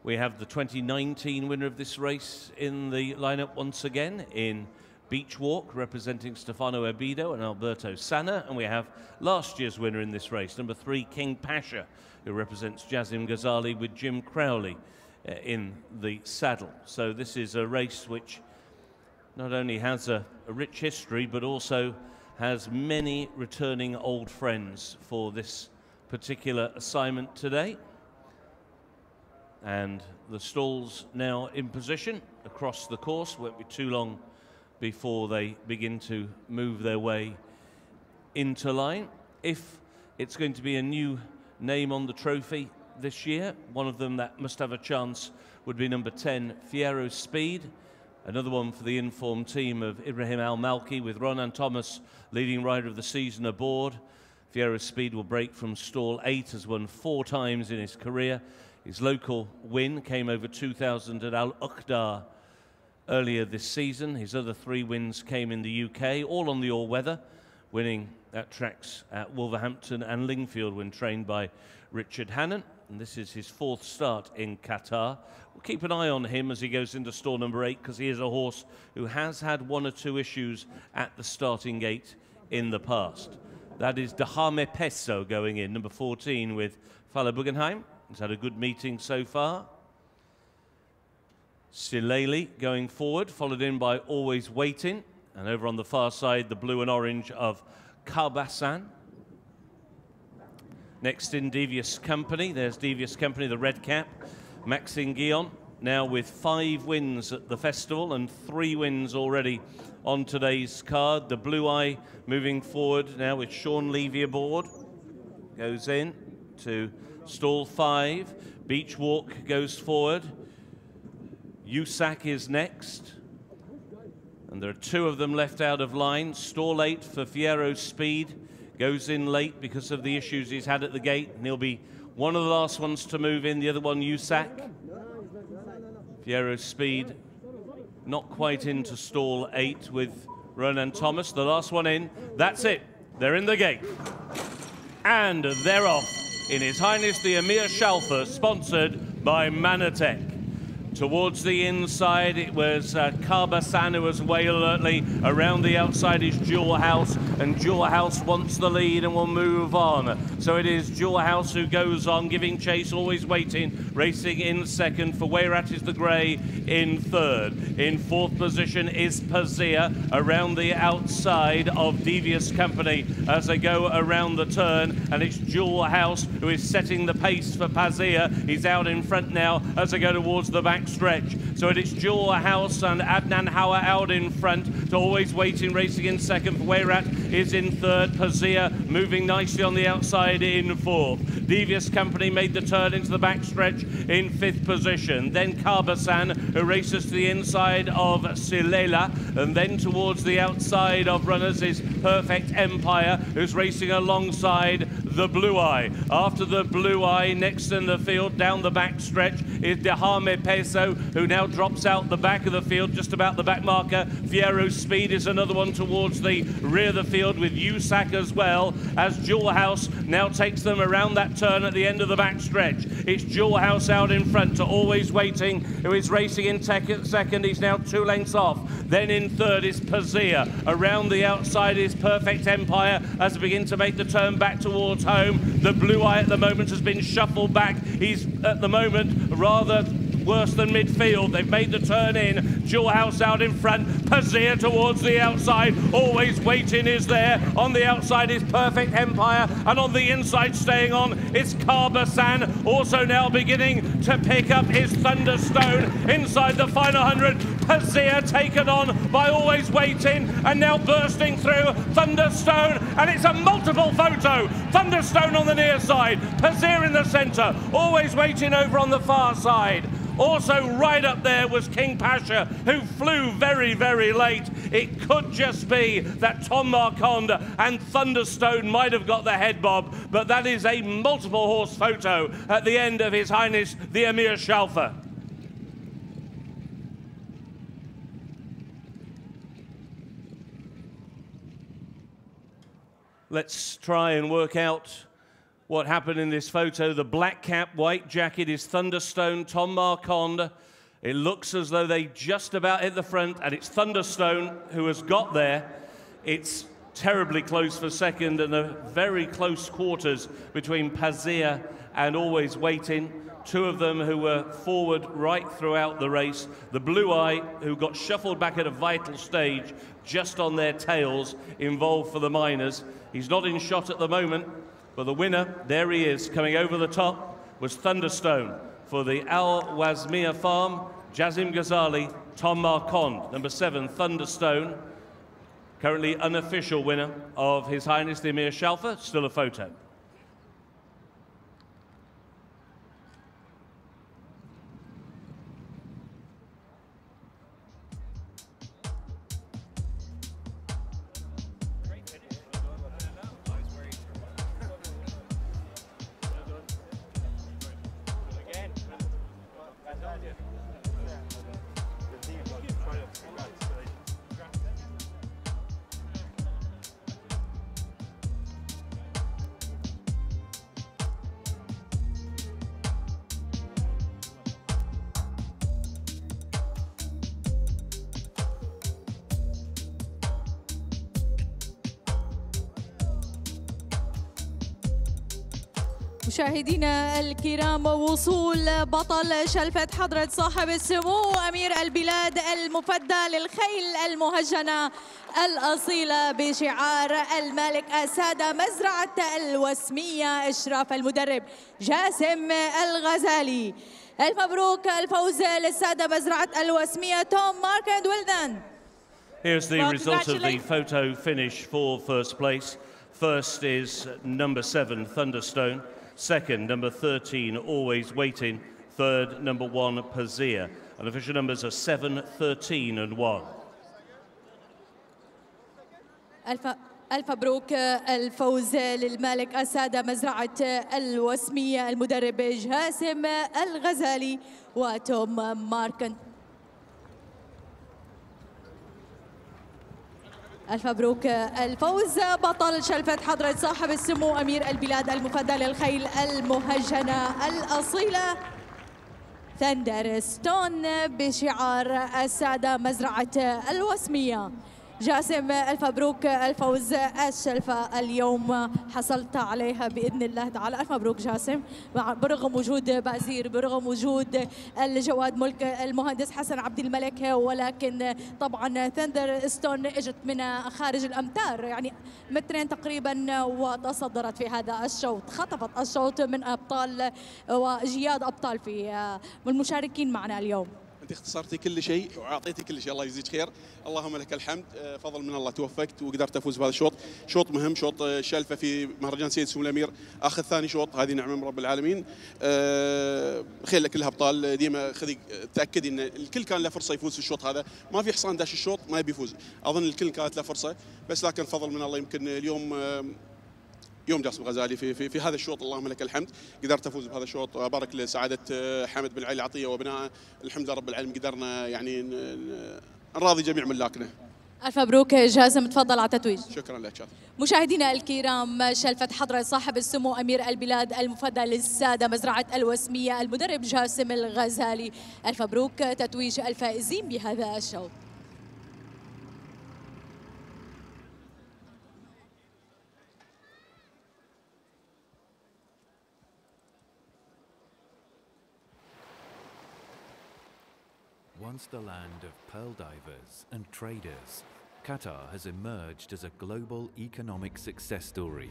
We have the 2019 winner of this race in the lineup once again in Beach Walk, representing Stefano Ebido and Alberto Sanna. And we have last year's winner in this race, number three, King Pasha, who represents Jassim Ghazali with Jim Crowley uh, in the saddle. So this is a race which not only has a, a rich history, but also has many returning old friends for this particular assignment today and the stalls now in position across the course. Won't be too long before they begin to move their way into line. If it's going to be a new name on the trophy this year, one of them that must have a chance would be number 10, Fiero Speed. Another one for the informed team of Ibrahim Al Malki with Ronan Thomas, leading rider of the season aboard. Fiero Speed will break from stall eight, has won four times in his career. His local win came over 2,000 at Al Uqda earlier this season. His other three wins came in the UK, all on the all weather, winning at tracks at Wolverhampton and Lingfield when trained by Richard Hannon. And this is his fourth start in Qatar. We'll keep an eye on him as he goes into stall number eight because he is a horse who has had one or two issues at the starting gate in the past. That is Dejame Paso going in, number 14 with Faleh Bughanem. He's had a good meeting so far. Sileli going forward, followed in by Always Waiting. And over on the far side, the blue and orange of Karbasan. Next in Devious Company, there's Devious Company, the red cap. Maxime Guyon, now with five wins at the festival and three wins already on today's card. The Blue Eye moving forward now with Sean Levey aboard. Goes in to stall five. Beach Walk goes forward. USAC is next. And there are two of them left out of line. Stall eight for Fierro Speed. Goes in late because of the issues he's had at the gate. And he'll be one of the last ones to move in. The other one, USAC. Fierro Speed not quite into stall eight with Ronan Thomas. The last one in. That's it. They're in the gate. And they're off in His Highness the Emir Shalfa, sponsored by Manateq. Towards the inside, it was uh, Carbasan who was way alertly. Around the outside is Jewel House, and Jewel House wants the lead and will move on. So it is Jewel House who goes on, giving chase, always waiting, racing in second. For Wayrat is the grey in third. In fourth position is Pazir around the outside of Devious Company as they go around the turn, and it's Jewel House who is setting the pace for Pazir. He's out in front now as they go towards the back stretch. So it is Jewel House and Adnan Hawa out in front, to always waiting, racing in second. Wayrat is in third. Pazir moving nicely on the outside in fourth. Devious Company made the turn into the back stretch in fifth position. Then Carbasan, who races to the inside of Silela, and then towards the outside of runners is Perfect Empire, who's racing alongside the Blue Eye. After the Blue Eye, next in the field, down the back stretch, is Dejame Paso, who now drops out the back of the field, just about the back marker. Fiero Speed is another one towards the rear of the field with USAC as well, as Jewel House now takes them around that turn at the end of the back stretch. It's Jewel House out in front to Always Waiting, who is racing in second. He's now two lengths off. Then in third is Pazir. Around the outside is Perfect Empire as they begin to make the turn back towards home. The Blue Eye at the moment has been shuffled back. He's at the moment rather worse than midfield. They've made the turn in. Jewel House out in front. Pazir towards the outside. Always waiting is there. On the outside is Perfect Empire. And on the inside staying on is Carbasan. Also now beginning to pick up his Thunderstone inside the final 100. Pazir taken on by Always Waiting and now bursting through Thunderstone. And it's a multiple photo. Thunderstone on the near side. Pazir in the centre. Always Waiting over on the far side. Also, right up there was King Pasha, who flew very, very late. It could just be that Tom Marquand and Thunderstone might have got the head bob, but that is a multiple horse photo at the end of His Highness the Emir Shalfa. Let's try and work out what happened in this photo. The black cap, white jacket is Thunderstone, Tom Marquand. It looks as though they just about hit the front, and it's Thunderstone who has got there. It's terribly close for second, and a very close quarters between Pazir and Always Waiting. Two of them who were forward right throughout the race. The Blue Eye, who got shuffled back at a vital stage, just on their tails, involved for the minors. He's not in shot at the moment, but the winner, there he is, coming over the top, was Thunderstone for the Al Wazmia farm. Jassim Ghazali, Tom Marquand, number seven, Thunderstone. Currently unofficial winner of His Highness the Emir Shalfa. Still a photo. مشاهدينا الكرام وصول بطل شلفة حضرة صاحب السمو أمير البلاد المفدى للخيل المهجنة الأصيلة بشعار الملك السادة مزرعة الوسمية إشراف المدرب جاسم الغزالي ألف مبروك الفوز للسادة مزرعة الوسمية توم مارك اند ويلدن Here's the Well, result of the photo finish for first place. First is number seven, Thunderstone. Second, number 13, Always Waiting. Third, number one, Pazir. And official numbers are 7, 13 and 1. ألف مبروك الفوز للمالك السادة مزرعة الوسمية المدرب جاسم الغزالي وتوم ماركن ألف مبروك الفوز. بطل شلفة حضرة صاحب السمو أمير البلاد المفدى للخيل المهجنة الأصيلة ثندر ستون بشعار السادة مزرعة الوسمية. جاسم ألف مبروك الفوز الشلفة اليوم حصلت عليها بإذن الله تعالى. ألف مبروك جاسم. برغم وجود بازير برغم وجود الجواد ملك المهندس حسن عبد الملك ولكن طبعا ثندر ستون إجت من خارج الأمتار. يعني مترين تقريبا وتصدرت في هذا الشوط. خطفت الشوط من أبطال وجياد أبطال في من المشاركين معنا اليوم. انت اختصرتي كل شيء وأعطيتي كل شيء الله يجزيك خير. اللهم لك الحمد. آه، فضل من الله توفقت وقدرت أفوز بهذا الشوط. شوط مهم شوط آه، شلفة في مهرجان سيد سمو الأمير. آخذ ثاني شوط هذه نعمة من رب العالمين. آه، خير كلها ابطال ديما خذي تاكدي إن الكل كان له فرصة يفوز في الشوط هذا. ما في حصان داش الشوط ما يبي يفوز. أظن الكل كانت له فرصة بس لكن فضل من الله يمكن اليوم يوم جاسم الغزالي في في, في هذا الشوط. اللهم لك الحمد. قدرت أفوز بهذا الشوط. وابارك لسعادة آه، حامد بن علي العطيه وبنائه الحمد لله رب العالمين. قدرنا يعني نراضي جميع ملاكنا ألف مبروك جاسم. تفضل على التتويج. شكرا لك شاطر مشاهدينا الكرام شلفة حضرة صاحب السمو أمير البلاد المفدى للسادة مزرعة الوسمية المدرب جاسم الغزالي. ألف مبروك تتويج الفائزين بهذا الشوط. Once the land of pearl divers and traders, Qatar has emerged as a global economic success story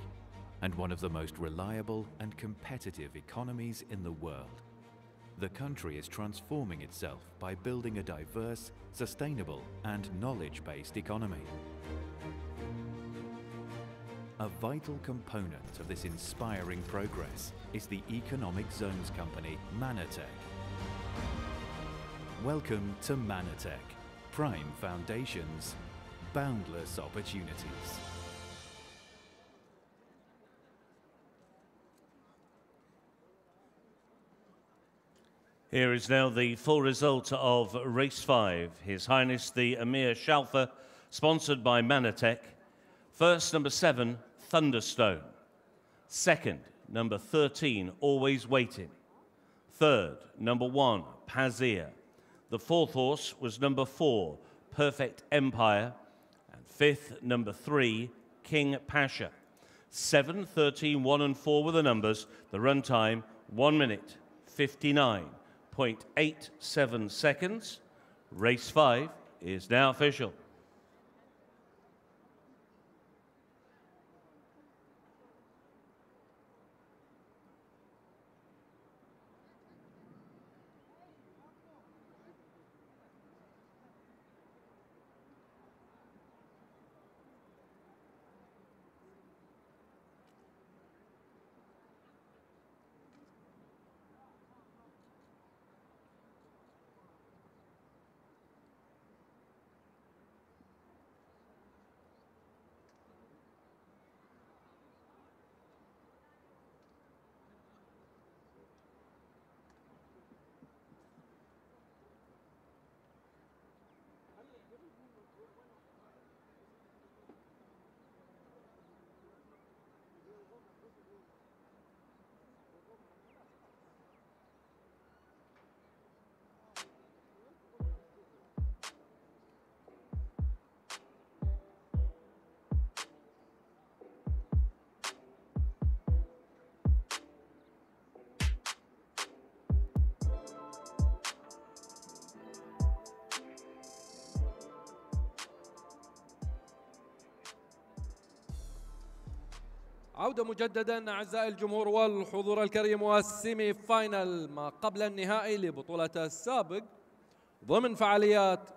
and one of the most reliable and competitive economies in the world. The country is transforming itself by building a diverse, sustainable, and knowledge based economy. A vital component of this inspiring progress is the Economic Zones company Manateq. Welcome to Manateq, Prime Foundations, boundless opportunities. Here is now the full result of race five. His Highness the Emir Shalfa, sponsored by Manateq. First, number seven, Thunderstone. Second, number 13, Always Waiting. Third, number one, Pazir. The fourth horse was number four, Perfect Empire. And fifth, number three, King Pasha. Seven, 13, 1 and 4 were the numbers. The run time, 1 minute, 59.87 seconds. Race 5 is now official. عودة مجددا أعزائي الجمهور والحضور الكريم والسيمي فاينل ما قبل النهائي لبطولة السابق ضمن فعاليات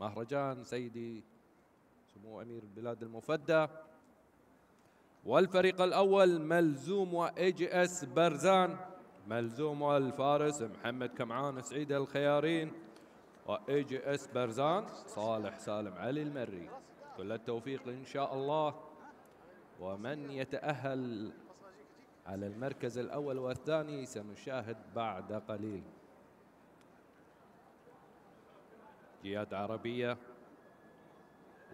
مهرجان سيدي سمو أمير البلاد المفدى والفريق الأول ملزوم وإي جي إس برزان ملزوم والفارس محمد كمعان سعيد الخيارين وإي جي إس برزان صالح سالم علي المري. كل التوفيق إن شاء الله. ومن يتأهل على المركز الأول والثاني سنشاهد بعد قليل. جياد عربية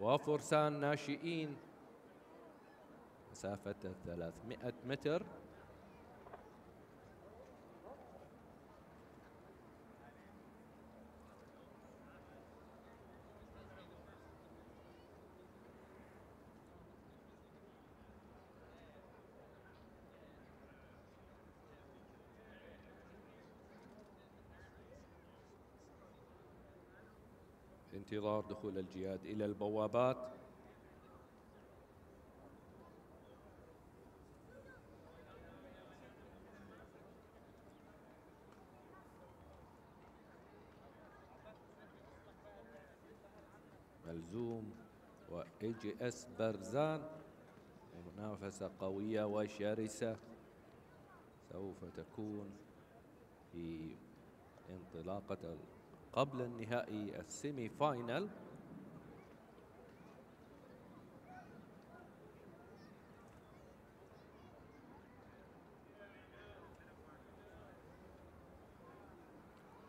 وفرسان ناشئين. مسافة 300 متر. بانتظار دخول الجياد إلى البوابات. ملزوم واي جي إس برزان. منافسة قوية وشرسة. سوف تكون في انطلاقة قبل النهائي السيمي فاينل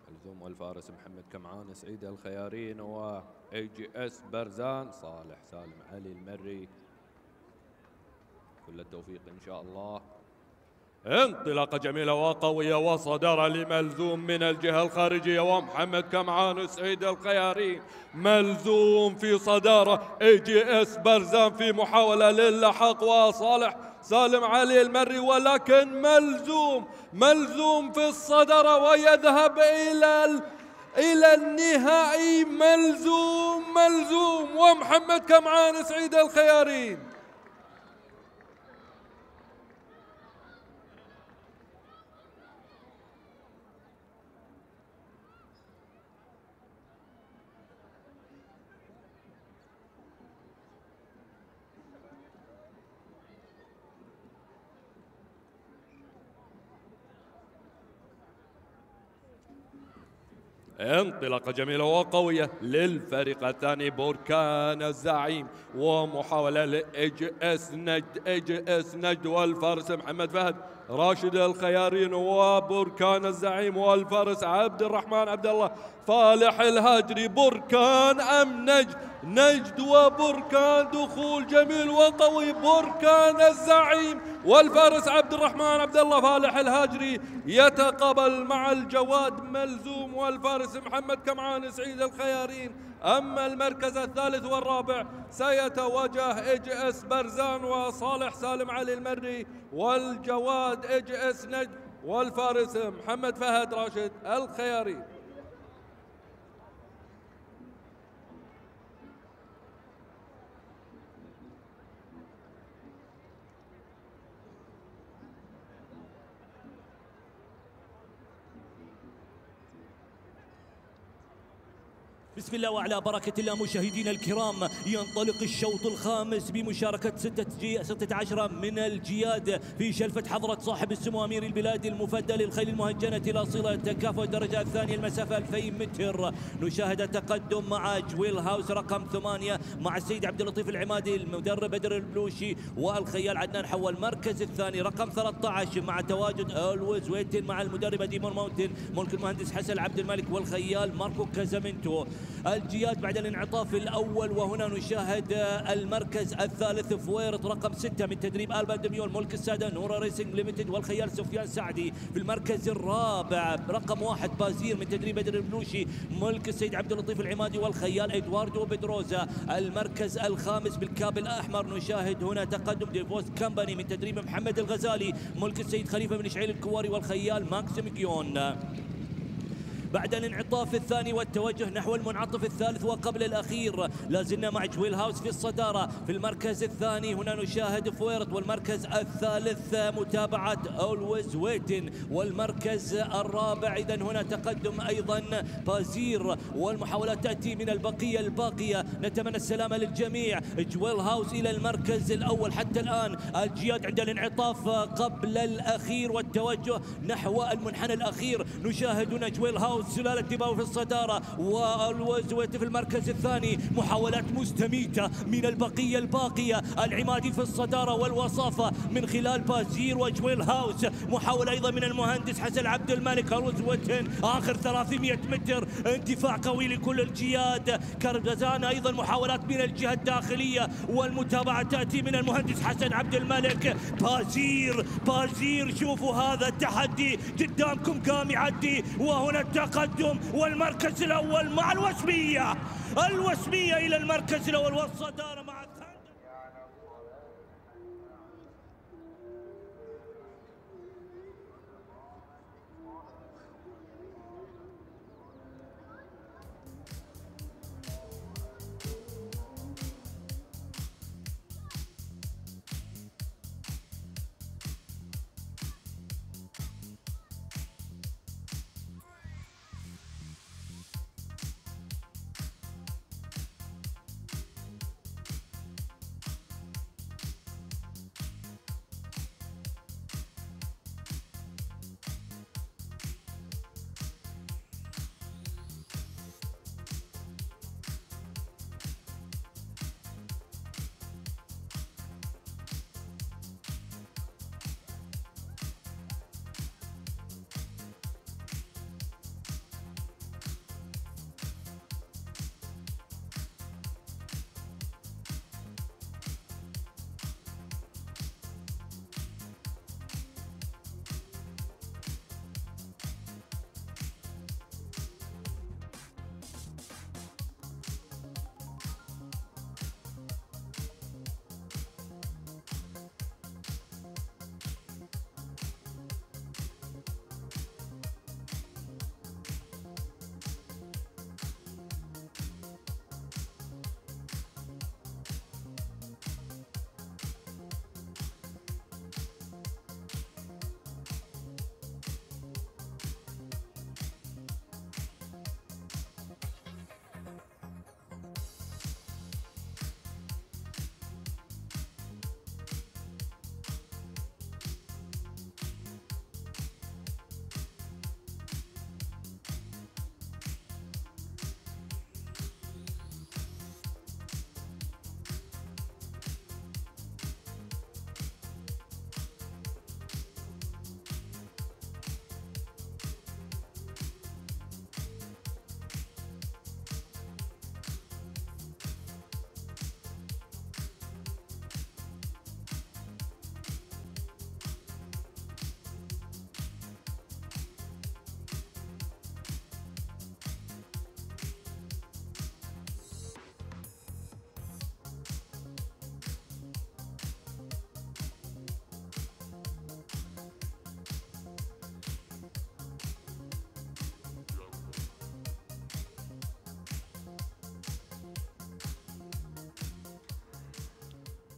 ملزوم والفارس محمد كمعان سعيد الخيارين و اي جي اس برزان صالح سالم علي المري. كل التوفيق إن شاء الله. انطلاقة جميلة وقوية وصدارة لملزوم من الجهة الخارجية ومحمد كمعان سعيد الخياري ملزوم في صدارة اي جي اس برزان في محاولة للحق وصالح. سالم علي المري ولكن ملزوم ملزوم في الصدارة ويذهب إلى ال... إلى النهائي. ملزوم ملزوم. ومحمد كمعان سعيد الخيارين انطلاقة جميلة وقوية للفريق الثاني بركان الزعيم ومحاولة لإج إس نجد إج إس نجد والفارس محمد فهد راشد الخيارين وبركان الزعيم والفارس عبد الرحمن عبد الله فالح الهاجري بركان أم نجد نجد وبركان دخول جميل وقوي بركان الزعيم والفارس عبد الرحمن عبد الله فالح الهاجري يتقابل مع الجواد ملزوم والفارس محمد كمعان سعيد الخيارين. أما المركز الثالث والرابع سيتواجه إج إس برزان وصالح سالم علي المري والجواد إج إس نجد والفارس محمد فهد راشد الخياري. بسم الله وعلى بركة الله مشاهدينا الكرام ينطلق الشوط الخامس بمشاركة ستة جي 16 من الجياد في شلفة حضرة صاحب السمو أمير البلاد المفدى للخيل المهجنة الأصيلة تكافؤ الدرجة الثانية المسافة 2000 متر. نشاهد التقدم مع جويل هاوس رقم ثمانية مع السيد عبد اللطيف العمادي المدرب بدر البلوشي والخيال عدنان حول المركز الثاني رقم 13 مع تواجد اولويز ويتن مع المدربة ديمون ماونتن ملك المهندس حسن عبد الملك والخيال ماركو كازامينتو الجياد بعد الانعطاف الأول وهنا نشاهد المركز الثالث فويرت رقم ستة من تدريب ألبا دميول ملك السادة نورا ريسنج ليمتد والخيال سفيان سعدي في المركز الرابع رقم واحد بازير من تدريب بدر البلوشي ملك السيد عبد اللطيف العمادي والخيال إدواردو بدروزا المركز الخامس بالكاب الأحمر نشاهد هنا تقدم ديفوز كامباني من تدريب محمد الغزالي ملك السيد خليفة بن شعيل الكواري والخيال ماكسيم جيون. بعد الانعطاف الثاني والتوجه نحو المنعطف الثالث وقبل الأخير لازلنا مع جويل هاوس في الصدارة. في المركز الثاني هنا نشاهد فويرت والمركز الثالث متابعة أولويز ويتن والمركز الرابع إذا هنا تقدم أيضا بازير والمحاولات تأتي من البقية الباقية. نتمنى السلامة للجميع. جويل هاوس إلى المركز الأول. حتى الآن الجياد عند الانعطاف قبل الأخير والتوجه نحو المنحنى الأخير. نشاهد هنا جويل هاوس سلالة ديباو في الصدارة والوزويت في المركز الثاني. محاولات مستميتة من البقية الباقية. العمادي في الصدارة والوصافة من خلال بازير وجويل هاوس. محاولة أيضا من المهندس حسن عبد الملك. الوزويتين آخر 300 متر. انتفاع قوي لكل الجياد. كربزان أيضا محاولات من الجهة الداخلية والمتابعة تأتي من المهندس حسن عبد الملك. بازير بازير شوفوا هذا التحدي. قدامكم قام يعدي. وهنا التقدم والمركز الأول مع الوسمية. الوسمية إلى المركز الأول والصدارة مع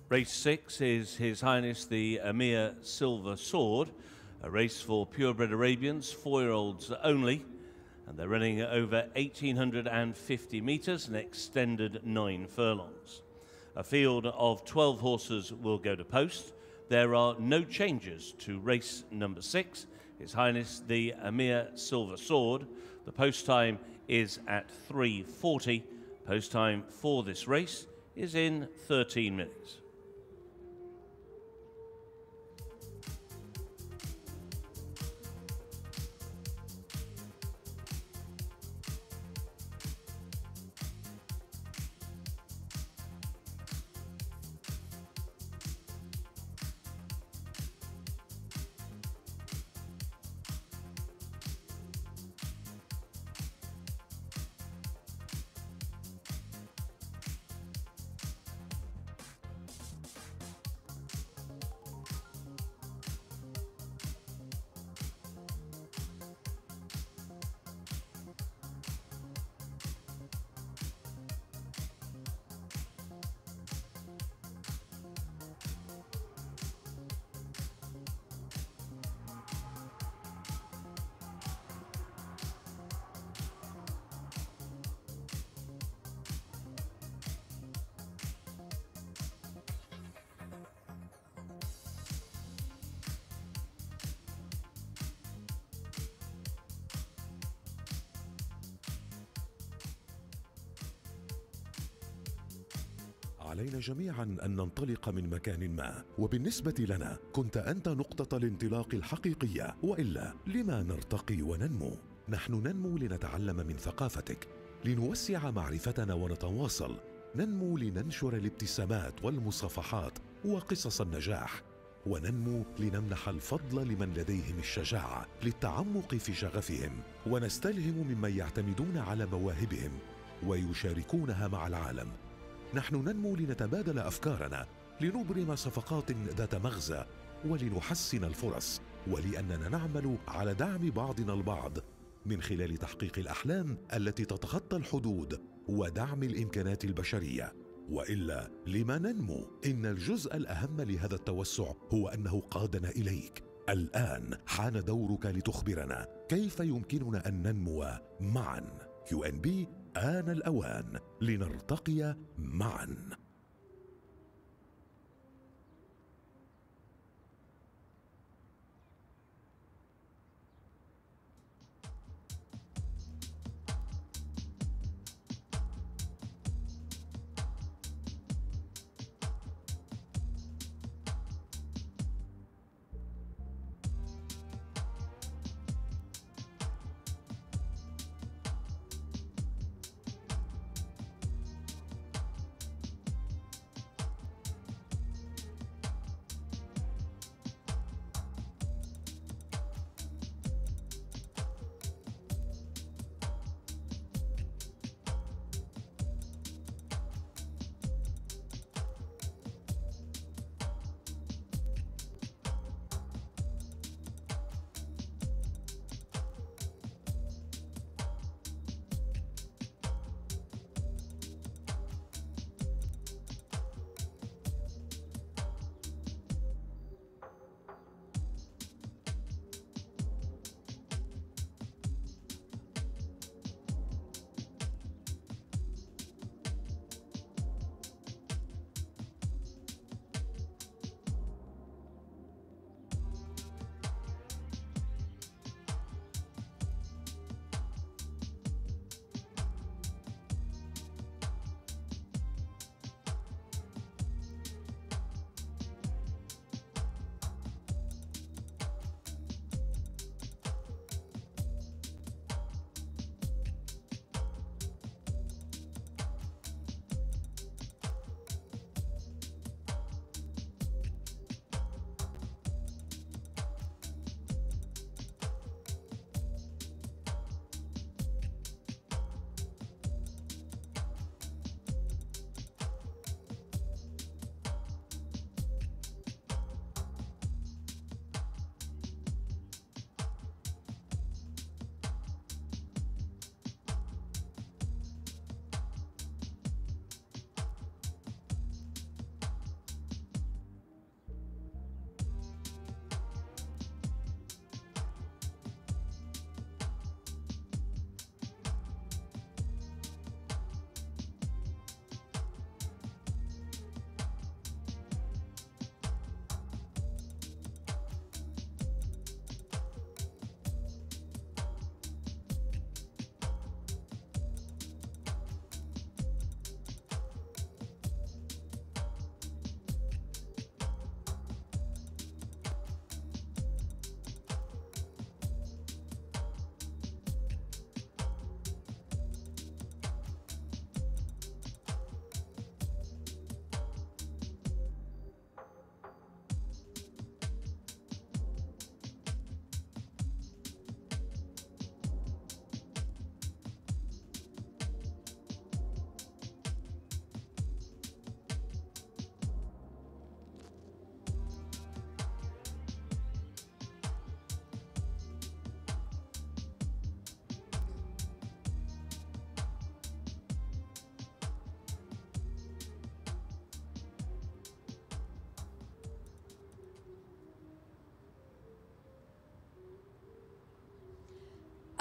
Race six is His Highness the Emir Silver Sword, a race for purebred Arabians, four-year-olds only, and they're running over 1,850 metres, an extended nine furlongs. A field of 12 horses will go to post. There are no changes to race number six. His Highness the Emir Silver Sword. The post time is at 3.40. Post time for this race is in 13 minutes. جميعا أن ننطلق من مكان ما. وبالنسبة لنا كنت أنت نقطة الانطلاق الحقيقية. وإلا لما نرتقي وننمو؟ نحن ننمو لنتعلم من ثقافتك. لنوسع معرفتنا ونتواصل. ننمو لننشر الابتسامات والمصافحات وقصص النجاح. وننمو لنمنح الفضل لمن لديهم الشجاعة للتعمق في شغفهم. ونستلهم ممن يعتمدون على مواهبهم. ويشاركونها مع العالم. نحن ننمو لنتبادل أفكارنا لنبرم صفقات ذات مغزى ولنحسن الفرص ولأننا نعمل على دعم بعضنا البعض. من خلال تحقيق الأحلام التي تتخطى الحدود ودعم الإمكانات البشرية. وإلا لما ننمو إن الجزء الأهم لهذا التوسع هو أنه قادنا إليك. الآن حان دورك لتخبرنا. كيف يمكننا أن ننمو معا؟ كيو إن بي آن الأوان لنرتقي معا.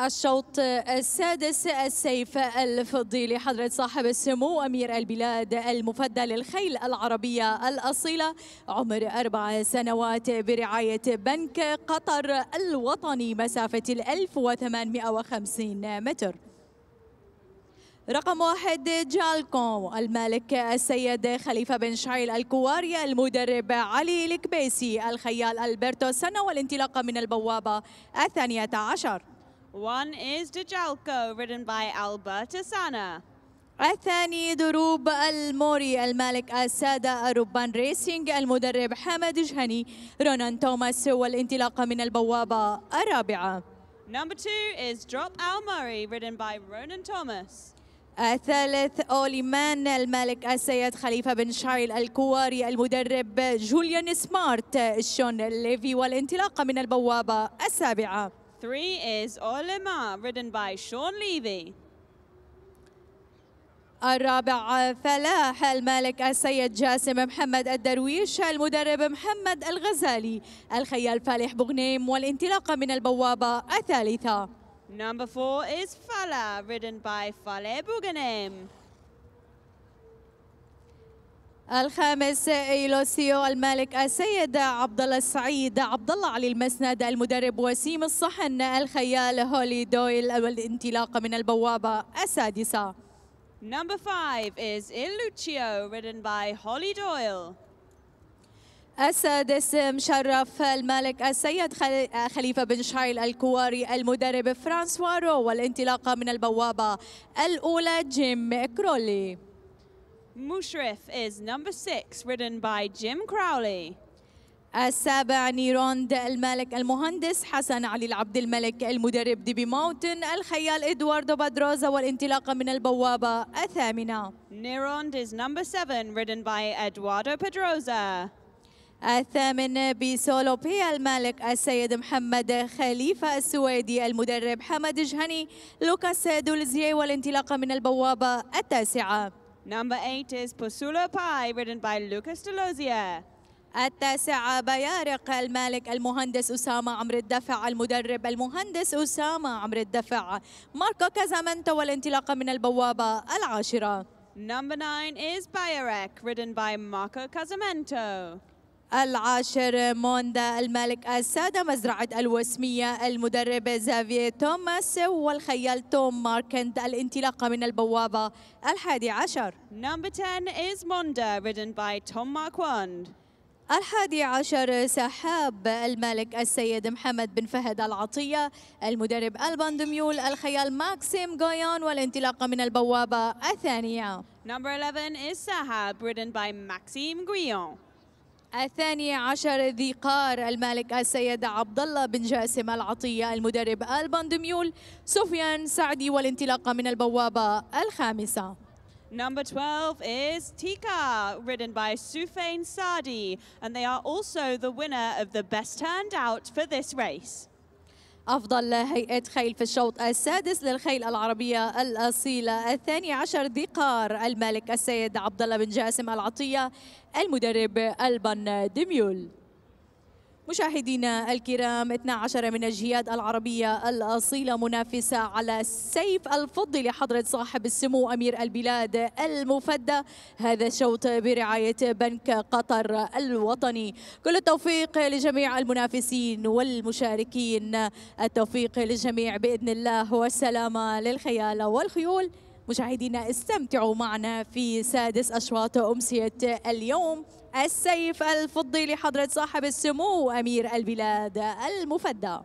الشوط السادس السيف الفضي لحضرة صاحب السمو أمير البلاد المفدى للخيل العربية الأصيلة. عمر أربع سنوات برعاية بنك قطر الوطني مسافة ال 1850 متر. رقم واحد جالكون المالك السيد خليفة بن شعيل الكواري المدرب علي الكبيسي الخيال ألبرتو سنة والانطلاقة من البوابة الثانية عشر. One is Dejalco, ridden by Alberta Sana. الثاني دروب الموري المالك السادة روبان ريسينج المدرب حمد جهني رونان توماس والانطلاقة من البوابة الرابعة Number two is Drop Al Murray, ridden by Ronan Thomas. الثالث أولي مان الملك السيد خليفة بن شايل الكواري المدرب جوليان سمارت شون ليفي والانطلاقة من البوابة السابعة Three is Olema, ridden by Sean Levy. الرابع فلاح الملك السيد جاسم محمد الدرويش المدرب محمد الغزالي الخيال فالح بغنيم والانطلاقة من البوابة الثالثة Number four is Fala, ridden by Fale Buganem. الخامس إيلوسيو الملك السيد عبد الله السعيد عبد الله علي المسند المدرب وسيم الصحن الخيال هولي دويل والانطلاقه من البوابة السادسة Number five is Illuccio, ridden by Holly Doyle. السادس مشرف الملك السيد خليفة بن شايل الكواري المدرب فرانسوا رو والانطلاقة من البوابة الأولى جيم كرولي Mushrif is number six, ridden by Jim Crowley. السابع نيروند الملك المهندس حسن علي العبد الملك المدرب ديبي ماوتن الخيال إدواردو بادروزا والانطلاقة من البوابة الثامنة Nirond is number seven, ridden by Eduardo Pedroza. الثامن بسولو بي المالك السيد محمد خليفة السويدي المدرب حمد جهني لوكاس دولزيه والانطلاقة من البوابة التاسعة Number eight is Posula Pai, ridden by Lucas Delozia. التاسعة بيارق المالك المهندس أسامة عمرو الدفع المدرب المهندس أسامة عمرو الدفع ماركو كازامنتو والانطلاقة من البوابة العاشرة Number nine is Bayarek, ridden by Marco Casamento. العاشر موندا الملك السادة مزرعة الوسمية المدرب زافيي توماس والخيال توم ماركند الانطلاقة من البوابة الحادي عشر Number 10 is Monda, ridden by Tom Marquand. الحادي عشر سحاب الملك السيد محمد بن فهد العطية المدرب الباندميول الخيال ماكسيم غويون والانطلاقة من البوابة الثانية Number 11 is Sahab, ridden by Maxime Guillon. الثاني عشر ذي قار المالك السيد عبد الله بن جاسم العطية المدرب الباندميول سفيان سعدي والانطلاقة من البوابة الخامسة Number 12 is Tika, ridden by Sufain Sadi, and they are also the winner of the best turned out for this race. أفضل هيئة خيل في الشوط السادس للخيل العربية الأصيلة. الثاني عشر ذقار الملك السيد عبد الله بن جاسم العطية المدرب البن دميول مشاهدينا الكرام 12 من الجهاد العربية الأصيلة منافسة على السيف الفضي لحضرة صاحب السمو أمير البلاد المفدى. هذا الشوط برعاية بنك قطر الوطني. كل التوفيق لجميع المنافسين والمشاركين. التوفيق للجميع بإذن الله والسلامة للخيال والخيول. مشاهدينا استمتعوا معنا في سادس أشواط أمسية اليوم. السيف الفضي لحضرة صاحب السمو أمير البلاد المفدى.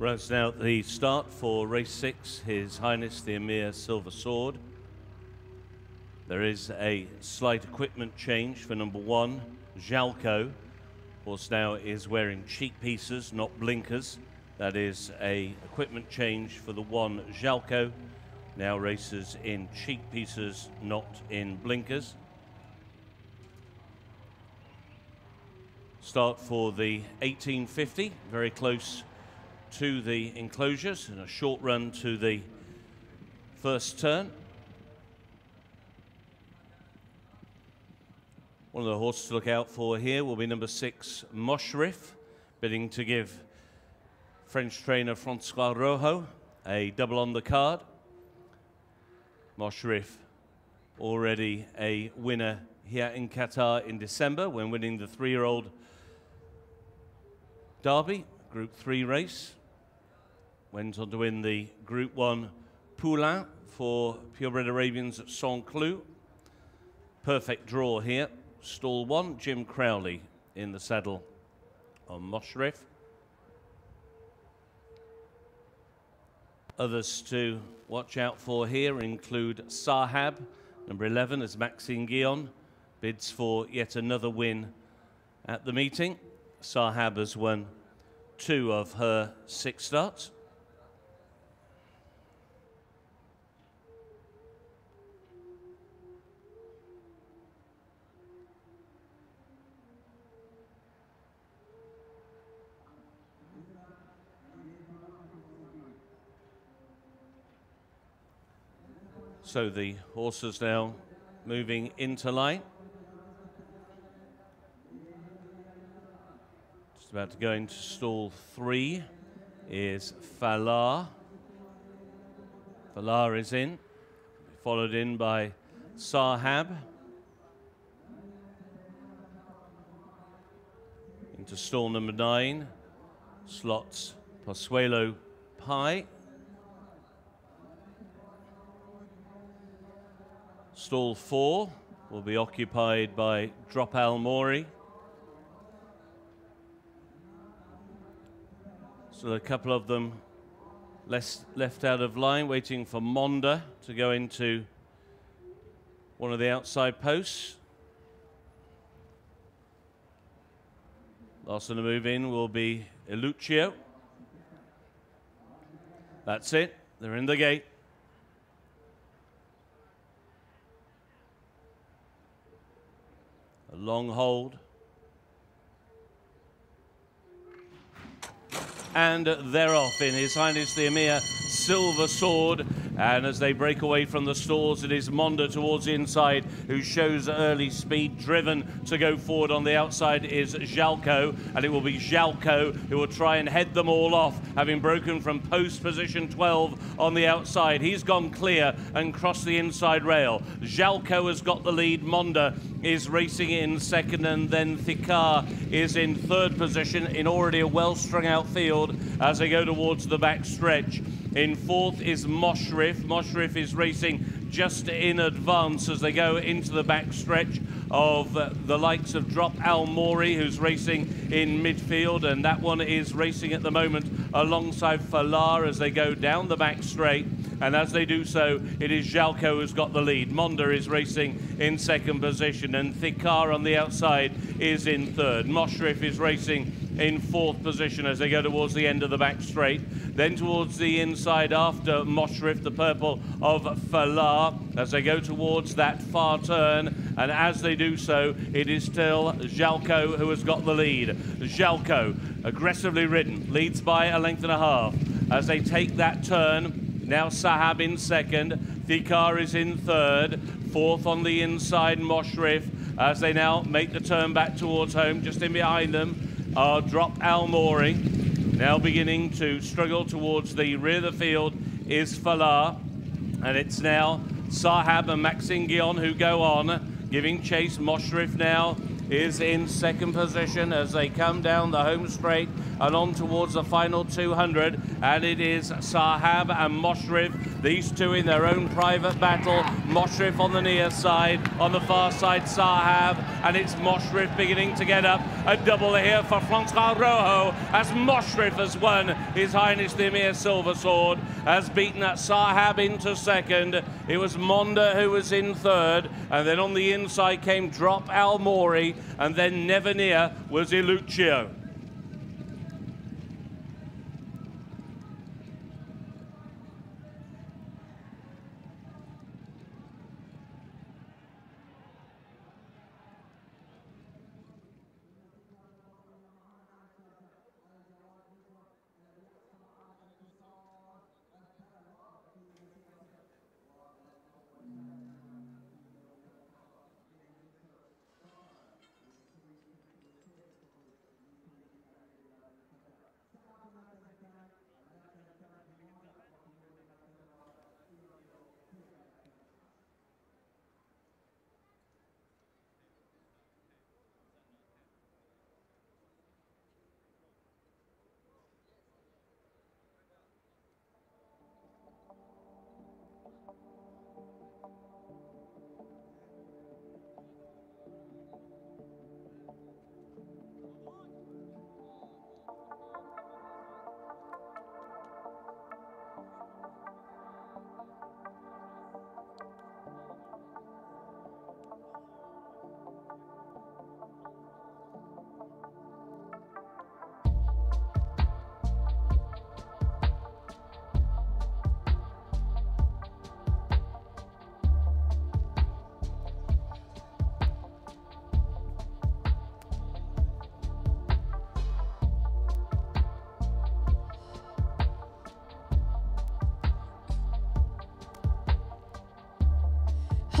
Runs now the start for race six, His Highness the Emir Silver Sword. There is a slight equipment change for number one, Jalco. Horse now is wearing cheek pieces, not blinkers. That is a equipment change for the one Jalco. Now races in cheek pieces, not in blinkers. Start for the 1850, very close to the enclosures and a short run to the first turn. One of the horses to look out for here will be number six, Moshrif, bidding to give French trainer Francois Rohaut a double on the card. Moshrif already a winner here in Qatar in December when winning the three-year-old Derby, Group 3 race. Went on to win the Group 1 Poulain for Purebred Arabians at Saint-Cloud. Perfect draw here. Stall 1, Jim Crowley in the saddle on Moshrif. Others to watch out for here include Sahab, number 11, as Maxime Guyon bids for yet another win at the meeting. Sahab has won two of her six starts. So the horses now moving into line. Just about to go into stall three is Falar. Falar is in, followed in by Sahab. Into stall number nine, slots Posuelo Pie. Stall four will be occupied by Drop Al Mori. So a couple of them less left out of line, waiting for Monda to go into one of the outside posts. Last one to move in will be Eluccio. That's it. They're in the gate. Long hold. And they're off in His Highness the Emir Silver Sword. And as they break away from the stalls, it is Monda towards the inside who shows early speed. Driven to go forward on the outside is Jalco, and it will be Jalco who will try and head them all off, having broken from post position 12 on the outside. He's gone clear and crossed the inside rail. Jalco has got the lead. Monda is racing in second, and then Thikar is in third position in already a well strung out field as they go towards the back stretch. In fourth is Moshrif. Moshrif is racing just in advance as they go into the back stretch of uh, the likes of Drop Al Mori, who's racing in midfield, and that one is racing at the moment alongside Falar as they go down the back straight. And as they do so, it is Jalco who's got the lead. Monda is racing in second position, and Thikar on the outside is in third. Moshrif is racing in fourth position as they go towards the end of the back straight. Then towards the inside after Moshrif, the purple of Falar, as they go towards that far turn. And as they do so, it is still Jalco who has got the lead. Jalco, aggressively ridden, leads by a length and a half. As they take that turn, now Sahab in second, Thikar is in third, fourth on the inside, Moshrif, as they now make the turn back towards home, just in behind them are Drop Al Mori. Now beginning to struggle towards the rear of the field is Falah. and it's now Sahab and Maxime Guyon who go on, giving chase. Moshrif now is in second position as they come down the home straight and on towards the final 200. And it is Sahab and Moshrif, these two in their own private battle. Moshrif on the near side, on the far side, Sahab, and it's Moshrif beginning to get up. A double here for Francois Rohaut as Moshrif has won. His Highness the Emir Silver Sword has beaten Sahab into second. It was Monda who was in third, and then on the inside came Drop Al Mori, and then never near was Iluccio.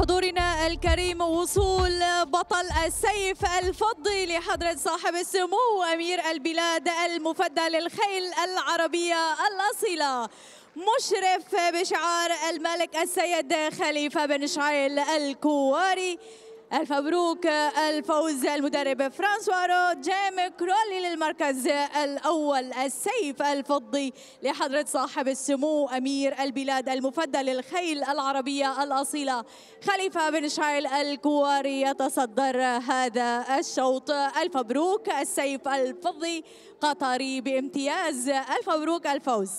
حضورنا الكريم وصول بطل السيف الفضي لحضرة صاحب السمو أمير البلاد المفدى للخيل العربية الأصيلة مشرف بشعار الملك السيد خليفة بن شعيل الكواري. ألف مبروك الفوز المدرب فرانسوا رو جيم كرولي للمركز الأول السيف الفضي لحضرة صاحب السمو أمير البلاد المفدى للخيل العربية الأصيلة. خليفة بن شعيل الكواري يتصدر هذا الشوط. ألف مبروك السيف الفضي قطري بامتياز. ألف مبروك الفوز.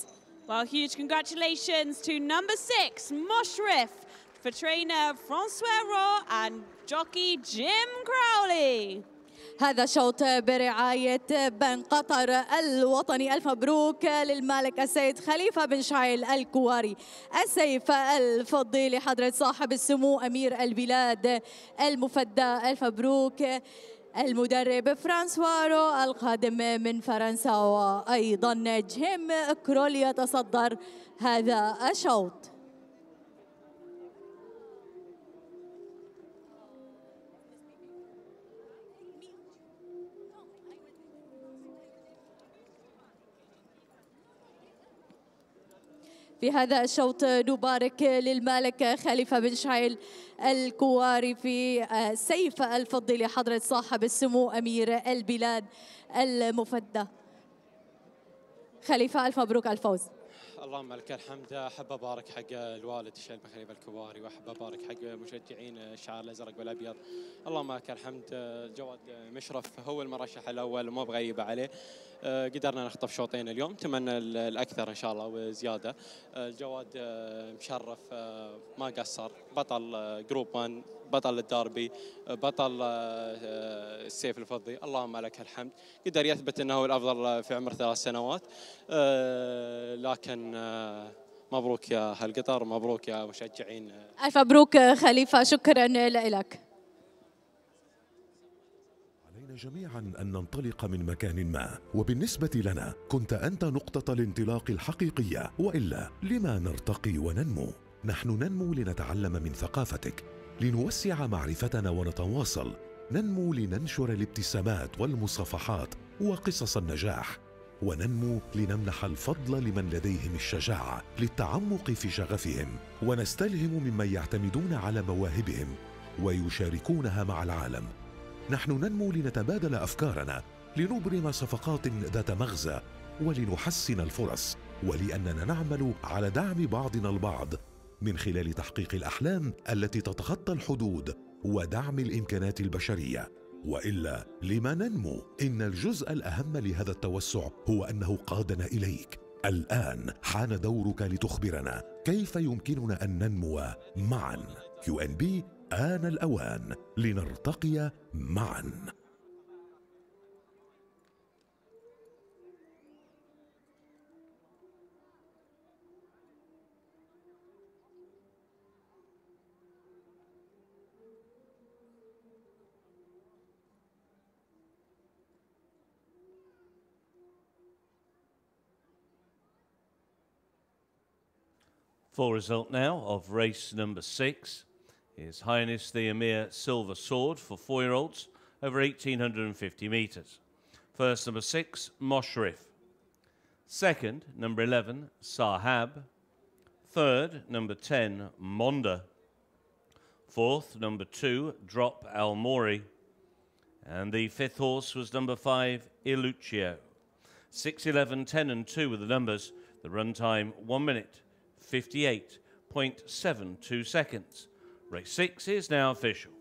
Well, huge congratulations to number six, Moshrif, for trainer Francois Raw and jockey Jim Crowley. هذا شوط برعاية بن قطر الوطني. ألف مبروك للمالك السيد خليفة بن شعيل الكواري. السيف الفضي لحضرة صاحب السمو أمير البلاد المفدى. ألف مبروك. المدرب فرانسوارو القادم من فرنسا. وأيضا جيم كرول يتصدر هذا الشوط. في هذا الشوط نبارك للمالك خليفة بن شعيل الكواري في سيف الفضي لحضرة صاحب السمو أمير البلاد المفدى. خليفة ألف مبروك الفوز. اللهم لك الحمد. أحب أبارك حق الوالد الشيخ خليفه الكواري وأحب أبارك حق مشجعين الشعار الأزرق والأبيض. اللهم لك الحمد. الجواد مشرف هو المرشح الأول وما بغيب عليه. قدرنا نخطف شوطين اليوم. نتمنى الأكثر إن شاء الله وزيادة. الجواد مشرف ما قصر. بطل جروب 1 بطل الداربي بطل السيف الفضي. اللهم لك الحمد. قدر يثبت أنه هو الأفضل في عمر ثلاث سنوات. لكن مبروك يا هالقطر مبروك يا مشجعين. ألف مبروك خليفة. شكرا لك. علينا جميعا أن ننطلق من مكان ما. وبالنسبة لنا كنت أنت نقطة الانطلاق الحقيقية. وإلا لما نرتقي وننمو؟ نحن ننمو لنتعلم من ثقافتك. لنوسع معرفتنا ونتواصل. ننمو لننشر الابتسامات والمصافحات وقصص النجاح. وننمو لنمنح الفضل لمن لديهم الشجاعة للتعمق في شغفهم. ونستلهم ممن يعتمدون على مواهبهم ويشاركونها مع العالم. نحن ننمو لنتبادل أفكارنا لنبرم صفقات ذات مغزى ولنحسن الفرص ولأننا نعمل على دعم بعضنا البعض. من خلال تحقيق الأحلام التي تتخطى الحدود ودعم الإمكانات البشرية. وإلا لما ننمو إن الجزء الأهم لهذا التوسع هو أنه قادنا إليك. الآن حان دورك لتخبرنا كيف يمكننا أن ننمو معا. كيو إن بي آن الأوان. لنرتقي معا. Full result now of race number six. His Highness the Emir Silver Sword for four-year-olds over 1,850 metres. First, number six, Moshrif. Second, number 11, Sahab. Third, number 10, Monda. Fourth, number two, Drop Al Mori. And the fifth horse was number five, Iluccio. 6, 11, 10, and 2 were the numbers. The run time, 1 minute, 58.72 seconds. Race 6 is now official.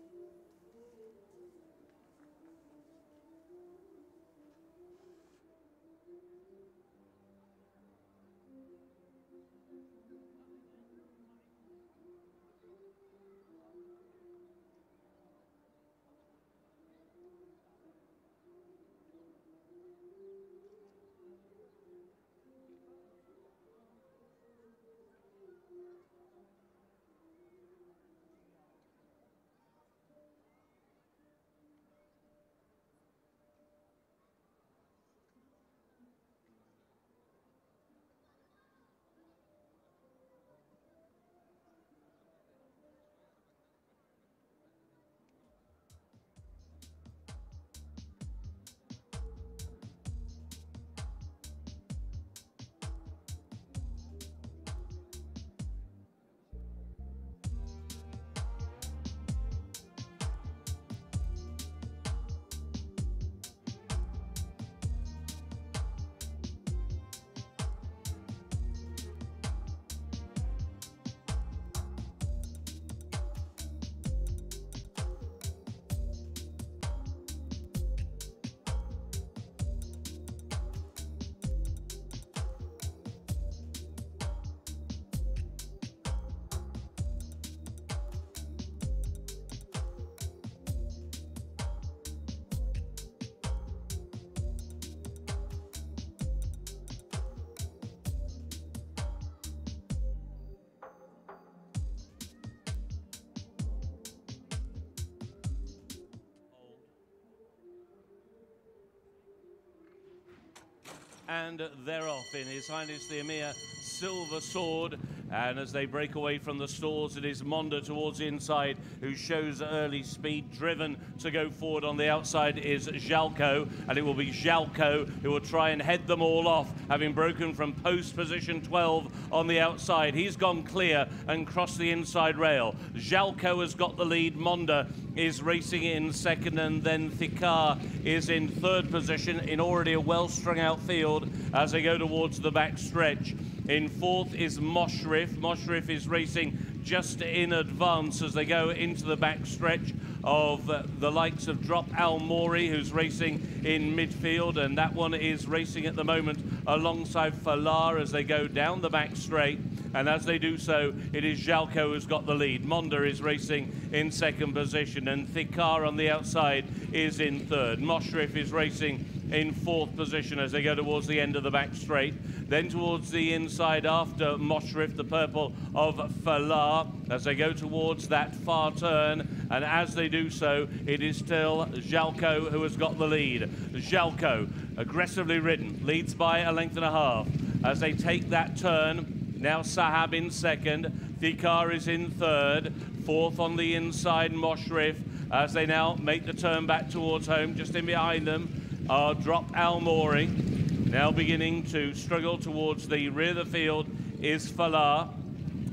And they're off in His Highness the Emir Silver Sword. And as they break away from the stalls, it is Monda towards the inside who shows early speed. Driven to go forward on the outside is Jalko, and it will be Jalko who will try and head them all off, having broken from post position 12 on the outside. He's gone clear and crossed the inside rail. Jalko has got the lead. Monda is racing in second, and then Thikar is in third position in already a well strung out field as they go towards the back stretch. In fourth is Moshrif. Moshrif is racing just in advance as they go into the back stretch of uh, the likes of Drop Al Mori, who's racing in midfield, and that one is racing at the moment alongside Falar as they go down the back straight. And as they do so, it is Jalko who's got the lead. Monda is racing in second position, and Thikar on the outside is in third. Moshrif is racing in fourth position as they go towards the end of the back straight. Then towards the inside after Moshrif, the purple of Falar, as they go towards that far turn. And as they do so, it is still Jalko who has got the lead. Jalko, aggressively ridden, leads by a length and a half. As they take that turn, now Sahab in second, Thikar is in third, fourth on the inside, Moshrif, as they now make the turn back towards home, just in behind them are Drop Al Mori. Now beginning to struggle towards the rear of the field is Falah.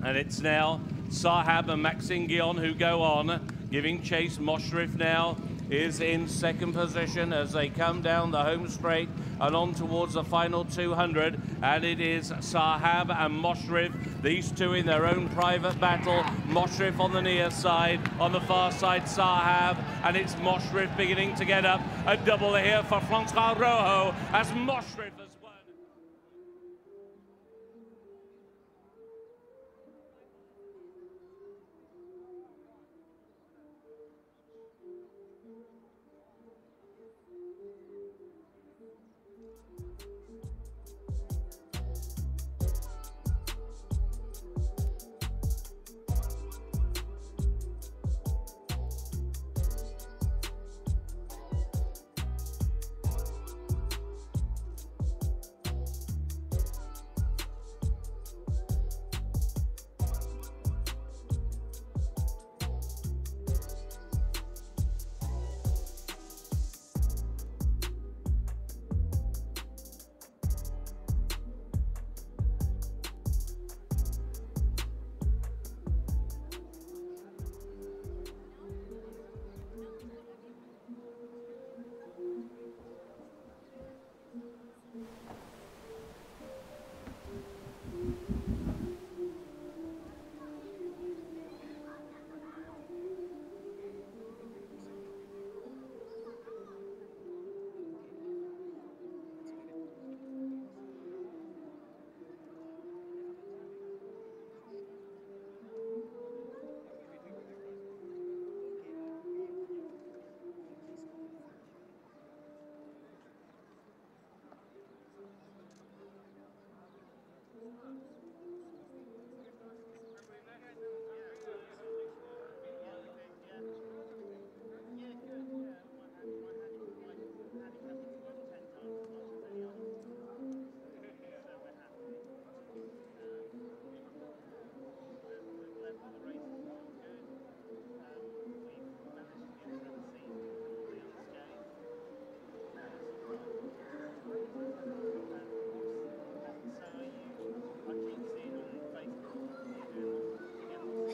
And it's now Sahab and Guyon who go on, giving chase. Moshrif now is in second position as they come down the home straight and on towards the final 200. And it is Sahab and Moshrif, these two in their own private battle. Moshrif on the near side, on the far side, Sahab. And it's Moshrif beginning to get up. A double here for Francois Rohaut as Moshrif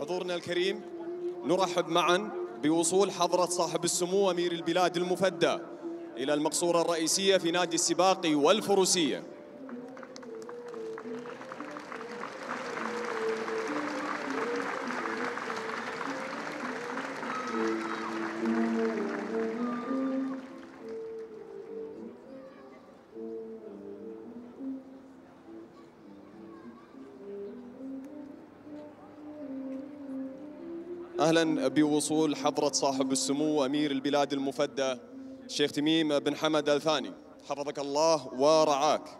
حضورنا الكريم نرحب معا بوصول حضرة صاحب السمو أمير البلاد المفدى إلى المقصورة الرئيسية في نادي السباق والفروسية. أهلا بوصول حضرة صاحب السمو أمير البلاد المفدى الشيخ تميم بن حمد الثاني. حفظك الله ورعاك.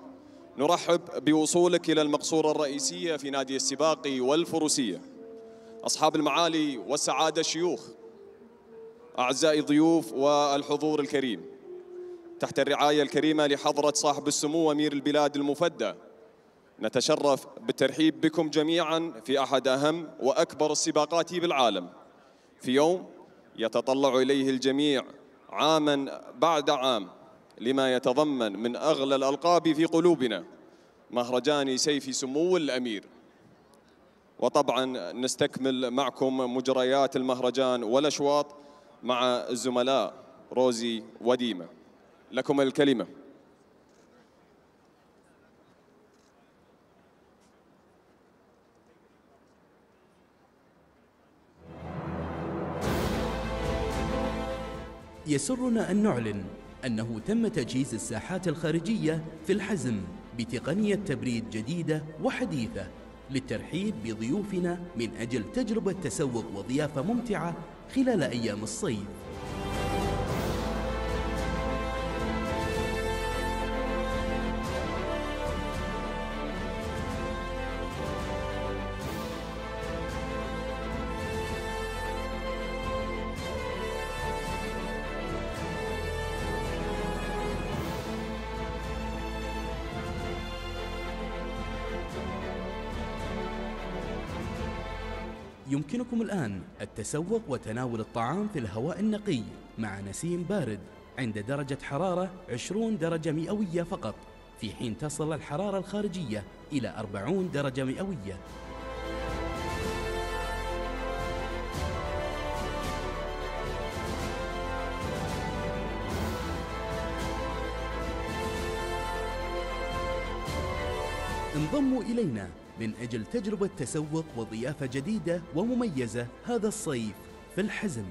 نرحب بوصولك إلى المقصورة الرئيسية في نادي السباق والفروسية. أصحاب المعالي والسعادة الشيوخ أعزائي الضيوف والحضور الكريم. تحت الرعاية الكريمة لحضرة صاحب السمو أمير البلاد المفدى نتشرف بالترحيب بكم جميعا في أحد أهم وأكبر السباقات بالعالم. في يوم يتطلع إليه الجميع عاما بعد عام لما يتضمن من أغلى الألقاب في قلوبنا مهرجان سيف سمو الأمير. وطبعا نستكمل معكم مجريات المهرجان والأشواط مع الزملاء روزي وديمة. لكم الكلمة. يسرنا أن نعلن أنه تم تجهيز الساحات الخارجية في الحزم بتقنية تبريد جديدة وحديثة للترحيب بضيوفنا من أجل تجربة تسوق وضيافة ممتعة خلال أيام الصيف. يمكنكم الآن التسوق وتناول الطعام في الهواء النقي مع نسيم بارد عند درجة حرارة 20 درجة مئوية فقط في حين تصل الحرارة الخارجية إلى 40 درجة مئوية. انضموا إلينا من أجل تجربة تسوق وضيافة جديدة ومميزة هذا الصيف في الحزم.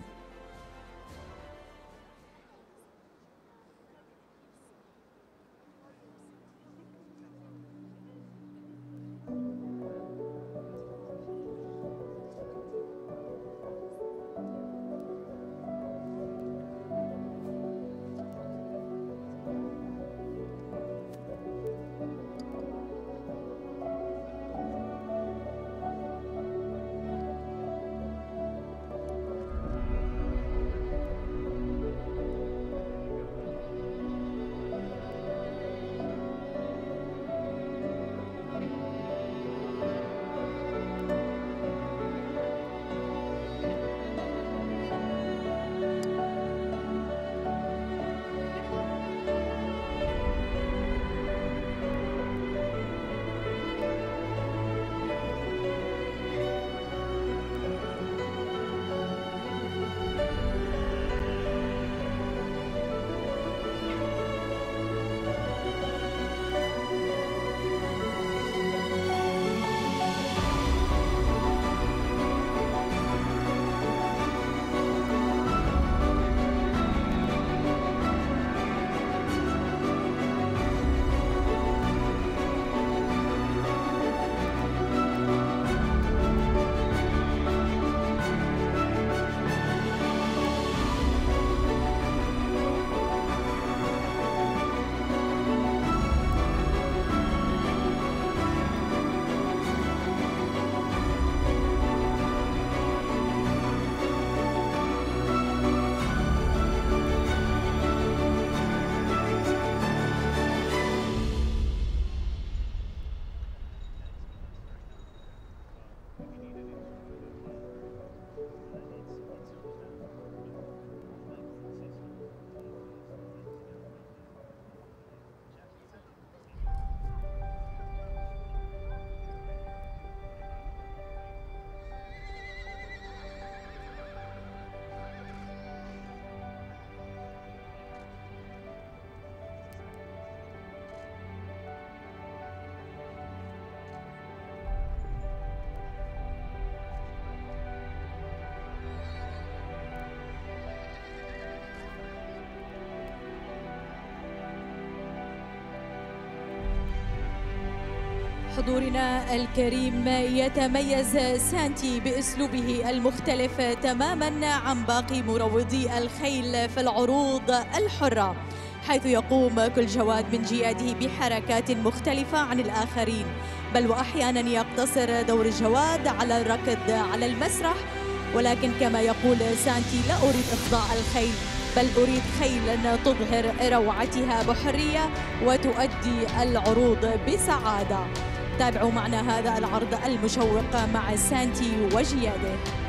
حضورنا الكريم يتميز سانتي بأسلوبه المختلف تماما عن باقي مروضي الخيل في العروض الحرة حيث يقوم كل جواد من جياده بحركات مختلفة عن الآخرين. بل واحيانا يقتصر دور الجواد على الركض على المسرح ولكن كما يقول سانتي لا أريد اخضاع الخيل بل أريد خيلا تظهر روعتها بحرية وتؤدي العروض بسعادة. تابعوا معنا هذا العرض المشوق مع سانتي وجيادة.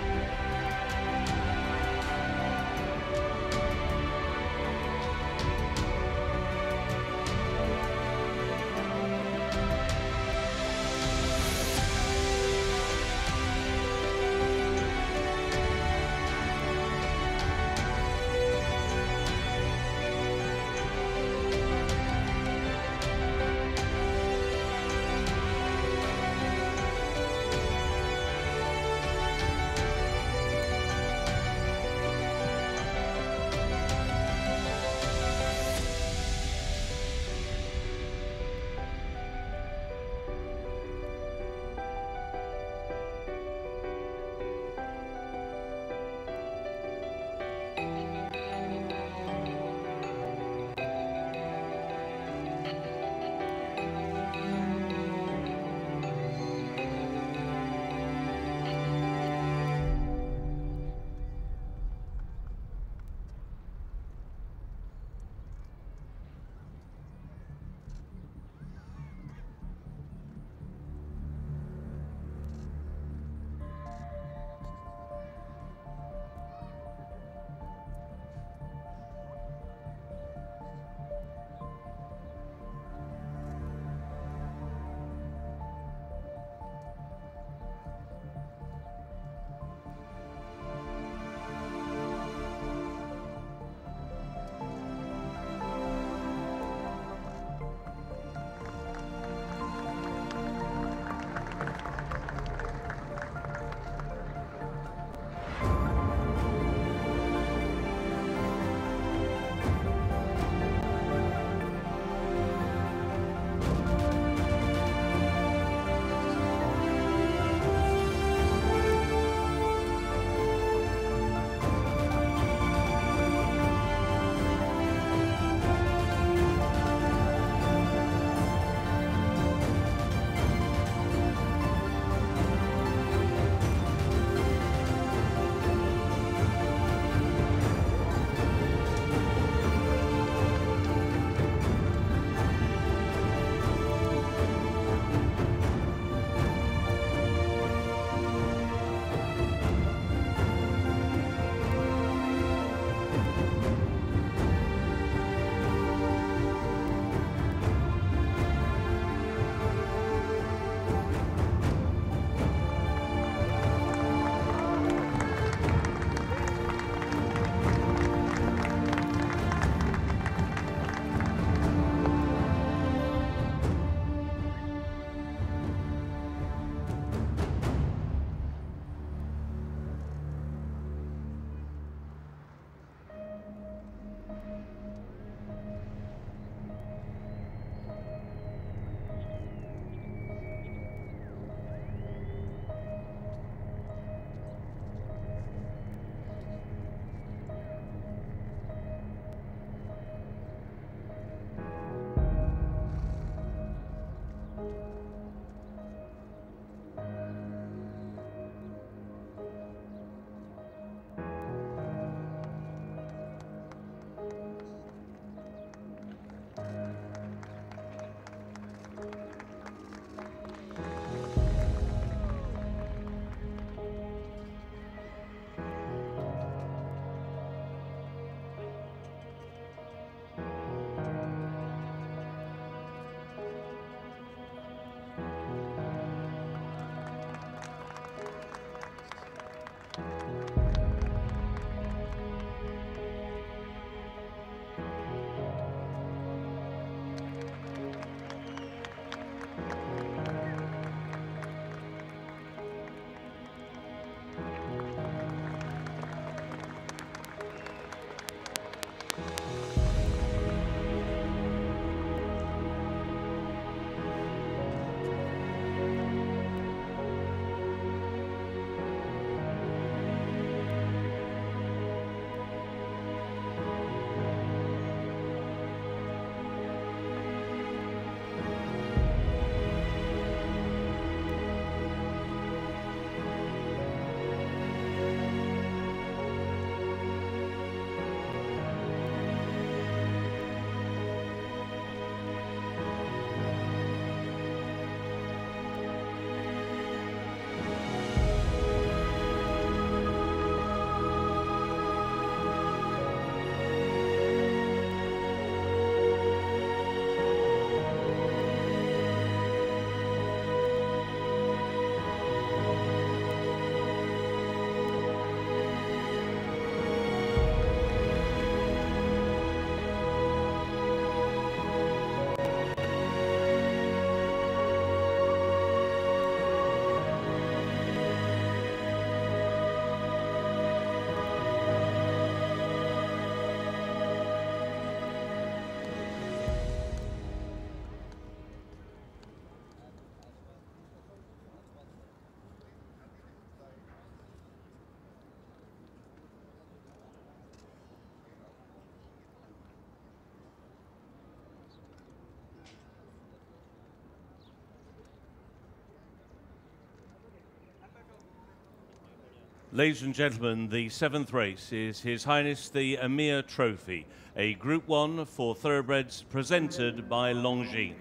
Ladies and gentlemen, the seventh race is His Highness the Emir Trophy, a Group 1 for thoroughbreds presented by Longines.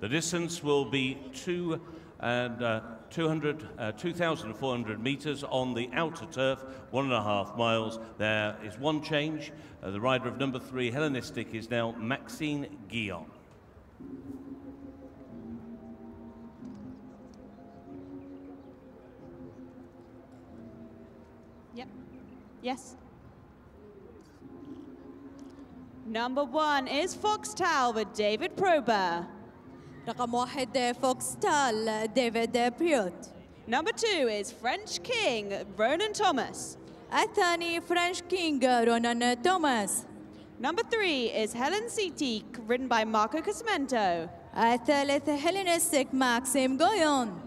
The distance will be two and uh, 200, uh, 2,400 metres on the outer turf, one and a half miles. There is one change. Uh, the rider of number three, Hellenistic, is now Maxime Guyon. Yes. Number one is Foxtel with David Probert. رقم واحد فوكستال ديفيد بريوت. Number two is French King Ronan Thomas. الثاني French King Ronan Thomas. Number three is Hellenistic, written by Marco Casamento. الثالث هيلينستيك ماكسيم غويون.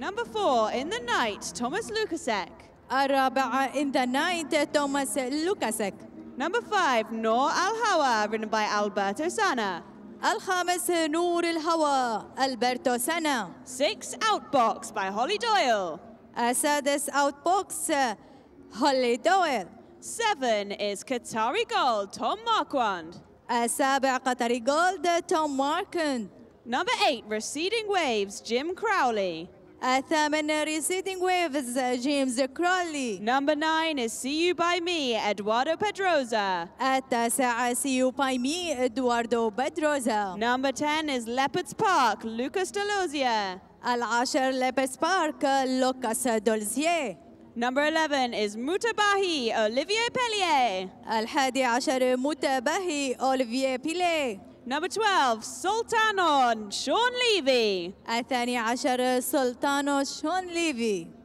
Number four, in the night, Thomas Lukasek. الرابعة uh, in the night, uh, Thomas Lukasek. Number five, Noor Al Hawa, written by Alberto Sanna. الخامس نور الهوى ألبرتو سانا. Six, Outbox by Holly Doyle. Uh, السادس Outbox Holly Doyle. Seven is Qatari Gold, Tom Marquand. السابع قطري جولد توم ماركند. Number eight, Receding Waves, Jim Crowley. ثامن Receding Waves James كرولي Number 9 is See You By Me Eduardo Pedroza. Uh, التاسعة uh, See You By Me Eduardo Pedroza. Number 10 is Leopards Park Lukas Delozier العاشر ليبس Park uh, Lucas دولزيه Number 11 is Mutabahi Olivier Peslier. الحادي عشر متباهي أوليفيه بيليه Number 12, Sultanon Sean Levey. الثاني عشر سلطانو شون Levey.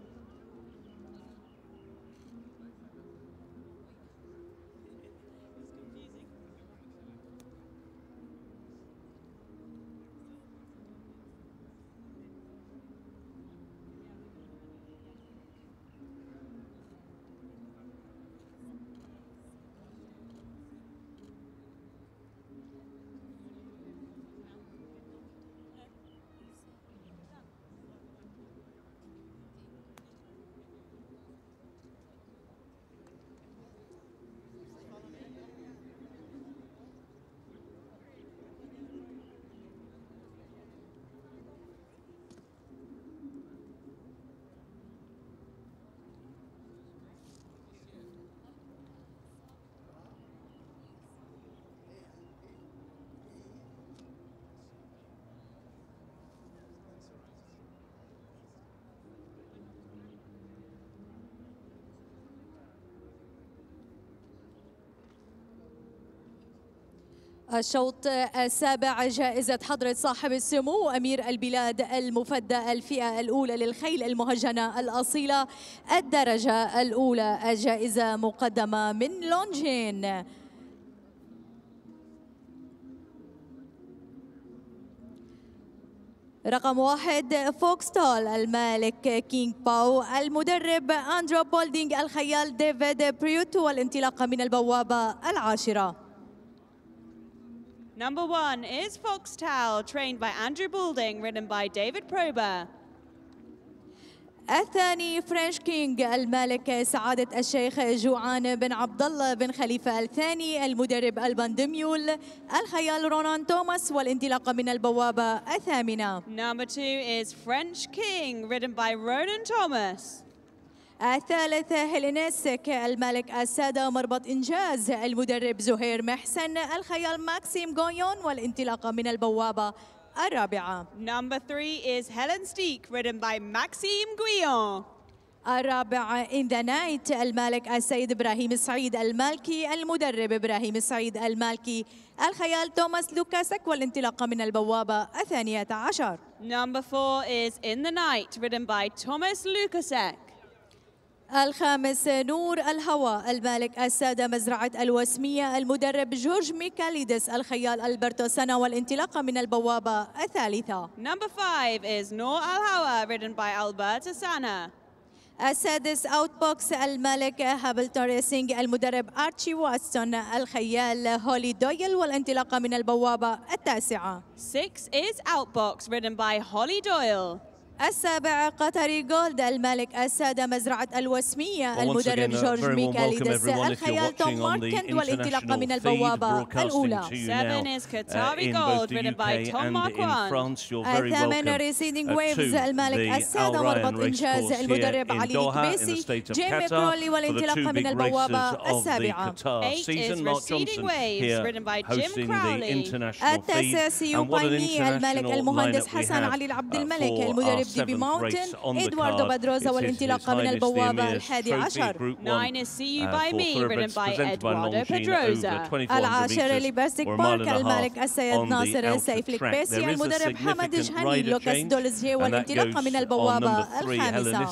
الشوط السابع جائزة حضرة صاحب السمو أمير البلاد المفدى الفئة الأولى للخيل المهجنة الأصيلة الدرجة الأولى. الجائزة مقدمة من لونجين. رقم واحد فوكس تول المالك كينج باو المدرب أندرو بولدينج الخيال ديفيد بريوت والانطلاقة من البوابة العاشرة. Number one is Foxtel, trained by Andrew Boulding, ridden by David Prober. الثاني فرنش كينج المالك سعادة الشيخ جوعان بن عبد الله بن خليفة الثاني المدرب البندميول الخيال رونان توماس والانطلاقة من البوابة الثامنة Number two is French King, ridden by Ronan Thomas. الثالث هيلينيسك الملك السادة مربط إنجاز المدرب زهير محسن الخيال ماكسيم غويون والانطلاقة من البوابة الرابعة Number three is Helen Steek, ridden by Maxime Guillon. الرابع in the night المالك السيد إبراهيم السعيد المالكي المدرب إبراهيم السعيد المالكي الخيال توماس لوكاسك والانطلاقة من البوابة الثانية عشر Number four is In the Night, ridden by Thomas Lukasek. الخامس نور الهوى المالك السادة مزرعة الوسمية المدرب جورج ميكاليدس الخيال ألبرتو سنا والانطلاقة من البوابة الثالثة Number five is Al Hawa, ridden by Alberta Sana. السادس اوت بوكس الملك هابلتون ريسينج المدرب أرتشي واتسون الخيال هولي دويل والانطلاقة من البوابة التاسعة Six is Outbox, ridden by Holly Doyle. السابع قطري جولد. الملك السادة مزرعة الوسمية. المدرب جورج ميكالي دسا الخيال توم ماركند والانطلاقة من البوابة الأولى. الثامن ريسيدنج ويفز الملك السادة مربط إنجاز المدرب علي كبيسي جيمي برولي والانطلاقة من البوابة السابعة. التاسع سيو الملك المهندس حسن علي عبد الملك المدرب يبدي بماونتن إدواردو بدروزا والانطلاقة من البوابة الحادي عشر العاشر لباستيك بارك الملك السيد ناصر السيف الكباسي المدرب حمد جهني لوكاس دولزجي والانطلاقة من البوابة الخامسة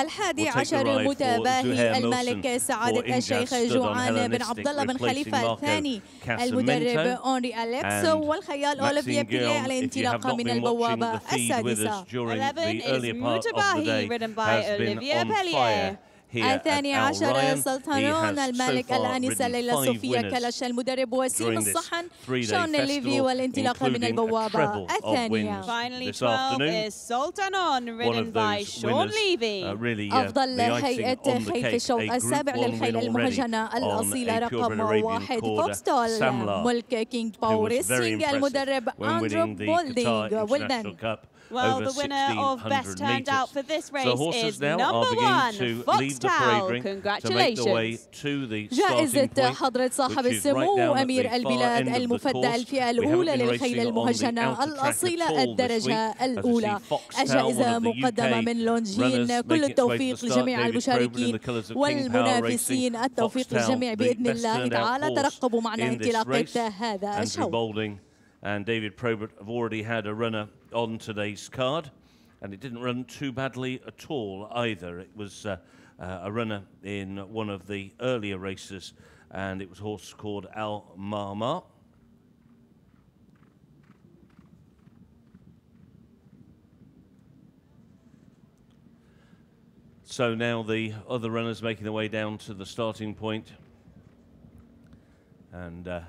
الحادي عشر متباهي الملك سعادة الشيخ جوعان بن عبد الله بن خليفة الثاني المدرب أونري أليكسو والخليفة خيال أوليفيا بيليه على انطلاقة من البوابة السادسة. 11 is Mutabahi, written by Olivier Peslier. هي الثاني عشر سلطانون الملك الانسه ليلى صوفيا كلش المدرب وسيم الصحن. شون ليفي والانطلاق من البوابة؟ الثانية أفضل هيئة خيف الشوط السابع للخيل المهجنة الأصيلة رقم واحد فوكستول. ملك كينج باور المدرب أندرو بولدينغ. ويلدن well, over the winner of best turned out for this race so is number one, Fox Foxtel. Congratulations. جائزة حضرة صاحب السمو أمير البلاد المفدى الفئة الأولى للخيل المهجنة الأصيلة الدرجة الأولى الجائزة مقدمة من لونجين كل التوفيق لجميع المشاركين والمنافسين التوفيق للجميع بإذن الله تعالى ترقبوا معنا انطلاقة هذا الشوط and David Probert have already had a runner on today's card, and it didn't run too badly at all either. It was uh, uh, a runner in one of the earlier races, and it was a horse called Al Marmar. So now the other runners making their way down to the starting point. And uh,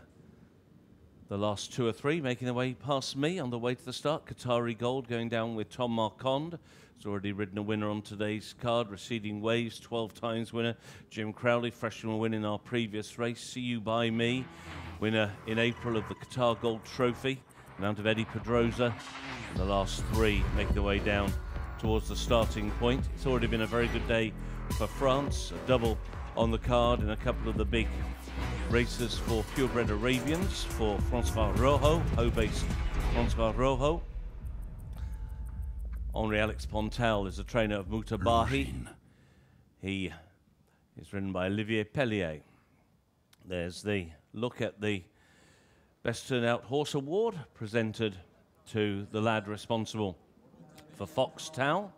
the last two or three making their way past me on the way to the start. Qatari Gold going down with Tom Marquand. He's already ridden a winner on today's card. Receding Waves, 12 times winner. Jim Crowley, freshman win in our previous race. See You By Me, winner in April of the Qatar Gold Trophy. Mount of Eddie Pedroza. And the last three making their way down towards the starting point. It's already been a very good day for France. A double on the card in a couple of the big races for purebred Arabians for Francois Rohaut, Pau-based Francois Rohaut. Henri Alex Pantall is the trainer of Mutabahi. He is ridden by Olivier Pellier. There's the look at the Best Turnout Horse Award presented to the lad responsible for Foxtel.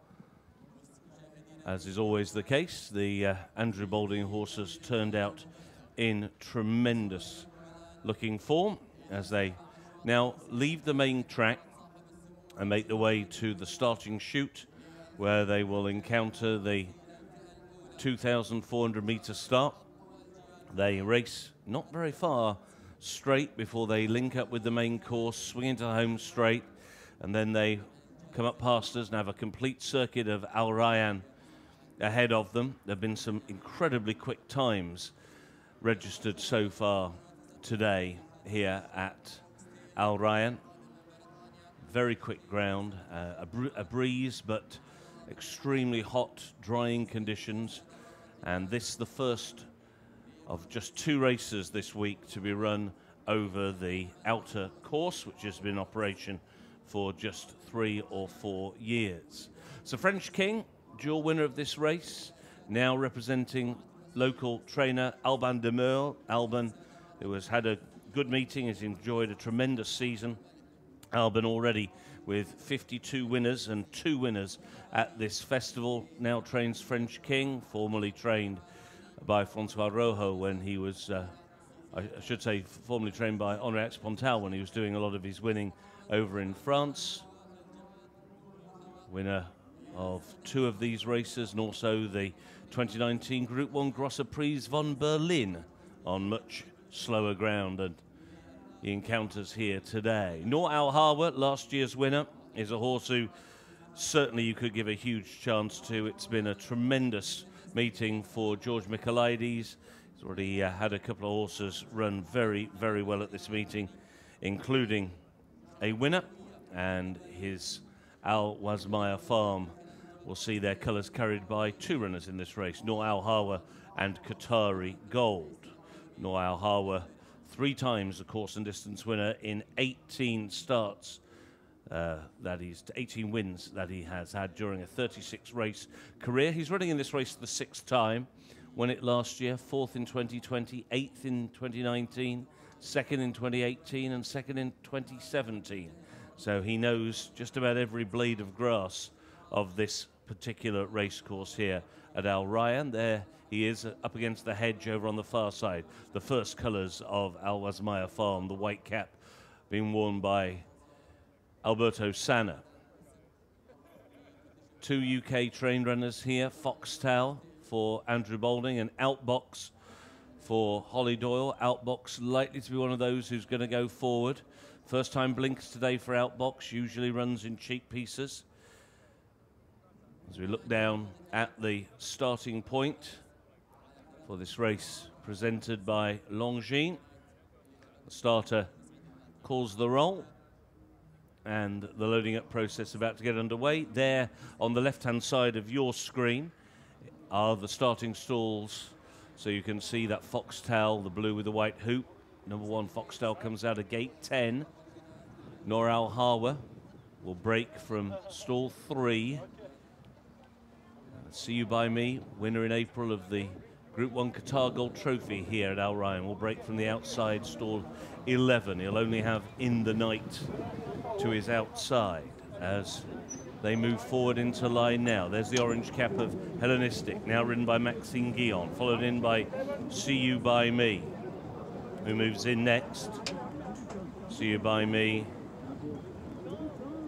As is always the case, the uh, Andrew Balding horses turned out in tremendous looking form as they now leave the main track and make their way to the starting chute where they will encounter the 2,400 metre start. They race not very far straight before they link up with the main course, swing into the home straight, and then they come up past us and have a complete circuit of Al Rayyan ahead of them. There have been some incredibly quick times registered so far today here at Al Rayyan. Very quick ground, uh, a, br- a breeze, but extremely hot, drying conditions. And this the first of just two races this week to be run over the outer course, which has been in operation for just three or four years. So French King, dual winner of this race, now representing local trainer Alban de Mieulle. Alban, who has had a good meeting, has enjoyed a tremendous season. Alban already with 52 winners and two winners at this festival. Now trains French King, formerly trained by Francois Rohaut when he was, uh, I should say, formerly trained by Henri Pantall when he was doing a lot of his winning over in France. Winner of two of these races and also the 2019 Group 1 Grosser Prix von Berlin on much slower ground. And he encounters here today. Noor Al Hawa, last year's winner, is a horse who certainly you could give a huge chance to. It's been a tremendous meeting for George Michaelides. He's already uh, had a couple of horses run very, very well at this meeting, including a winner and his Al Wasmaya farm will see their colours carried by two runners in this race, Noor Al Hawa and Qatari Gold. Noor Al Hawa, three times the course and distance winner in 18 starts. Uh, that he's 18 wins that he has had during a 36 race career. He's running in this race the sixth time. Won it last year, fourth in 2020, eighth in 2019, second in 2018, and second in 2017. So he knows just about every blade of grass of this particular racecourse here at Al Rayyan. There he is uh, up against the hedge over on the far side. The first colours of Al Wasmaya Farm, the white cap being worn by Alberto Sanna. Two UK trained runners here, Foxtel for Andrew Balding and Outbox for Holly Doyle. Outbox likely to be one of those who's going to go forward. First time blinks today for Outbox, usually runs in cheek pieces. As we look down at the starting point for this race presented by Longines. The starter calls the roll and the loading up process about to get underway. There on the left hand side of your screen are the starting stalls. So you can see that Foxtel, the blue with the white hoop. Number one Foxtel comes out of gate 10. Noor Al Hawa will break from stall three. See You By Me, winner in April of the Group 1 Qatar Gold Trophy here at Al Rayyan, will break from the outside stall 11. He'll only have In the Night to his outside as they move forward into line now. There's the orange cap of Hellenistic, now ridden by Maxime Guyon, followed in by See You By Me, who moves in next. See You By Me,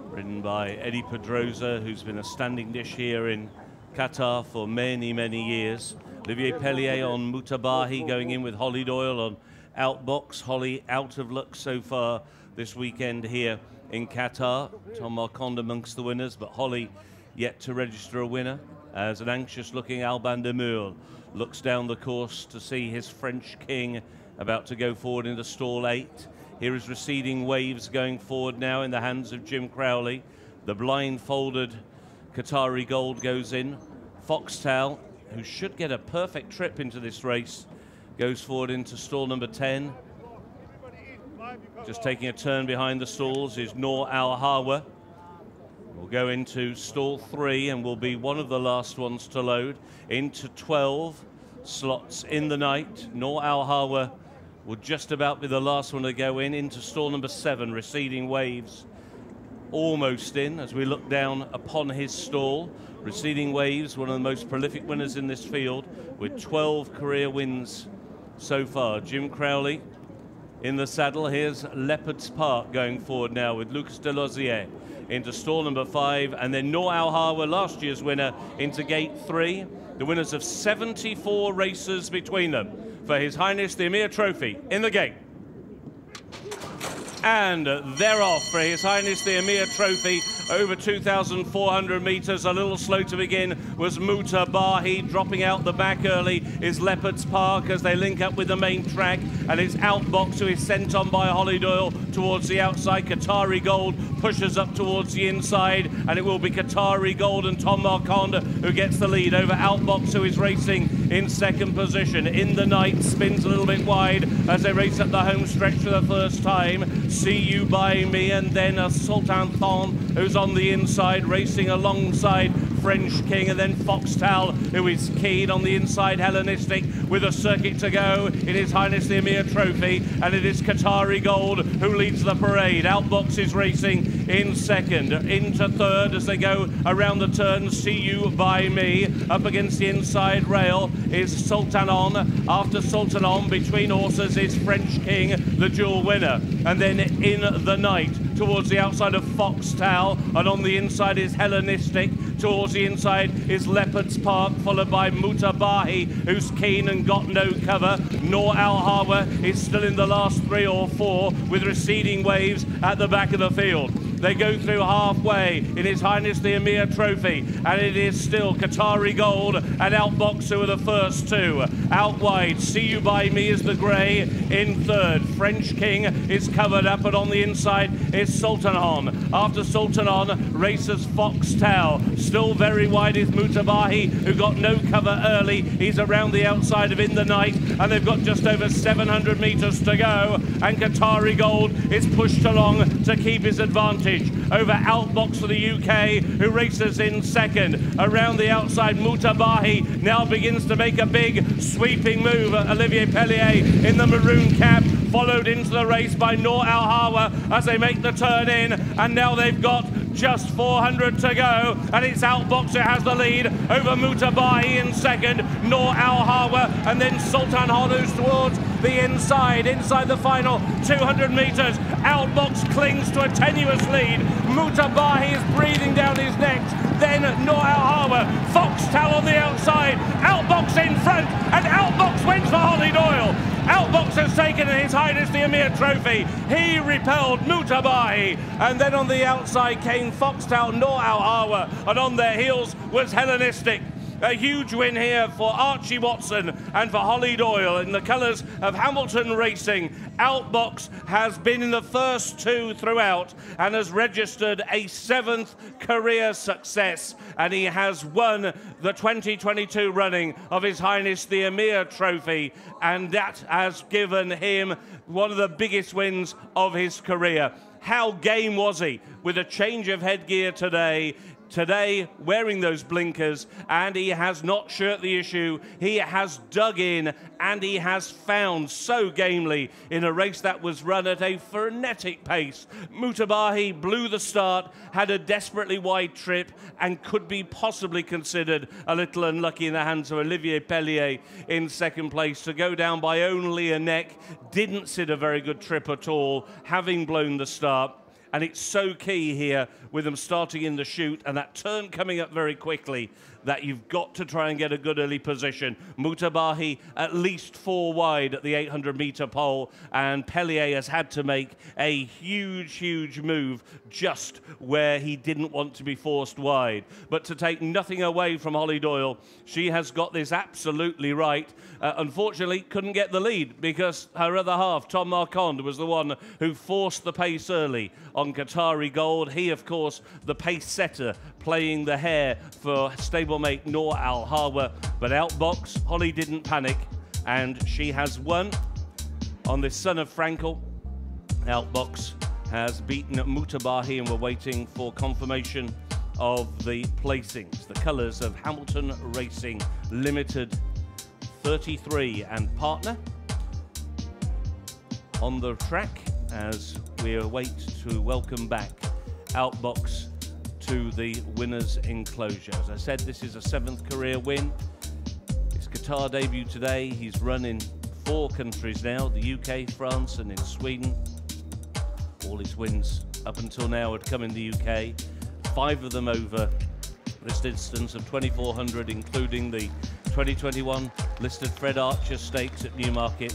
ridden by Eddie Pedroza, who's been a standing dish here in Qatar for many, many years. Olivier Peslier on Mutabahi going in with Holly Doyle on Outbox. Holly out of luck so far this weekend here in Qatar. Tom Marquand amongst the winners, but Holly yet to register a winner as an anxious looking Alban de Mieulle looks down the course to see his French king about to go forward into stall eight. Here is receding waves going forward now in the hands of Jim Crowley. The blindfolded Qatari Gold goes in. Foxtel, who should get a perfect trip into this race, goes forward into stall number 10. Just taking a turn behind the stalls is Noor Al Hawa. We'll go into stall three and will be one of the last ones to load into 12 slots in the night. Noor Al Hawa will just about be the last one to go in into stall number seven, receding waves almost in as we look down upon his stall. Receding Waves, one of the most prolific winners in this field, with 12 career wins so far. Jim Crowley in the saddle. Here's Leopards Park going forward now with Lukas Delozier into stall number five, and then Noor Al last year's winner, into gate three. The winners of 74 races between them for His Highness the Emir Trophy in the gate. And they're off for His Highness the Emir Trophy over 2,400 metres. A little slow to begin was Mutabahi dropping out the back early is Leopards Park as they link up with the main track and it's Outbox who is sent on by Holly Doyle towards the outside. Qatari Gold pushes up towards the inside and it will be Qatari Gold and Tom Marquand who gets the lead over Outbox who is racing in second position. In the night spins a little bit wide as they race up the home stretch for the first time. See You By Me and then a Sultan Thon who's on the inside, racing alongside French King, and then Foxtel, who is keen on the inside Hellenistic with a circuit to go in His Highness the Emir Trophy, and it is Qatari Gold who leads the parade. Outbox is racing in second, into third as they go around the turn. See you by me. Up against the inside rail is Sultan on. After Sultan on, between horses is French King, the dual winner, and then in the night towards the outside of Foxtel, and on the inside is Hellenistic. Towards the inside is Leopard's Park, followed by Mutabahi, who's keen and got no cover. Noor Al Hawa is still in the last three or four with receding waves at the back of the field. They go through halfway in His Highness the Emir Trophy, and it is still Qatari Gold and Outbox who are the first two. Out wide, See You By Me is the grey in third. French King is covered up, and on the inside is Sultanon. After Sultanon, races Foxtel. Still very wide is Mutabahi, who got no cover early. He's around the outside of In the Night, and they've got just over 700 metres to go. And Qatari Gold is pushed along to keep his advantage over Outbox for the UK, who races in second. Around the outside, Mutabahi now begins to make a big sweeping move. Olivier Peslier in the maroon cap, followed into the race by Noor Al Hawa as they make the turn in, and now they've got just 400 to go, and it's Outbox who has the lead over Mutabahi in second, Noor Al Hawa, and then Sultan Honus towards the inside, inside the final 200 metres. Outbox clings to a tenuous lead. Mutabahi is breathing down his neck. Then Noor Al Foxtel on the outside, Outbox in front, and Outbox wins for Holly Doyle. Outbox has taken His Highness the Emir Trophy. He repelled Mutabahi. And then on the outside came Foxtel Noor Al Hawa. And on their heels was Hellenistic. A huge win here for Archie Watson and for Holly Doyle in the colours of Hamilton Racing. Outbox has been in the first two throughout and has registered a seventh career success. And he has won the 2022 running of His Highness the Emir Trophy. And that has given him one of the biggest wins of his career. How game was he with a change of headgear today? Today wearing those blinkers and he has not shirked the issue. He has dug in and he has found so gamely in a race that was run at a frenetic pace. Mutabahi blew the start, had a desperately wide trip and could be possibly considered a little unlucky in the hands of Olivier Peslier in second place to go down by only a neck. Didn't sit a very good trip at all, having blown the start. And it's so key here with them starting in the shoot and that turn coming up very quickly that you've got to try and get a good early position. Mutabahi at least four wide at the 800 meter pole, and Peslier has had to make a huge, huge move just where he didn't want to be forced wide. But to take nothing away from Holly Doyle, she has got this absolutely right. Uh, unfortunately, couldn't get the lead because her other half, Tom Marquand, was the one who forced the pace early on Qatari Gold. He, of course, the pace setter, playing the hare for stablemate Noor Al Hawa. But outbox, Holly didn't panic, and she has won on this son of Frankel. Outbox has beaten Mutabahi, and we're waiting for confirmation of the placings. The colours of Hamilton Racing Limited 33 and partner on the track as we await to welcome back Outbox to the winner's enclosure. As I said, this is a seventh career win. His Qatar debut today. He's run in four countries now the UK, France, and in Sweden. All his wins up until now had come in the UK, five of them over this distance of 2400, including the 2021 listed Fred Archer Stakes at Newmarket.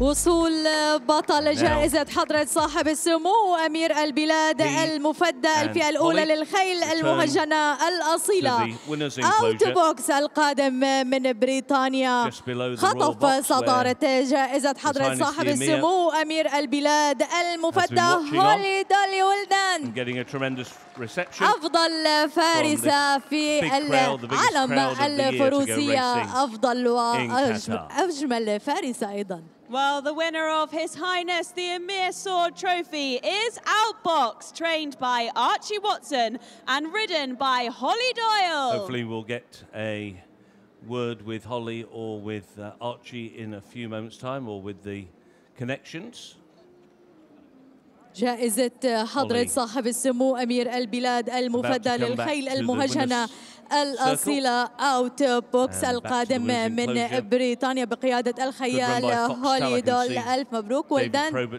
وصول بطل جائزة حضرة صاحب السمو أمير البلاد المفدى الفئة الأولى للخيل المهجنة الأصيلة. أوت بوكس القادم من بريطانيا. خطف صدارة جائزة حضرة صاحب السمو أمير البلاد المفدى. هولي دولي ولدان. أفضل فارسة في العالم الفروسية. أفضل وأجمل فارسة أيضاً. Well, the winner of His Highness the Emir Sword Trophy is Outbox, trained by Archie Watson and ridden by Holly Doyle. Hopefully, we'll get a word with Holly or with uh, Archie in a few moments' time or with the connections. جائزة حضرة صاحب السمو أمير البلاد المفدى للخيل المهجنة الأصيلة أوت بوكس القادم من بريطانيا بقيادة الخيال هولي دول ألف مبروك ولدان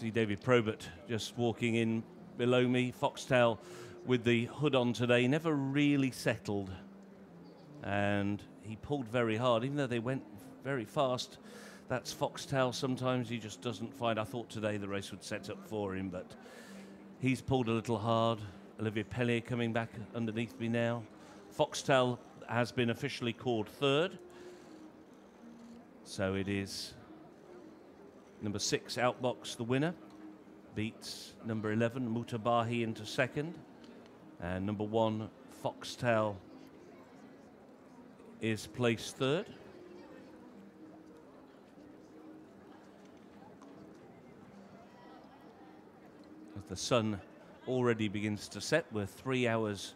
See David Probert just walking in below me. Foxtail with the hood on today, never really settled. And he pulled very hard, even though they went very fast. That's Foxtail. Sometimes he just doesn't find. I thought today the race would set up for him, but he's pulled a little hard. Olivier Peslier coming back underneath me now. Foxtel has been officially called third. So it is number six, Outbox, the winner. Beats number 11, Mutabahi, into second. And number one, Foxtel, is placed third. The sun already begins to set, we're three hours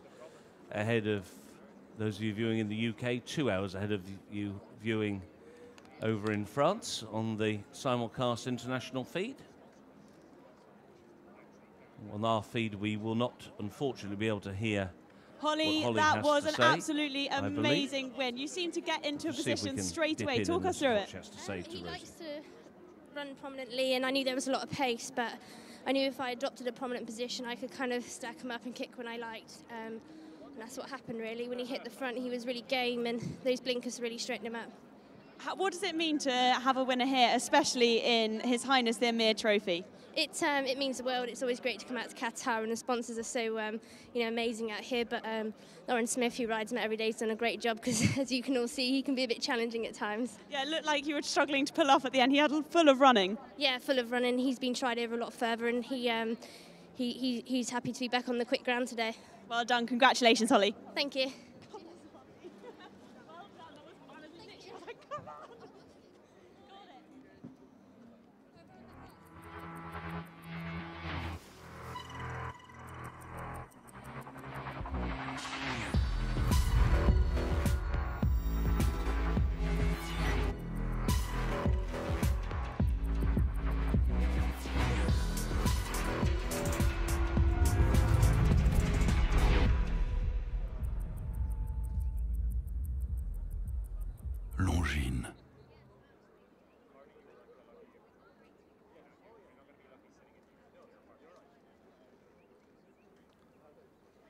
ahead of those of you viewing in the UK, two hours ahead of you viewing over in France on the simulcast international feed. On our feed, we will not, unfortunately, be able to hear. Holly, Holly that has was to an say, absolutely amazing win. You seem to get into a Let's see if we position straight away. Talk us through it. what she has to say to he Rosie. likes to run prominently, and I knew there was a lot of pace, but I knew if I adopted a prominent position, I could kind of stack him up and kick when I liked. Um, and that's what happened really. When he hit the front, he was really game, and those blinkers really straightened him up. How, what does it mean to have a winner here, especially in His Highness the Emir Trophy? It um, it means the world. It's always great to come out to Qatar, and the sponsors are so um, you know amazing out here. But um, Lauren Smith, who rides me every day, has done a great job because, as you can all see, he can be a bit challenging at times. Yeah, it looked like you were struggling to pull off at the end. He had full of running. Yeah, full of running. He's been tried over a lot further, and he, um, he, he he's happy to be back on the quick ground today. Well done. Congratulations, Holly. Thank you.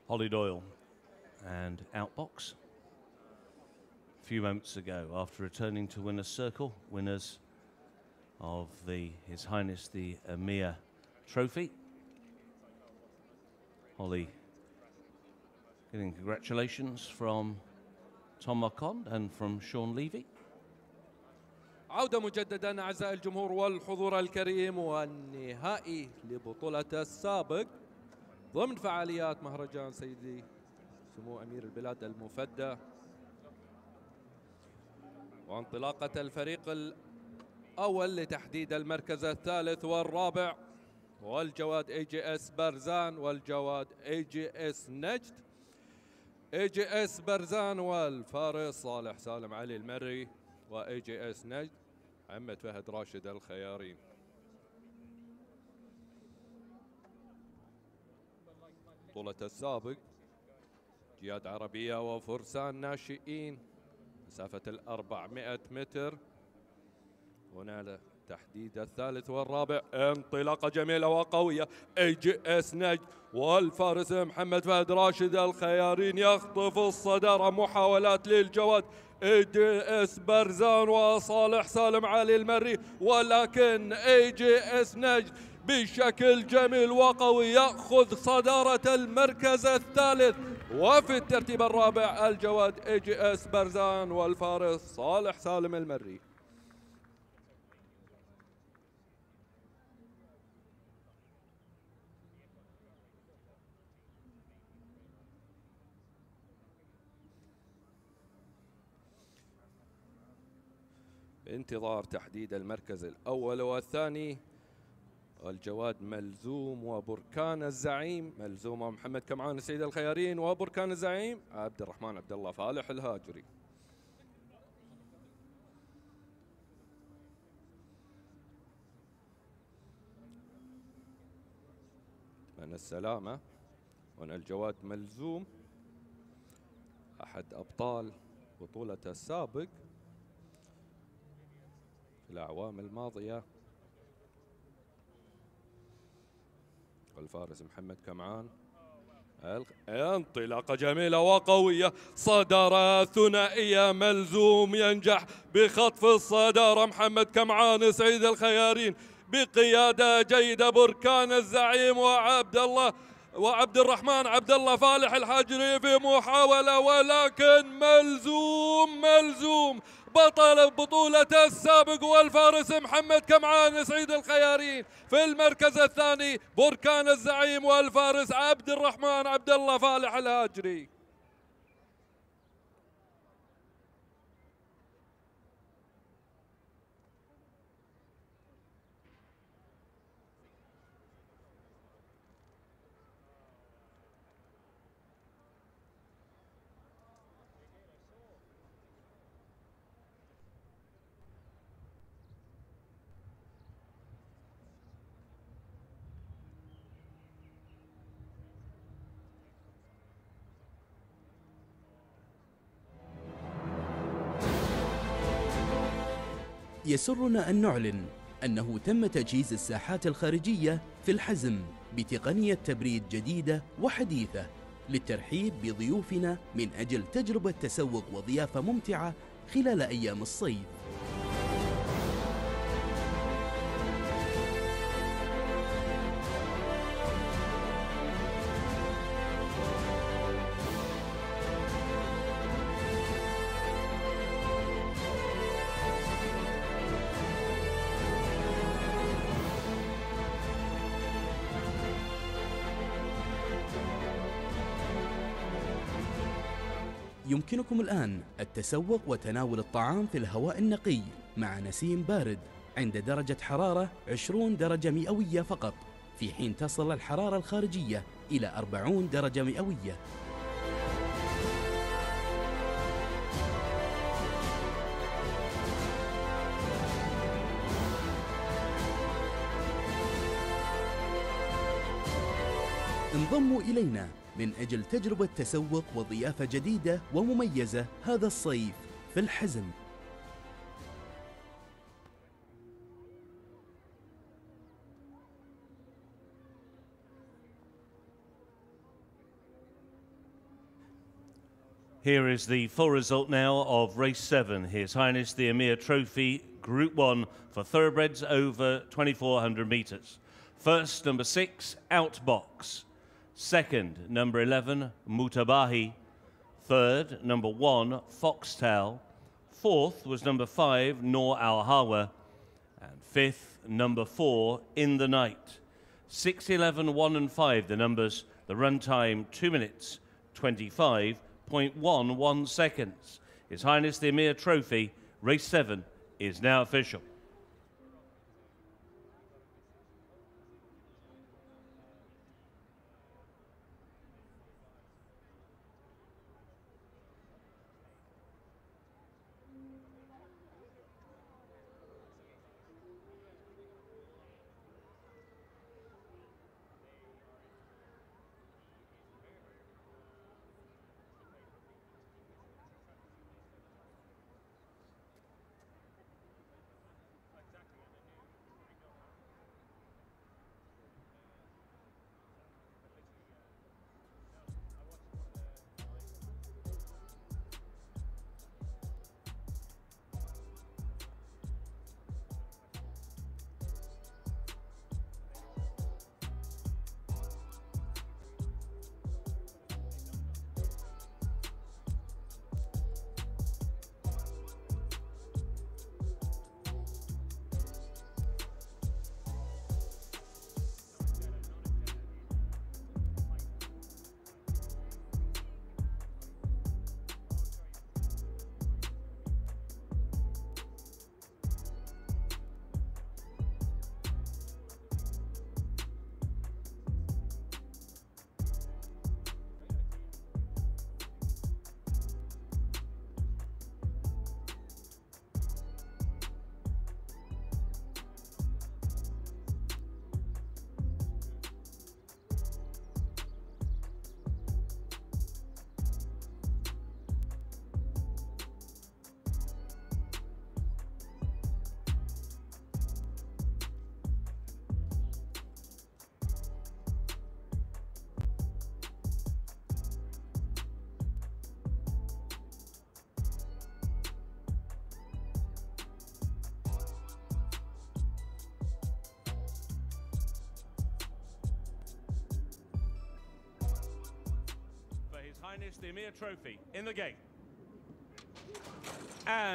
Holly Doyle and Outbox. A few moments ago, after returning to winner's circle, winners of the His Highness the Emir Trophy. Holly getting congratulations from Tom Marquand and from Sean Levey. عودة مجددا أعزائي الجمهور والحضور الكريم والنهائي لبطولة السابق ضمن فعاليات مهرجان سيدي سمو أمير البلاد المفدى وانطلاقة الفريق الأول لتحديد المركز الثالث والرابع والجواد اي جي اس برزان والجواد اي جي اس نجد. اي جي اس برزان والفارس صالح سالم علي المري واي جي اس نجد. عمة فهد راشد الخيارين بطولة السابق. جياد عربية وفرسان ناشئين. مسافة الأربعمائة متر. هنا تحديد الثالث والرابع. انطلاقة جميلة وقوية. اي جي اس نجد. والفارس محمد فهد راشد الخيارين يخطف الصدارة محاولات للجواد. اي جي اس برزان وصالح سالم علي المري. ولكن اي جي اس نجد بشكل جميل وقوي يأخذ صدارة المركز الثالث. وفي الترتيب الرابع الجواد اي جي اس برزان والفارس صالح سالم المري. بانتظار تحديد المركز الأول والثاني. الجواد ملزوم وبركان الزعيم. ملزوم ومحمد كمعان السيد الخيارين وبركان الزعيم. عبد الرحمن عبد الله فالح الهاجري. من السلامة هنا الجواد ملزوم. أحد أبطال بطولة السابق في الأعوام الماضية. والفارس محمد كمعان. انطلاقة جميلة وقوية. صدارة ثنائية ملزوم ينجح بخطف الصدارة. محمد كمعان سعيد الخيارين بقيادة جيدة. بركان الزعيم وعبد الله وعبد الرحمن عبد الله فالح الحجري في محاولة ولكن ملزوم ملزوم. بطل بطولة السابق والفارس محمد كمعان سعيد الخيارين. في المركز الثاني بركان الزعيم والفارس عبد الرحمن عبد الله فالح الهاجري. يسرنا أن نعلن أنه تم تجهيز الساحات الخارجية في الحزم بتقنية تبريد جديدة وحديثة للترحيب بضيوفنا من أجل تجربة تسوق وضيافة ممتعة خلال أيام الصيف. يمكنكم الآن التسوق وتناول الطعام في الهواء النقي مع نسيم بارد عند درجة حرارة 20 درجة مئوية فقط في حين تصل الحرارة الخارجية إلى 40 درجة مئوية. انضموا إلينا من أجل تجربة تسوق وضيافة جديدة ومميزة هذا الصيف في الحزم Here is the full result now of race seven. His Highness the Emir Trophy, Group One for thoroughbreds over 2,400 metres. First, number six, Outbox. Second, number 11, Mutabahi. Third, number one, Foxtel. Fourth was number five, Noor Al Hawa. And fifth, number four, In the Night. 6, 11, 1 and 5, the numbers. The runtime, 2 minutes, 25.11 seconds. His Highness the Emir Trophy, race 7, is now official.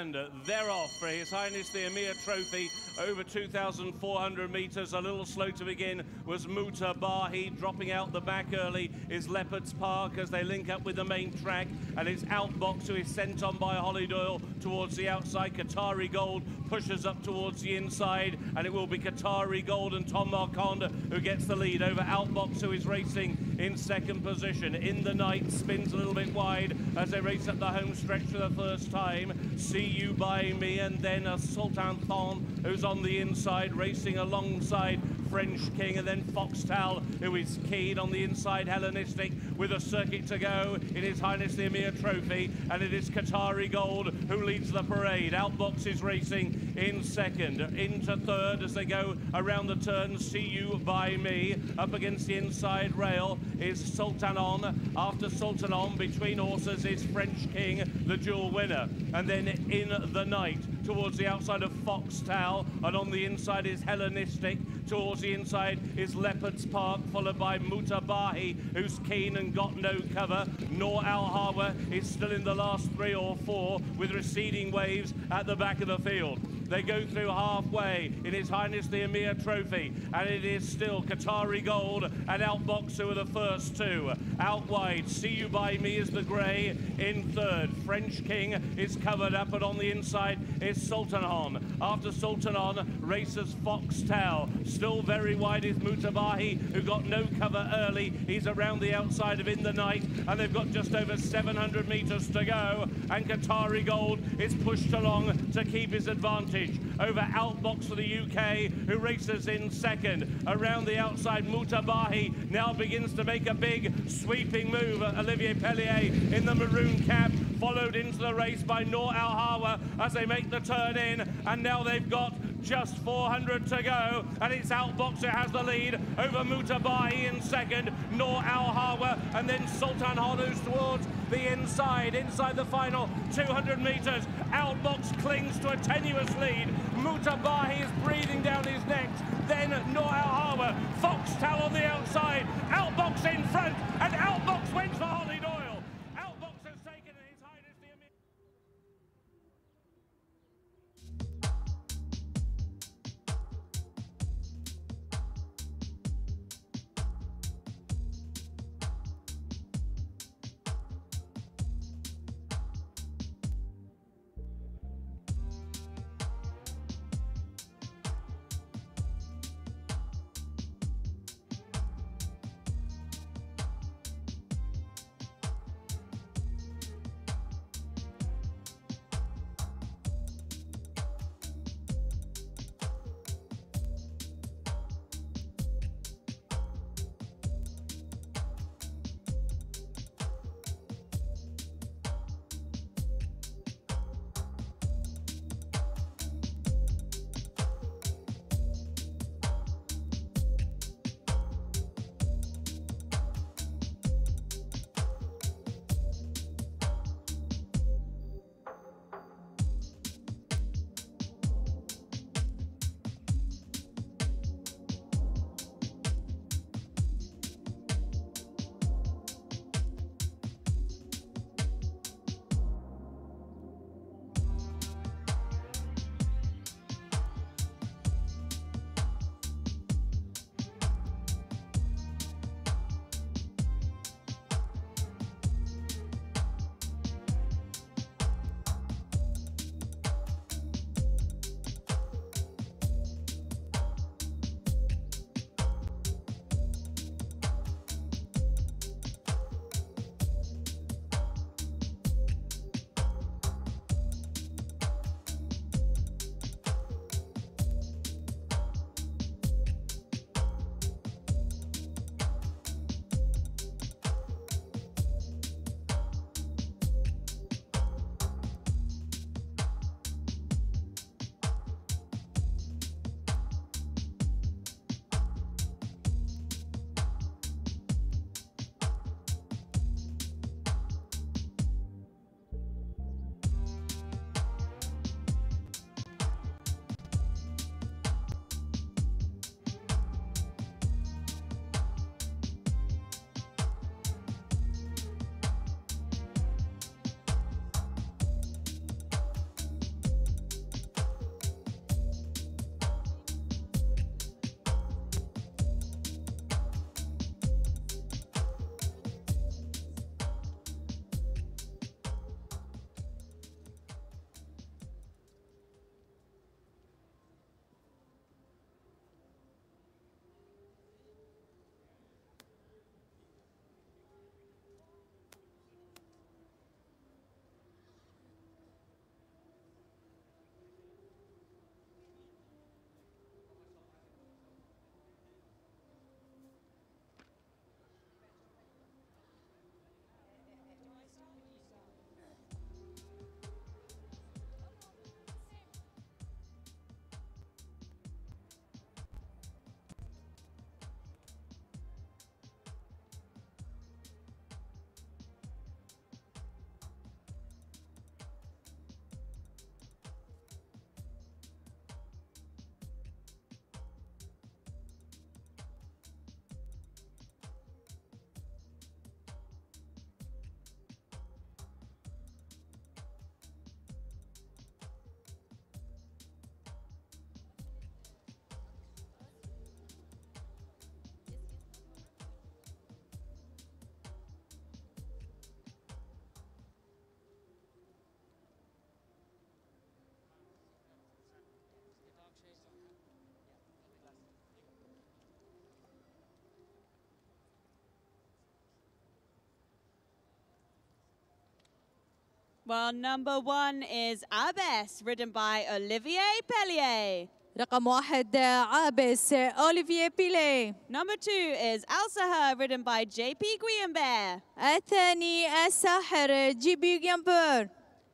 And they're off for His Highness the Emir Trophy over 2,400 metres. A little slow to begin was Mutabahi dropping out the back early is Leopards Park as they link up with the main track and it's Outbox who is sent on by Holly Doyle towards the outside. Qatari Gold pushes up towards the inside and it will be Qatari Gold and Tom Marquand who gets the lead over Outbox who is racing in second position. In the night spins a little bit wide as they race up the home stretch for the first time. See You By Me and then a Sultan Thon who's on the inside racing alongside French King and then Foxtel who is keen on the inside Hellenistic with a circuit to go in His Highness the Emir Trophy and it is Qatari Gold who leads the parade. Outbox is racing in second. Into third as they go around the turn. See You By Me. Up against the inside rail is Sultan On. After Sultan On between horses is French King, the dual winner. And then in the night towards the outside of Foxtel and on the inside is Hellenistic. Towards the inside is Leopards Park, followed by Mutabahi, who's keen and got no cover. Noor Al Hawa is still in the last three or four with receding waves at the back of the field. They go through halfway in His Highness the Emir Trophy, and it is still Qatari Gold and Outbox who are the first two. Out wide, See You By Me is the grey in third. French King is covered up, and on the inside is Sultanon. After Sultanon races Foxtel. Still very wide is Mutabahi, who got no cover early. He's around the outside of In the Night, and they've got just over 700 metres to go. And Qatari Gold is pushed along to keep his advantage over Outbox for the UK, who races in second. Around the outside, Mutabahi now begins to make a big sweeping move. Olivier Peslier in the maroon cap, followed into the race by Noor Al Hawa as they make the turn in, and now they've got just 400 to go, and it's Outbox who has the lead over Mutabahi in second, Noor Al Hawa, and then Sultan Hollows towards the inside, inside the final 200 metres. Outbox clings to a tenuous lead. Mutabahi is breathing down his neck. Then Noor Al Hawa, Foxtel on the outside, Outbox in front, and Outbox wins for Holly Well, number one is Abes, written by Olivier Peslier. رقم واحد عابس أوليفييه بيلي. Number two is Al-Sahar written by J.P. Guillambert. الثاني الساحر جي بي جيمبر.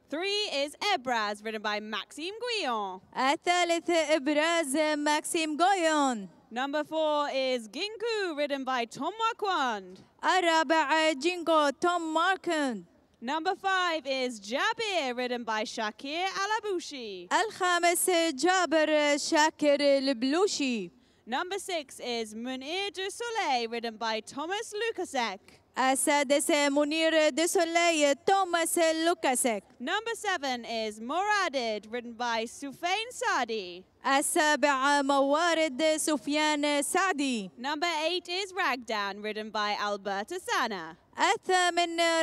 Three is Ebraz written by Maxime Guyon. الثالث إبراز ماكسيم غويون. Number four is Ginku written by Tom Marquand. الرابع جينكو توم ماركند. Number five is Jabir, written by Shakir Alabushi. الخامس Jabir Shakir Alaboushi. Number six is Munir du Soleil, written by Thomas Lukasek. Munir du Soleil Thomas لوكاسك. Number seven is Moradid, written by Soufiane Saadi. السابع موارد سفيان Sadi. Number eight is Ragdan, written by Alberto Sanna. أتى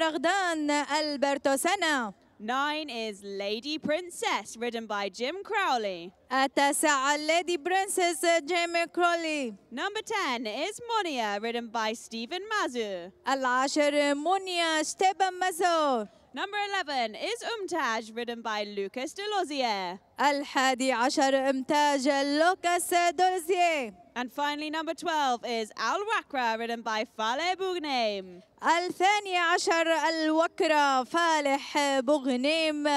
رغدان ألبرتو سنة Nine is Lady Princess, written by Jim Crowley. التاسعة Lady Princess Jim Crowley. Number 10 is Monia, written by Stephen Mazu. العاشر Monia Stephen مازو. Number 11 is Umtaj, written by Lukas Delozier. الحادي عشر Umtaj Lukas Delozier. And finally, number 12 is Al Wakra, ridden by Fale Bugnaim. الثاني عشر الوكرة فالح بغنيم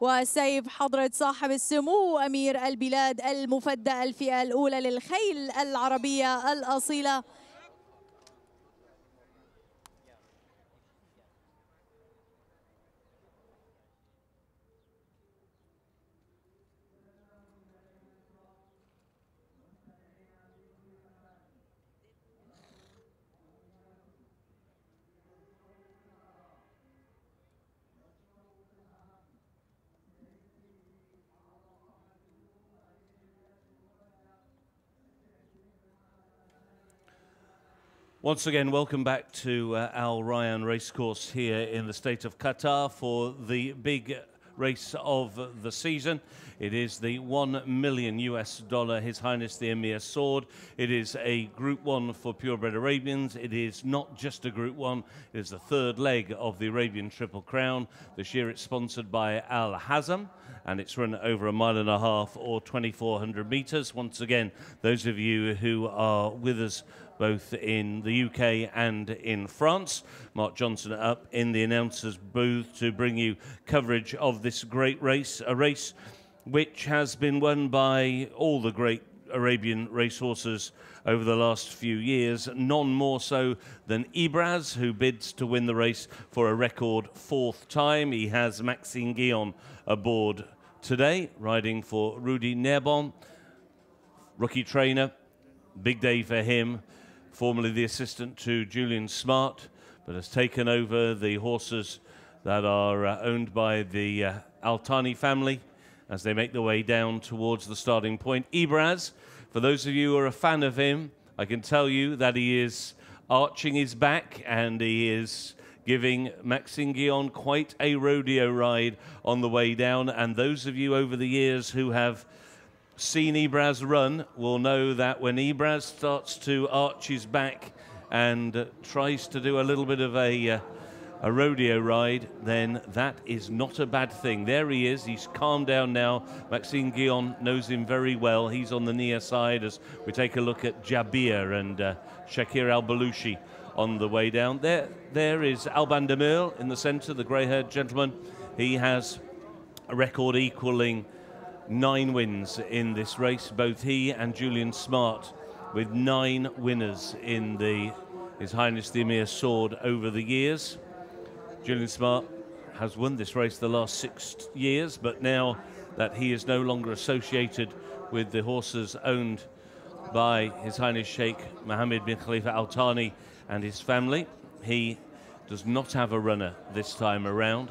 وسيف حضرة صاحب السمو أمير البلاد المفدى الفئة الأولى للخيل العربية الأصيلة Once again, welcome back to uh, Al Rayyan Racecourse here in the state of Qatar for the big race of the season. It is the 1 million US dollar His Highness the Emir Sword. It is a Group 1 for purebred Arabians. It is not just a Group 1, it is the third leg of the Arabian Triple Crown. This year it's sponsored by Al Hazm and it's run over a mile and a half or 2,400 metres. Once again, those of you who are with us both in the UK and in France. Mark Johnson up in the announcers booth to bring you coverage of this great race, a race which has been won by all the great Arabian racehorses over the last few years, none more so than Ibraz, who bids to win the race for a record fourth time. He has Maxime Guyon aboard today, riding for Rudy Nerbon, rookie trainer. Big day for him formerly the assistant to Julian Smart, but has taken over the horses that are uh, owned by the uh, Al Thani family as they make their way down towards the starting point. Ibraz, for those of you who are a fan of him, I can tell you that he is arching his back and he is giving Maxime Guyon quite a rodeo ride on the way down. And those of you over the years who have seen Ibraz run will know that when Ibraz starts to arch his back and uh, tries to do a little bit of a, uh, a rodeo ride, then that is not a bad thing. There he is. He's calmed down now. Maxime Guyon knows him very well. He's on the near side as we take a look at Jabir and uh, Shakir Al Balushi on the way down. There, there is Alban de Mieulle in the centre, the grey-haired gentleman. He has a record equaling nine wins in this race. Both he and Julian Smart with nine winners in the His Highness the Emir Sword over the years. Julian Smart has won this race the last six years, but now that he is no longer associated with the horses owned by His Highness Sheikh Mohammed bin Khalifa Al Thani and his family, he does not have a runner this time around.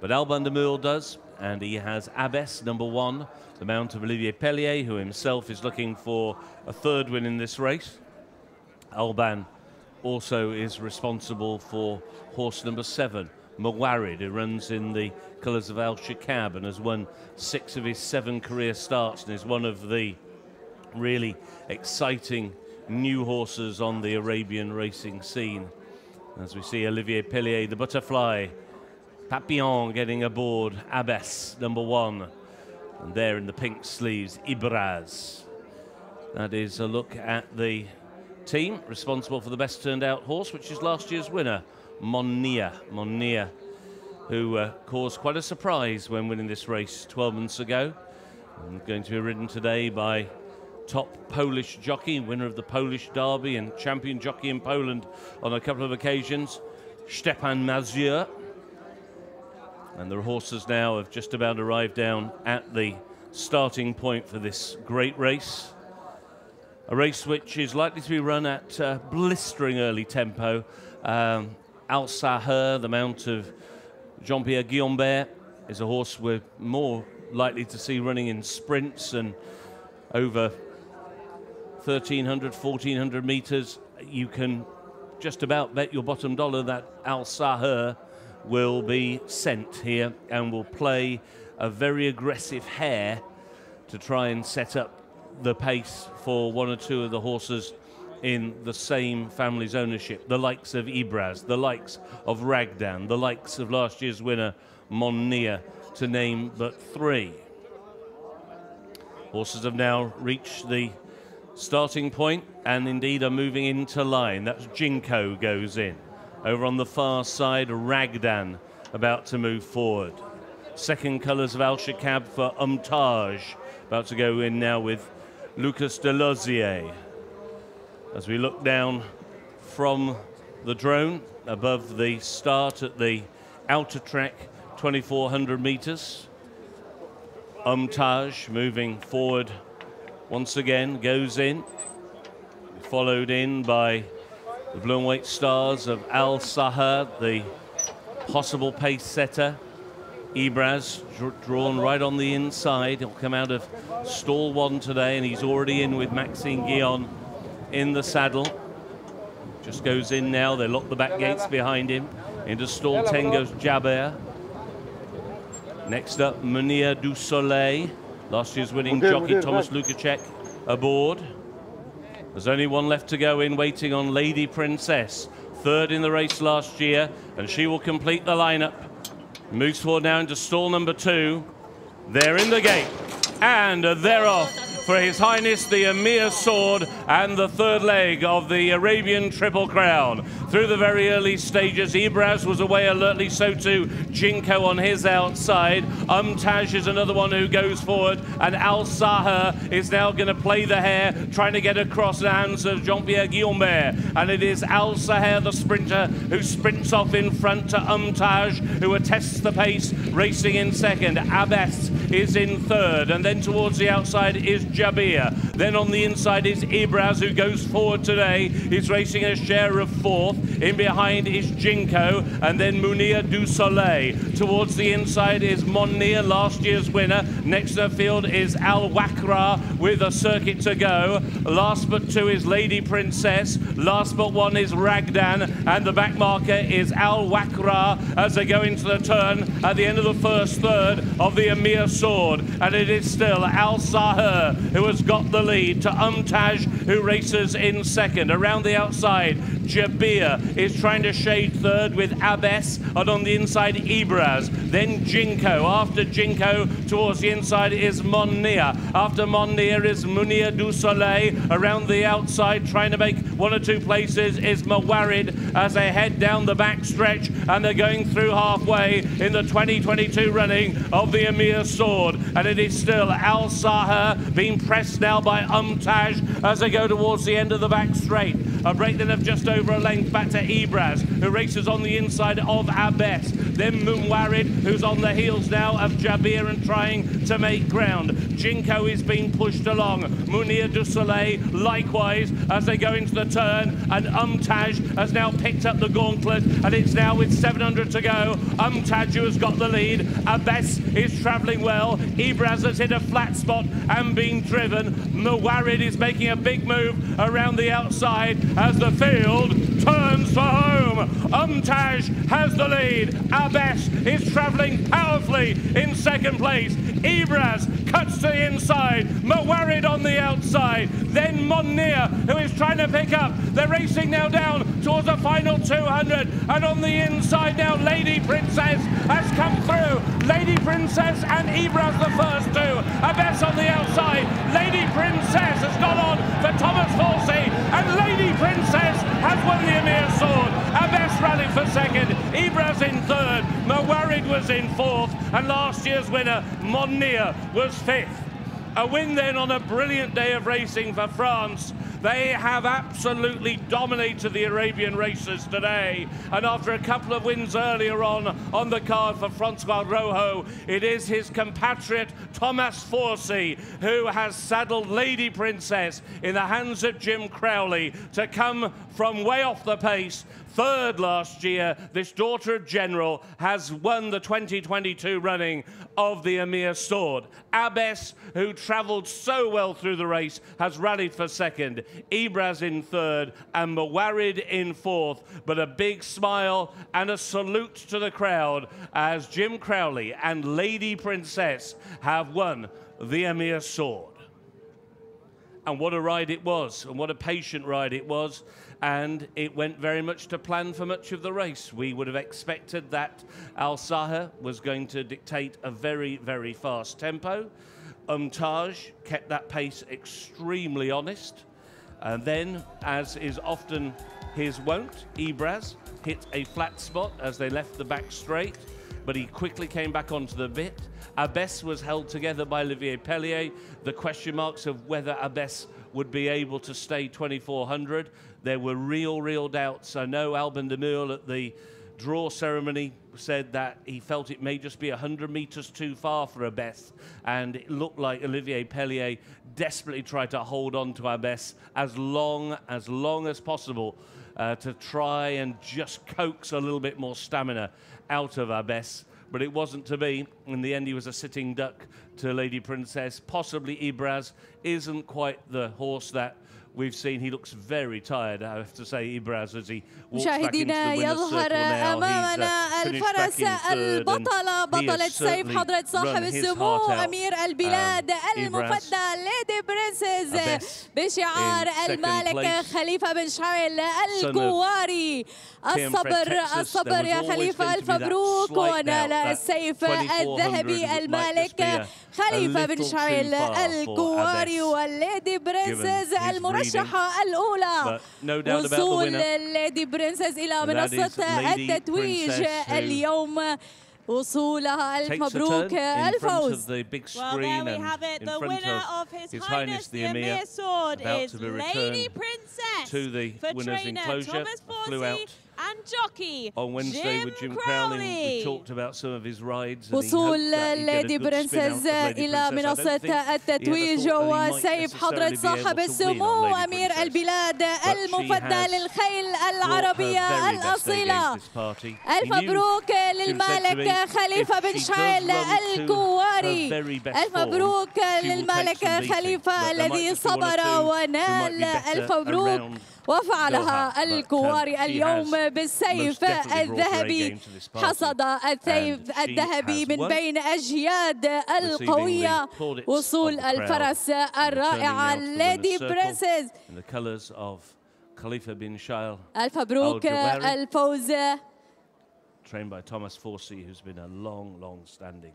But Alban de Mieulle does, and he has Abes, number one, the mount of Olivier Peslier, who himself is looking for a third win in this race. Alban also is responsible for horse number seven, Mawarid, who runs in the colours of Al Shakab and has won six of his seven career starts and is one of the really exciting new horses on the Arabian racing scene. As we see Olivier Peslier, the butterfly, Papillon getting aboard Abbas, number one. And there in the pink sleeves, Ibraz. That is a look at the team responsible for the best turned out horse, which is last year's winner, Monnia. Monnia, who uh, caused quite a surprise when winning this race 12 months ago. And going to be ridden today by top Polish jockey, winner of the Polish Derby and champion jockey in Poland on a couple of occasions, Szczepan Mazur. And the horses now have just about arrived down at the starting point for this great race. A race which is likely to be run at uh, blistering early tempo. Um, Al Sahur, the mount of Jean Pierre Guillambert, is a horse we're more likely to see running in sprints and over 1300, 1400 meters. You can just about bet your bottom dollar that Al Sahur will be sent here and will play a very aggressive hare to try and set up the pace for one or two of the horses in the same family's ownership. The likes of Ibraz, the likes of Ragdan, the likes of last year's winner Monnia, to name but three. Horses have now reached the starting point and indeed are moving into line. That's Jinko goes in. Over on the far side, Ragdan about to move forward. Second colours of Al Shakab for Umtaj, about to go in now with Lukas Delozier. As we look down from the drone above the start at the outer track, 2400 metres. Umtaj moving forward once again, goes in, followed in by the blue and white stars of Al Sahur, the possible pace setter. Ibraz drawn right on the inside. He'll come out of stall one today, and he's already in with Maxime Guyon in the saddle. Just goes in now. They lock the back gates behind him. Into stall 10 goes Jaber. Next up, Munir du Soleil. Last year's winning jockey Thomas Lukasek aboard. There's only one left to go in, waiting on Lady Princess. Third in the race last year, and she will complete the lineup. Moves forward now into stall number two. They're in the gate, and they're off for His Highness the Emir Sword and the third leg of the Arabian Triple Crown. Through the very early stages, Ibraz was away alertly, so too Jinko on his outside. Umtaj is another one who goes forward, and Al Sahur is now going to play the hare, trying to get across the hands of Jean-Pierre Guillambert. And it is Al Sahur, the sprinter, who sprints off in front to Umtaj, who attests the pace, racing in second. Abbas is in third, and then towards the outside is Jabir. Then on the inside is Ibraz, who goes forward today. He's racing a share of fourth. In behind is Jinko, and then Munir du Soleil. Towards the inside is Monnia, last year's winner. Next to the field is Al Wakra with a circuit to go. Last but two is Lady Princess. Last but one is Ragdan, and the back marker is Al Wakra as they go into the turn at the end of the first third of the Emir Sword. And it is still Al Sahur who has got the lead to Umtaj, who races in second. Around the outside, Jabir is trying to shade third with Abes, and on the inside, Ibraz. Then Jinko. After Jinko, towards the inside is Monnia. After Monnia is Munir du Soleil. Around the outside, trying to make one or two places is Mawarid as they head down the back stretch, and they're going through halfway in the 2022 running of the Emir Sword. And it is still Al Sahur being pressed now by Umtaj as they go towards the end of the back straight. A break then of just over a length back to Ibraz, who races on the inside of Abbas. Then Mumwarid, who's on the heels now of Jabir and trying to make ground. Jinko is being pushed along. Munir du Soleil likewise as they go into the turn. And Umtaj has now picked up the gauntlet and it's now with 700 to go. Umtaj who has got the lead. Abbas is travelling well. Ibraz has hit a flat spot and being driven. Mawarid is making a big move around the outside as the field turns for home. Umtaj has the lead. Abes is travelling powerfully in second place. Ibraz cuts to the inside. Mawarid on the outside. Then Monnia, who is trying to pick up. They're racing now down towards the final 200. And on the inside now, Lady Princess has come through. Lady Princess and Ibraz the first two. Abes on the outside. Lady Princess has gone on for Thomas Fourcy. And Lady Princess has won the Emir Sword. Abes rallied for second. Ibraz in third. Mawarid was in fourth. And last year's winner, Monnia, was fifth. A win then on a brilliant day of racing for France. They have absolutely dominated the Arabian races today. And after a couple of wins earlier on on the card for Francois Rohaut, it is his compatriot Thomas Fourcy who has saddled Lady Princess in the hands of Jim Crowley to come from way off the pace third last year. This daughter of General has won the 2022 running of the Emir Sword. Abes, who travelled so well through the race, has rallied for second. Ibraz in third and Mawarid in fourth. But a big smile and a salute to the crowd as Jim Crowley and Lady Princess have won the Emir Sword. And what a ride it was, and what a patient ride it was. And it went very much to plan for much of the race. We would have expected that Al Saha was going to dictate a very, very fast tempo. Umtaj kept that pace extremely honest. And then, as is often his wont, Ibraz hit a flat spot as they left the back straight, but he quickly came back onto the bit. Abes was held together by Olivier Peslier. The question marks of whether Abes would be able to stay 2400. There were real, real doubts. I know Alban de at the draw ceremony said that he felt it may just be 100 metres too far for Abes. And it looked like Olivier Peslier desperately tried to hold on to Abes as long, as long as possible uh, to try and just coax a little bit more stamina out of Abes but it wasn't to be. In the end, he was a sitting duck to Lady Princess. Possibly Ibraz isn't quite the horse that We've seen he looks very tired, I have to say, Ibraz, as he walks back into the winner's circle now. أمامنا الفرس البطلة بطلة سيف حضرة صاحب السمو أمير البلاد المفدى ليدي برنسز بشعار الملك خليفة بن شعيل الكواري الصبر الصبر يا خليفة ألف مبروك ونال السيف الذهبي الملك خليفة بن شعيل الكواري والليدي برنسز المرشح. المرشحة الأولى no وصول الليدي برنسز إلى منصة التتويج اليوم وصولها ألف مبروك الفوز. Well, there we have it. The winner of His, His Highness the Emir sword is Lady Princess. To the winners' enclosure, flew out. and jockey On Wednesday Jim with Jim Crowley. Crowley, we talked about some of his rides. وصول ليدي برنسز إلى منصة التتويج وسيف حضرة صاحب السمو أمير البلاد المفدى للخيل العربية الأصيلة. ألف مبروك للمالك خليفة بن شعيل الكواري. ألف مبروك للمالك خليفة الذي صبر ونال. ألف مبروك. وفعلها الكواري اليوم بالسيف الذهبي. حصد السيف الذهبي من بين أجياد القوية. وصول الفرس الرائعة ليدي برنسز ألف مبروك الفوز trained by Thomas Forsey, who's been a long, long-standing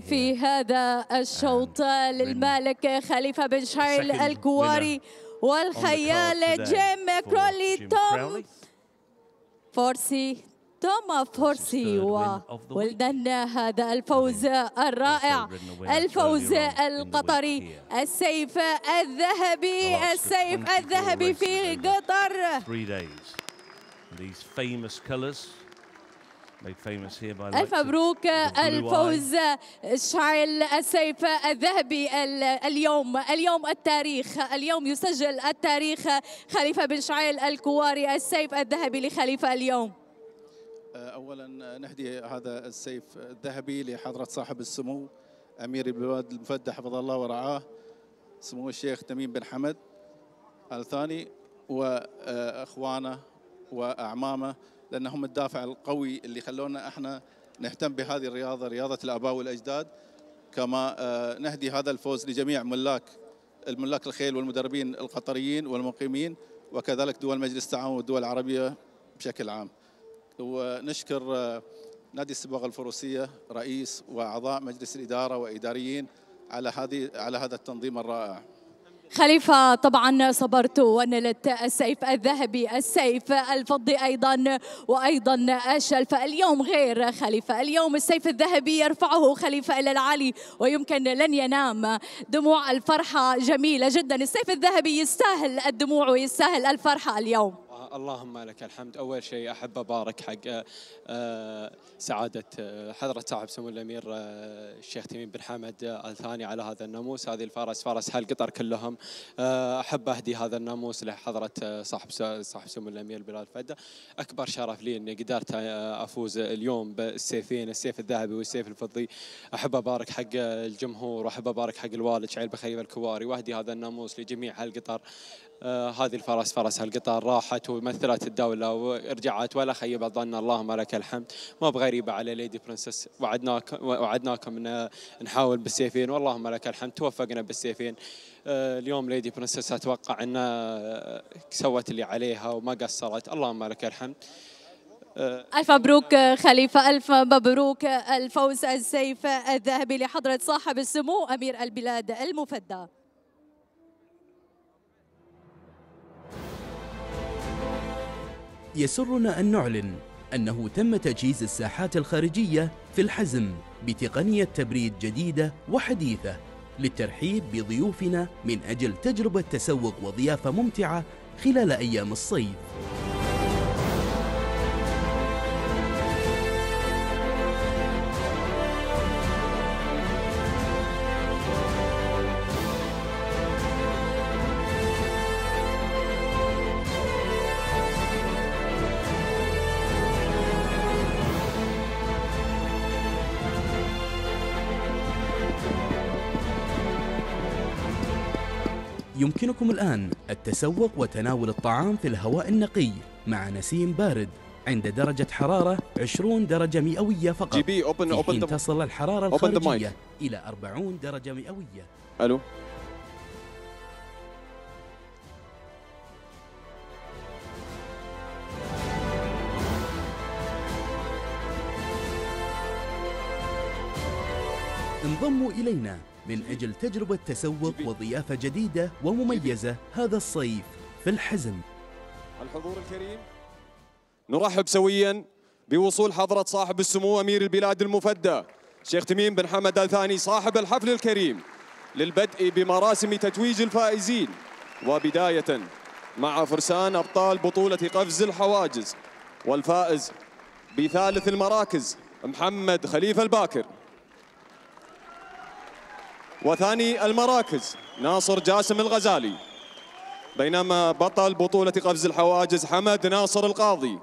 في هذا الشوط للمالك خليفة بن شايل الكواري. والخيال جيم كرولي توم فورسي توما فورسي وولدن هذا الفوز الرائع الفوز القطري السيف الذهبي السيف الذهبي في قطر. These famous colors. ألف مبروك. الفوز شعل السيف الذهبي ال- اليوم اليوم التاريخ اليوم يسجل التاريخ خليفة بن شعيل الكواري السيف الذهبي لخليفة اليوم اولا نهدي هذا السيف الذهبي لحضرة صاحب السمو أمير البلاد المفدى حفظه الله ورعاه سمو الشيخ تميم بن حمد الثاني وأخوانه وأعمامه لأنهم الدافع القوي اللي خلونا إحنا نهتم بهذه الرياضة رياضة الأباء والأجداد كما آه، نهدي هذا الفوز لجميع ملاك الملاك الخيل والمدربين القطريين والمقيمين وكذلك دول مجلس التعاون والدول العربية بشكل عام. ونشكر آه، نادي السباق الفروسية رئيس وأعضاء مجلس الإدارة وإداريين على هذه على هذا التنظيم الرائع. خليفة طبعا صبرت ونلت السيف الذهبي السيف الفضي أيضا وأيضا الشلف. اليوم غير خليفة اليوم السيف الذهبي يرفعه خليفة إلى العالي ويمكن لن ينام. دموع الفرحة جميلة جدا السيف الذهبي يستاهل الدموع ويستاهل الفرحة اليوم. اللهم لك الحمد. أول شيء أحب أبارك حق آه، سعادة آه، حضرة صاحب سمو الأمير آه، الشيخ تميم بن حمد آل ثاني على هذا الناموس. هذه الفرس فرس هالقطر كلهم آه، أحب أهدي هذا الناموس لحضرة آه، صاحب صاحب سمو الأمير بلال فدة. أكبر شرف لي أني قدرت آه، أفوز اليوم بالسيفين السيف الذهبي والسيف الفضي. أحب أبارك حق الجمهور وأحب أبارك حق الوالد شعيل بخيب الكواري. وأهدي هذا الناموس لجميع هالقطر آه هذه الفرس فرس هالقطار راحت ومثلت الدولة ورجعت ولا خيبت ظن اللهم لك الحمد. ما بغريبة على ليدي برنسس وعدناك وعدناكم إن نحاول بالسيفين. واللهم لك الحمد. توفقنا بالسيفين. آه اليوم ليدي برنسس أتوقع انها سوت اللي عليها وما قصرت. اللهم لك الحمد. آه ألف مبروك خليفة. ألف مبروك الفوز السيف الذهبي لحضرة صاحب السمو أمير البلاد المفدى. يسرنا أن نعلن أنه تم تجهيز الساحات الخارجية في الحزم بتقنية تبريد جديدة وحديثة للترحيب بضيوفنا من أجل تجربة تسوق وضيافة ممتعة خلال أيام الصيف. التسوق وتناول الطعام في الهواء النقي مع نسيم بارد عند درجة حرارة 20 درجة مئوية فقط. جي بي، open- في open حين تصل الحرارة. الخارجية إلى 40 درجة مئوية. ألو؟ انضموا إلينا من أجل تجربة تسوق وضيافة جديدة ومميزة هذا الصيف في الحزم. الحضور الكريم. نرحب سويا بوصول حضرة صاحب السمو أمير البلاد المفدى شيخ تميم بن حمد آل ثاني صاحب الحفل الكريم للبدء بمراسم تتويج الفائزين. وبداية مع فرسان أبطال بطولة قفز الحواجز والفائز بثالث المراكز محمد خليفة الباكر. وثاني المراكز ناصر جاسم الغزالي. بينما بطل بطولة قفز الحواجز حمد ناصر القاضي.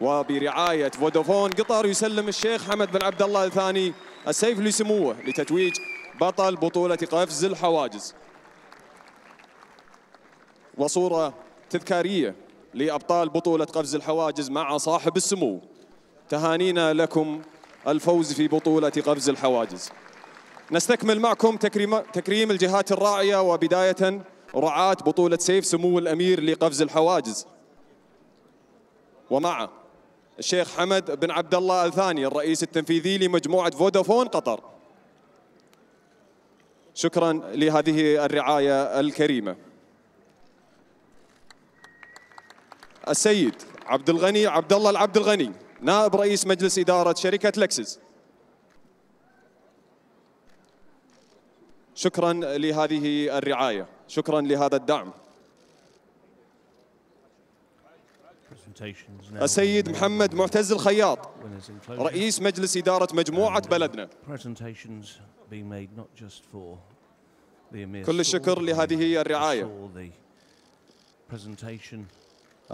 وبرعاية فودافون قطر يسلم الشيخ حمد بن عبد الله الثاني السيف لسموه لتتويج بطل بطولة قفز الحواجز. وصورة تذكارية لأبطال بطولة قفز الحواجز مع صاحب السمو. تهانينا لكم الفوز في بطولة قفز الحواجز. نستكمل معكم تكريم, تكريم الجهات الراعية وبداية رعاة بطولة سيف سمو الأمير لقفز الحواجز. ومع الشيخ حمد بن عبد الله الثاني الرئيس التنفيذي لمجموعة فودافون قطر. شكرا لهذه الرعاية الكريمة. السيد عبد الغني عبد الله العبد الغني نائب رئيس مجلس إدارة شركة لكسس. شكرا لهذه الرعاية. شكرا لهذا الدعم. السيد محمد معتز الخياط رئيس مجلس إدارة مجموعة بلدنا. كل الشكر لهذه الرعاية.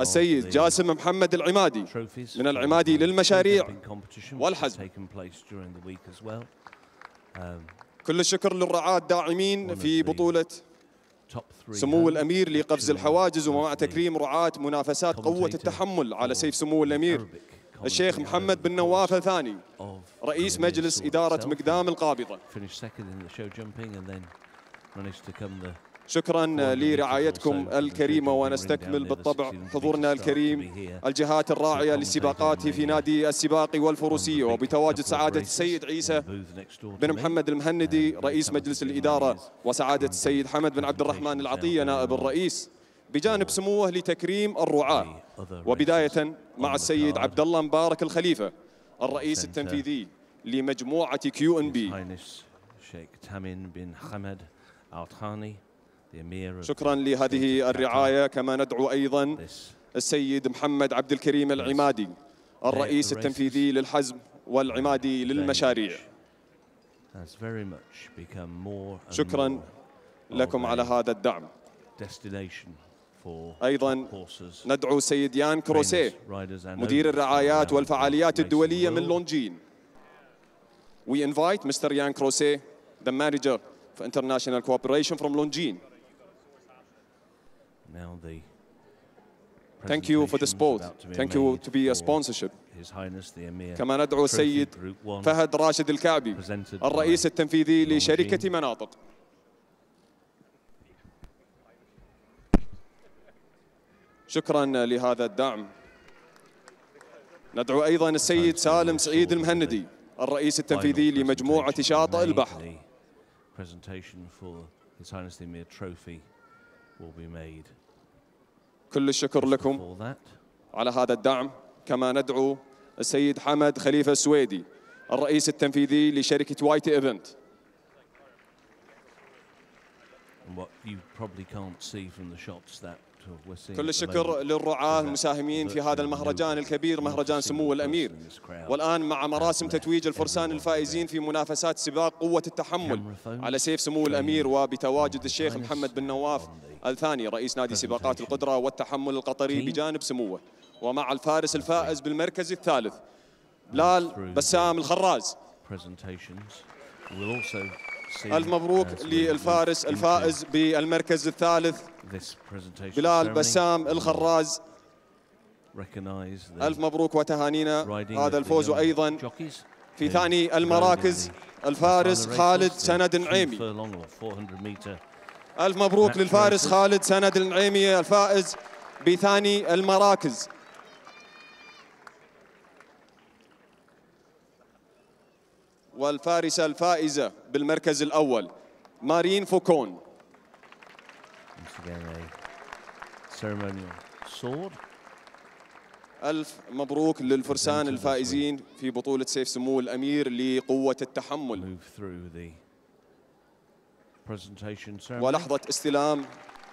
السيد جاسم محمد العمادي من العمادي للمشاريع. والحزم. كل الشكر للرعاة الداعمين في بطولة سمو الأمير لقفز الحواجز ومع تكريم رعاة منافسات قوة التحمل على سيف سمو الأمير. الشيخ محمد بن نواف الثاني رئيس مجلس إدارة مقدام القابضة. شكرا لرعايتكم الكريمة ونستكمل بالطبع. حضورنا الكريم الجهات الراعية للسباقات في نادي السباق والفروسية وبتواجد سعادة السيد عيسى بن محمد المهندي رئيس مجلس الإدارة وسعادة السيد حمد بن عبد الرحمن العطية نائب الرئيس. بجانب سموه لتكريم الرعاة. وبداية مع السيد عبد الله مبارك الخليفة الرئيس التنفيذي لمجموعة كيو ان بي Sheikh Tamin bin Hamad Al Thani, شكرا لهذه الرعاية. كما ندعو أيضا السيد محمد عبد الكريم العمادي الرئيس التنفيذي للحزم والعمادي للمشاريع. شكرا لكم على هذا الدعم. أيضا ندعو السيد يان كروسيه مدير الرعايات والفعاليات الدولية. من لونجين. We invite Mr. Jan Croce, the manager for international cooperation from Longines. now the thank you for the sport thank you to be a sponsorship. His Highness the Emir كما ندعو السيد فهد راشد الكعبي الرئيس التنفيذي لشركة مناطق. شكرا لهذا الدعم. ندعو أيضا السيد سالم سعيد المهندي الرئيس التنفيذي لمجموعة شاطئ البحر. presentation for His Highness the Emir trophy will be made. كل الشكر لكم. على هذا الدعم كما ندعو السيد حمد خليفة السويدي الرئيس التنفيذي لشركة وايتي إيفنت what you probably can't see from the shots that كل الشكر للرعاة المساهمين في هذا المهرجان الكبير مهرجان سمو الأمير. والآن مع مراسم تتويج الفرسان الفائزين في منافسات سباق قوة التحمل على سيف سمو الأمير وبتواجد الشيخ محمد بن نواف الثاني رئيس نادي سباقات القدرة والتحمل القطري بجانب سموه. ومع الفارس الفائز بالمركز الثالث بلال بسام الخراز. presentations. We'll also ألف مبروك للفارس الفائز بالمركز الثالث. بلال بسام الخراز. ألف مبروك وتهانينا. هذا الفوز أيضا في ثاني المراكز الفارس خالد سند النعيمي. ألف مبروك للفارس خالد سند النعيمي الفائز بثاني المراكز. والفارسة الفائزة بالمركز الأول مارين فوكون. ألف مبروك للفرسان الفائزين في بطولة سيف سمو الأمير لقوة التحمل. ولحظة استلام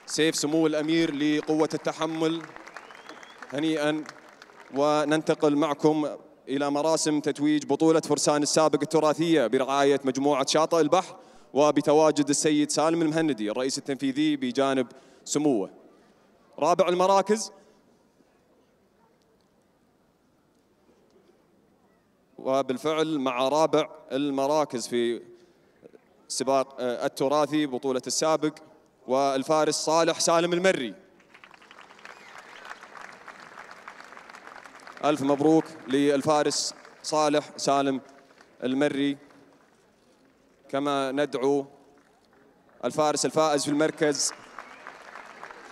سيف سمو الأمير لقوة التحمل هنيئا وننتقل معكم إلى مراسم تتويج بطولة فرسان السابق التراثية برعاية مجموعة شاطئ البحر وبتواجد السيد سالم المهندي الرئيس التنفيذي بجانب سموه. رابع المراكز. وبالفعل مع رابع المراكز في سباق آه، التراثي بطولة السابق والفارس صالح سالم المري. ألف مبروك للفارس صالح سالم المري. كما ندعو الفارس الفائز في المركز.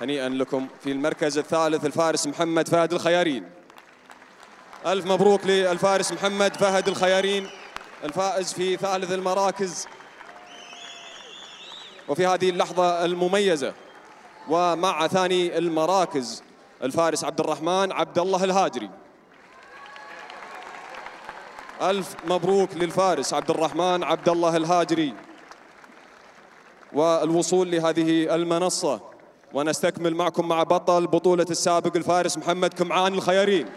هنيئا لكم في المركز الثالث الفارس محمد فهد الخيارين. ألف مبروك للفارس محمد فهد الخيارين الفائز في ثالث المراكز. وفي هذه اللحظة المميزة ومع ثاني المراكز الفارس عبد الرحمن عبد الله الهاجري. ألف مبروك للفارس عبد الرحمن عبد الله الهاجري. والوصول لهذه المنصة ونستكمل معكم مع بطل بطولة السابق الفارس محمد كمعان الخيارين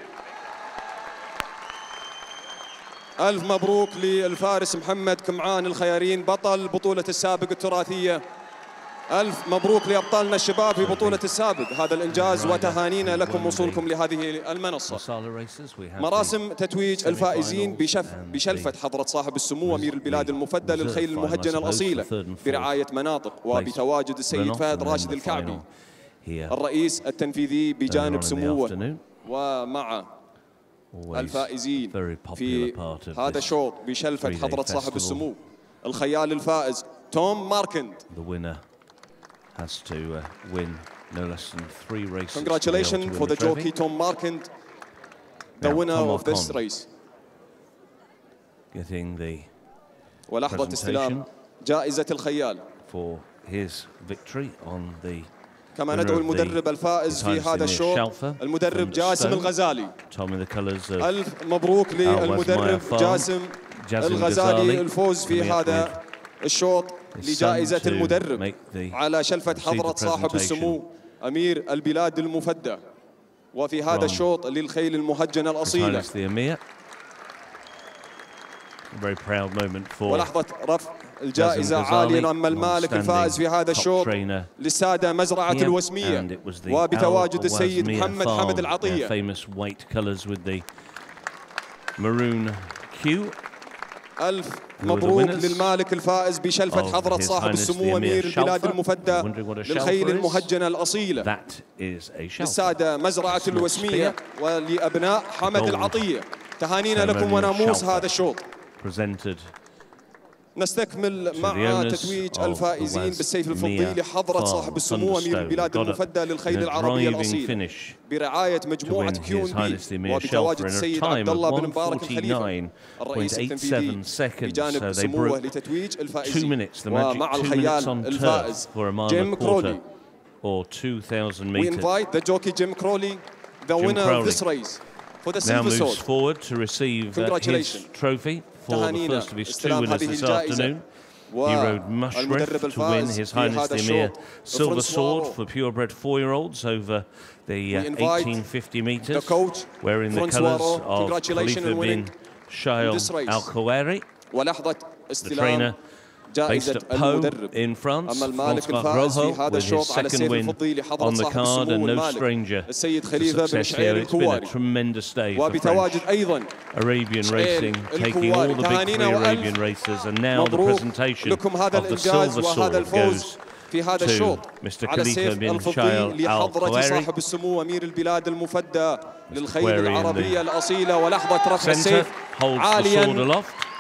ألف مبروك للفارس محمد كمعان الخيارين بطل بطولة السابق التراثية. ألف مبروك لأبطالنا الشباب في بطولة السابق. هذا الإنجاز وتهانينا لكم وصولكم لهذه المنصة. مراسم تتويج الفائزين بشف بشلفة حضرة صاحب السمو أمير البلاد المفدى للخيل المهجنة الأصيلة برعاية مناطق وبتواجد السيد فهد راشد الكعبي الرئيس التنفيذي بجانب سموه ومع الفائزين في هذا الشوط بشلفة حضرة صاحب السمو. الخيال الفائز توم ماركند. Has to uh, win no less than three races. Congratulations for the trophy. jockey Tom Markand, the Now, winner Tom of this race. Getting the ولحظة استلام جائزة الخيال for his victory on the كما ندعو the المدرب الفائز في هذا الشوط المدرب جاسم. الغزالي the ألف مبروك للمدرب. جاسم الغزالي الفوز في هذا الشوط لجائزة المدرب على شلفة حضرة صاحب السمو أمير البلاد المفدى. وفي هذا الشوط للخيل المهجنة الأصيلة ولحظة رفع الجائزة عاليا أما المالك الفائز في هذا الشوط للسادة مزرعة الوسمية. وبتواجد السيد محمد حمد العطية. maroon Q. ألف مبروك للمالك الفائز بشلفة حضرة صاحب السمو أمير البلاد المفدى للخيل المهجنة الأصيلة. للسادة مزرعة الوسمية ولأبناء حمد العطية. تهانينا لكم وناموس هذا الشوط. نستكمل مع تتويج الفائزين بالسيف الفضي لحضرة صاحب السمو أمير البلاد المفدى للخيل العربية الأصيل. برعاية مجموعة كيون بي وبتواجد السيد عبد الله بن مبارك الخليفة. الرئيس التنفيذي بجانب سموه لتتويج الفائزين. ومع الخيال الفائز جيم كرولي We invite the jockey Jim Crowley, the winner of this race, for the silver sword. Now moves forward to receive his trophy. for the first of his two winners this afternoon. He rode Mushref to win His Highness the Emir Silver Sword for purebred four-year-olds over the 1850 uh, metres, wearing the colours of Khalifa bin Shail Al-Khawari, the trainer based at Pau in France. François Rohaut with his second win on the card and no stranger to success here. It's been a tremendous day for French Arabian racing, taking all the big three Arabian racers and now the presentation of the silver sword goes to Mr. Khalifa Bin السيف Al لحضرة صاحب السمو أمير البلاد المفدى للخيل العربية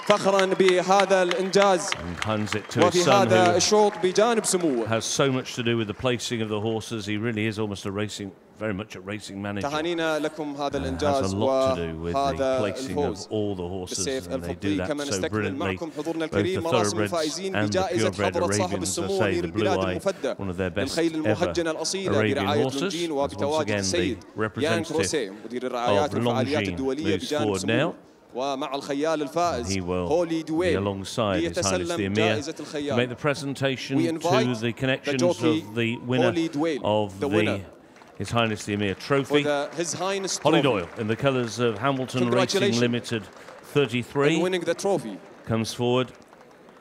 فخرا بهذا الإنجاز and hands it to his وفي son هذا who الشوط بجانب سموه has so much to do with the placing of the horses. He really is almost a racing, very much a racing manager. تهانينا لكم هذا Uh, has الإنجاز a lot to do with the وهذا placing of الفوز all the horses, بالسيف and they do الفضي that كما so نستكمل brilliantly. معكم حضورنا Both الكريم the مراسم thoroughbreds الفائزين and the بجائزة purebred حضرة صاحب Arabians, السمو I say أمير the البلاد Blue Eye, المفدى one of their best للخيل ever المهجنة الأصيلة Arabian برعاية horses, لونجين as once وبتواجد again the السيد يان representative كروسيه مدير الرعايات of والفعاليات Longines الدولية moves بجانب forward سموه now. ومع الخيال الفائز he will be alongside His Highness the Emir to make the presentation to the connections of the winner of the. His Highness the Emir trophy. The, His Highness Holly Doyle in the colours of Hambleton Racing Limited 33 winning the trophy. comes forward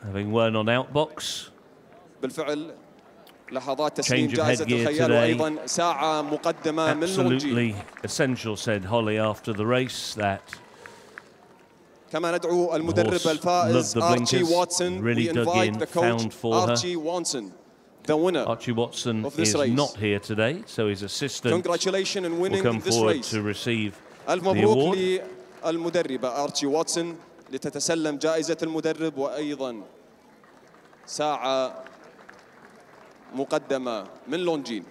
having won on outbox. بالفعل لحظات تسليم جائزة الخيال وأيضا ساعة مقدمة من Absolutely essential, said Holly after the race, that كما ندعو المدرب الفائز blinkers, واتسون really we invite in, the coach. Archie Watson the winner Archie Watson of this is race. not here today, so his assistant Congratulations on will winning come this forward race. to receive the award. للمدربة أرشي واتسون لتتسلم جائزة المدرب وأيضا ساعة مقدمة من لونجين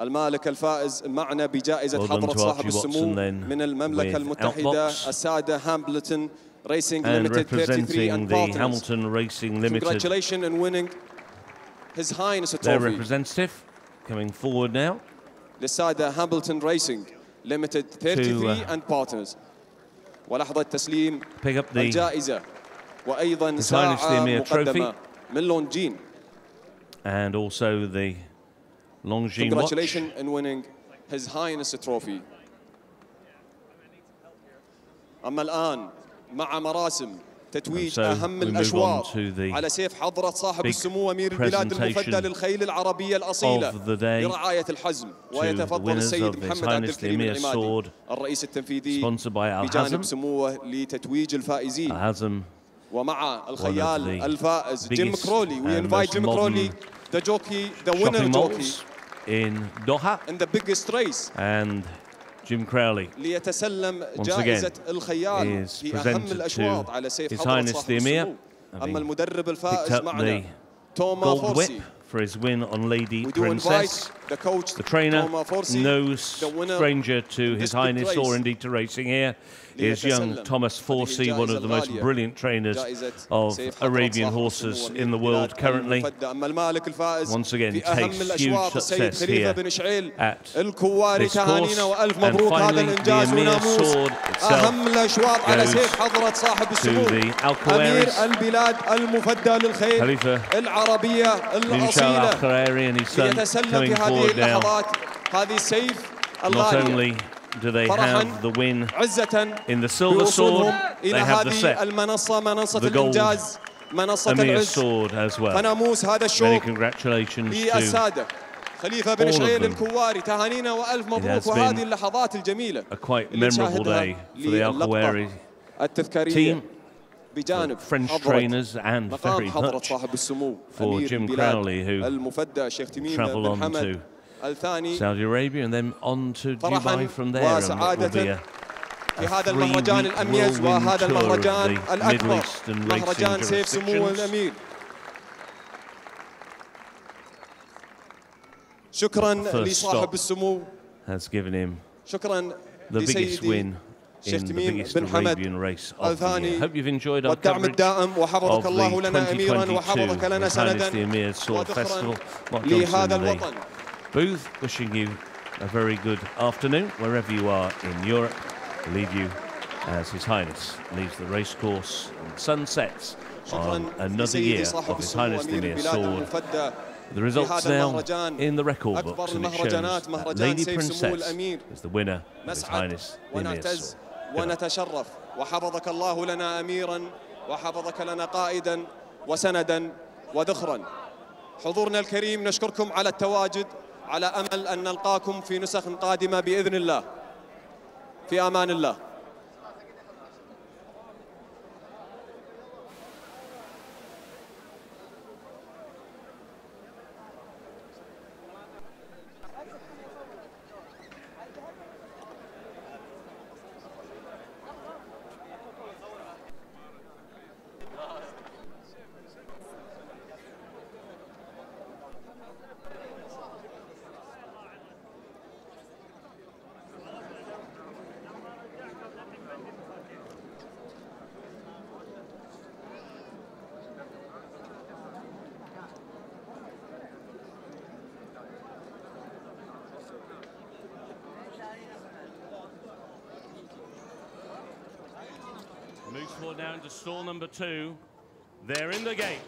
المالك الفائز معنا بجائزة حضرة صاحب السمو من المملكة المتحدة السادة هامبلتون Racing and Limited 33 and. Hambleton Racing Limited. Congratulations and winning His Highness a trophy. Their representative coming forward now. للسادة Hambleton Racing Limited 33 uh, and partners. ولحظة تسليم الجائزة وأيضا ساعة مقدمة من لونجين. And also the Longines watch. Congratulations on winning His Highness Trophy أما الآن مع مراسم تتويج so أهم we move on الأشواط to the على سيف حضرة صاحب big السمو أمير البلاد المفدى presentation للخيل العربية الأصيلة of the day برعاية الحزم to the ويتفضل winners السيد of His محمد عبد Highness the الكريم Emir العمادي Sword الرئيس التنفيذي sponsored by Al بجانب Hazm سموه لتتويج الفائزين Al-Hazm ومع الخيال the الفائز جيم biggest كرولي we and invite most Jim Crowley modern the jockey the winner shopping jockey malls in Doha. And the biggest race. And Jim Crowley once again is presented to His Highness the Emir picked up the gold whip for his win on Lady Princess. The, coach, the trainer, no stranger to His Highness or indeed to racing here is young Thomas Fourcy, one of the most brilliant trainers of Arabian horses in the world currently. Once again, takes huge success here at this course. And finally, the Amir sword itself goes to the Al-Khawairis, Khalifa Binshal Al-Khawari, and his son coming forward now. Not only do they فرحاً have the win عزة in the silver sword, بوصولهم they إلى have the هذه set, المنصة منصة the gold الإنجاز منصة Emir العز sword as well. فناموس هذا Many الشوط congratulations to للسادة خليفة بن all of شعيل them. الكواري تهانينا وألف مبروك has وهذه been اللحظات الجميلة a quite اللي memorable نشاهدها day for the للقطة Al-Khawari التذكارية team, بجانب French حضرة trainers and مقام very حضرة much صاحب السمو for أمير Jim البلاد Crowley who المفدى الشيخ تميم travel بن on حمد to الثاني Saudi Arabia and then on to فرحاً Dubai from there and it will وسعادة be a في a هذا المهرجان three-week الأميز whirlwind وهذا tour of المهرجان the Middle الأكبر Eastern مهرجان racing سيف سمو jurisdictions. الأمير شكرا First لصاحب stop السمو has given him شكرا the biggest لسيدي win شيخ in the تميم biggest بن حمد Arabian race of the year. الثاني Hope you've enjoyed our والدعم coverage الدائم of وحفظك الله the لنا أميرا وحفظك 2022 لنا His Highness سندا the Emir Sword وذخرا Festival. Mark Johnson لهذا in the الوطن booth wishing you a very good afternoon wherever you are in Europe. We'll leave you as His Highness leaves the racecourse and sun sets on شكرا another year لسيدي صاحب of His السمو Highness the أمير Emir البلاد Sword. المفدى The results هذا now المهرجان in the record أكبر books and it shows المهرجانات that مهرجان Lady سيف سمو Princess الأمير is the winner of His نسعد Highness the Emir ونعتز Sword. ونتشرف وحفظك الله لنا أميرا وحفظك لنا قائدا وسندا وذخرا حضورنا الكريم نشكركم على التواجد على أمل أن نلقاكم في نسخ قادمة بإذن الله. في أمان الله. Now into stall number two. They're in the gate.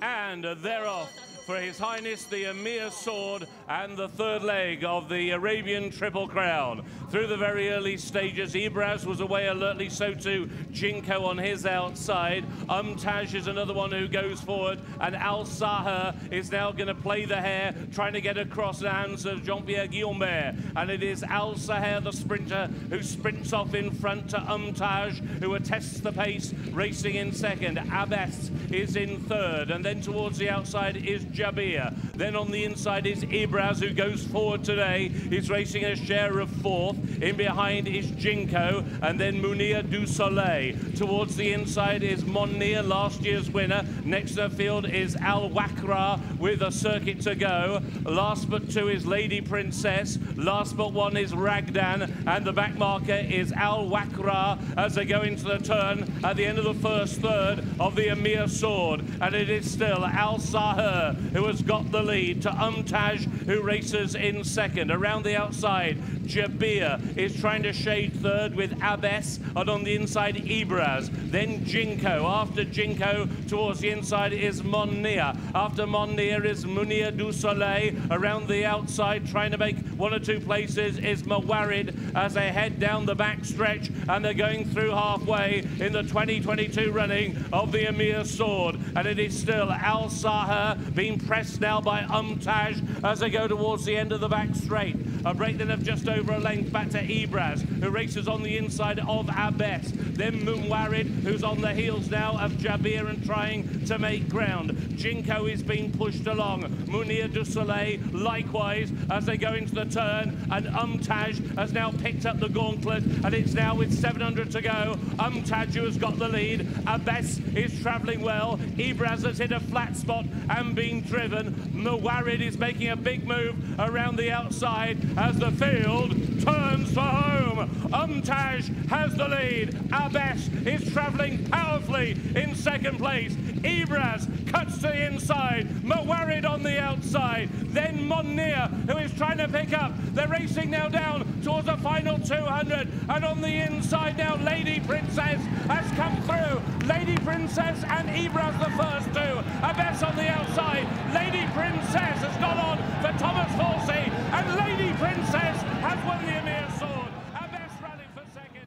And they're off for His Highness the Emir Sword and the third leg of the Arabian Triple Crown. Through the very early stages, Ibraz was away alertly, so too Jinko on his outside. Umtaj is another one who goes forward, and Al Sahar is now going to play the hare, trying to get across the hands of Jean-Pierre Guillambert. And it is Al Sahar, the sprinter, who sprints off in front to Umtaj, who attests the pace, racing in second. Abbas is in third, and then towards the outside is Jabir. Then on the inside is Ibraz, who goes forward today. He's racing a share of fourth. In behind is Jinko, and then Munir Du Soleil. Towards the inside is Monir, last year's winner. Next to the field is Al Wakra with a circuit to go. Last but two is Lady Princess. Last but one is Ragdan, and the back marker is Al Wakra as they go into the turn at the end of the first third of the Emir Sword. And it is still Al Sahar who has got the lead to Umtaj who races in second. Around the outside, Jabir is trying to shade third with Abes, and on the inside, Ibraz. Then Jinko. After Jinko, towards the inside is Monnia. After Monnia is Munir du Soleil. Around the outside, trying to make one or two places is Mawarid as they head down the back stretch, and they're going through halfway in the 2022 running of the Emir Sword. And it is still Al Saha being pressed now by Umtaj as they go towards the end of the back straight. A break then of just over a length back to Ibraz, who races on the inside of Abes. Then Mawarid, who's on the heels now of Jabir and trying to make ground. Jinko is being pushed along. Munir du Soleil likewise as they go into the turn. And Umtaj has now picked up the gauntlet and it's now with 700 to go. Umtaj who has got the lead. Abes is travelling well. Ibraz has hit a flat spot and being driven. Mawarid is making a big move around the outside as the field turns for home. Umtaj has the lead. Abes is travelling powerfully in second place. Ibraz cuts to the inside. Mawarid on the outside. Then Monnia, who is trying to pick up. They're racing now down towards the final 200. And on the inside now, Lady Princess has come through. Lady Princess and Ibraz the first two. Abes on the outside. Lady Princess has gone on for Thomas Fourcy. And Lady Princess has won the Emir Sword. Abes rallying for second.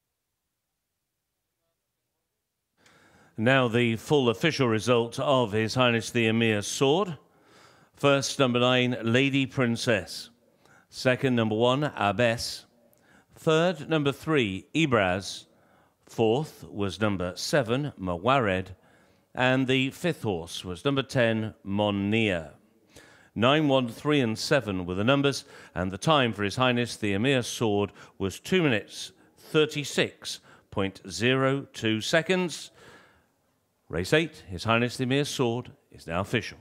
Now the full official result of His Highness the Emir Sword. First, number nine, Lady Princess. Second, number one, Abes. Third, number three, Ibraz. Fourth was number seven, Mawarid. And the fifth horse was number 10, Monnia. 9, 1, 3, and 7 were the numbers, and the time for His Highness the Emir Sword was 2 minutes 36.02 seconds. Race 8, His Highness the Emir Sword, is now official.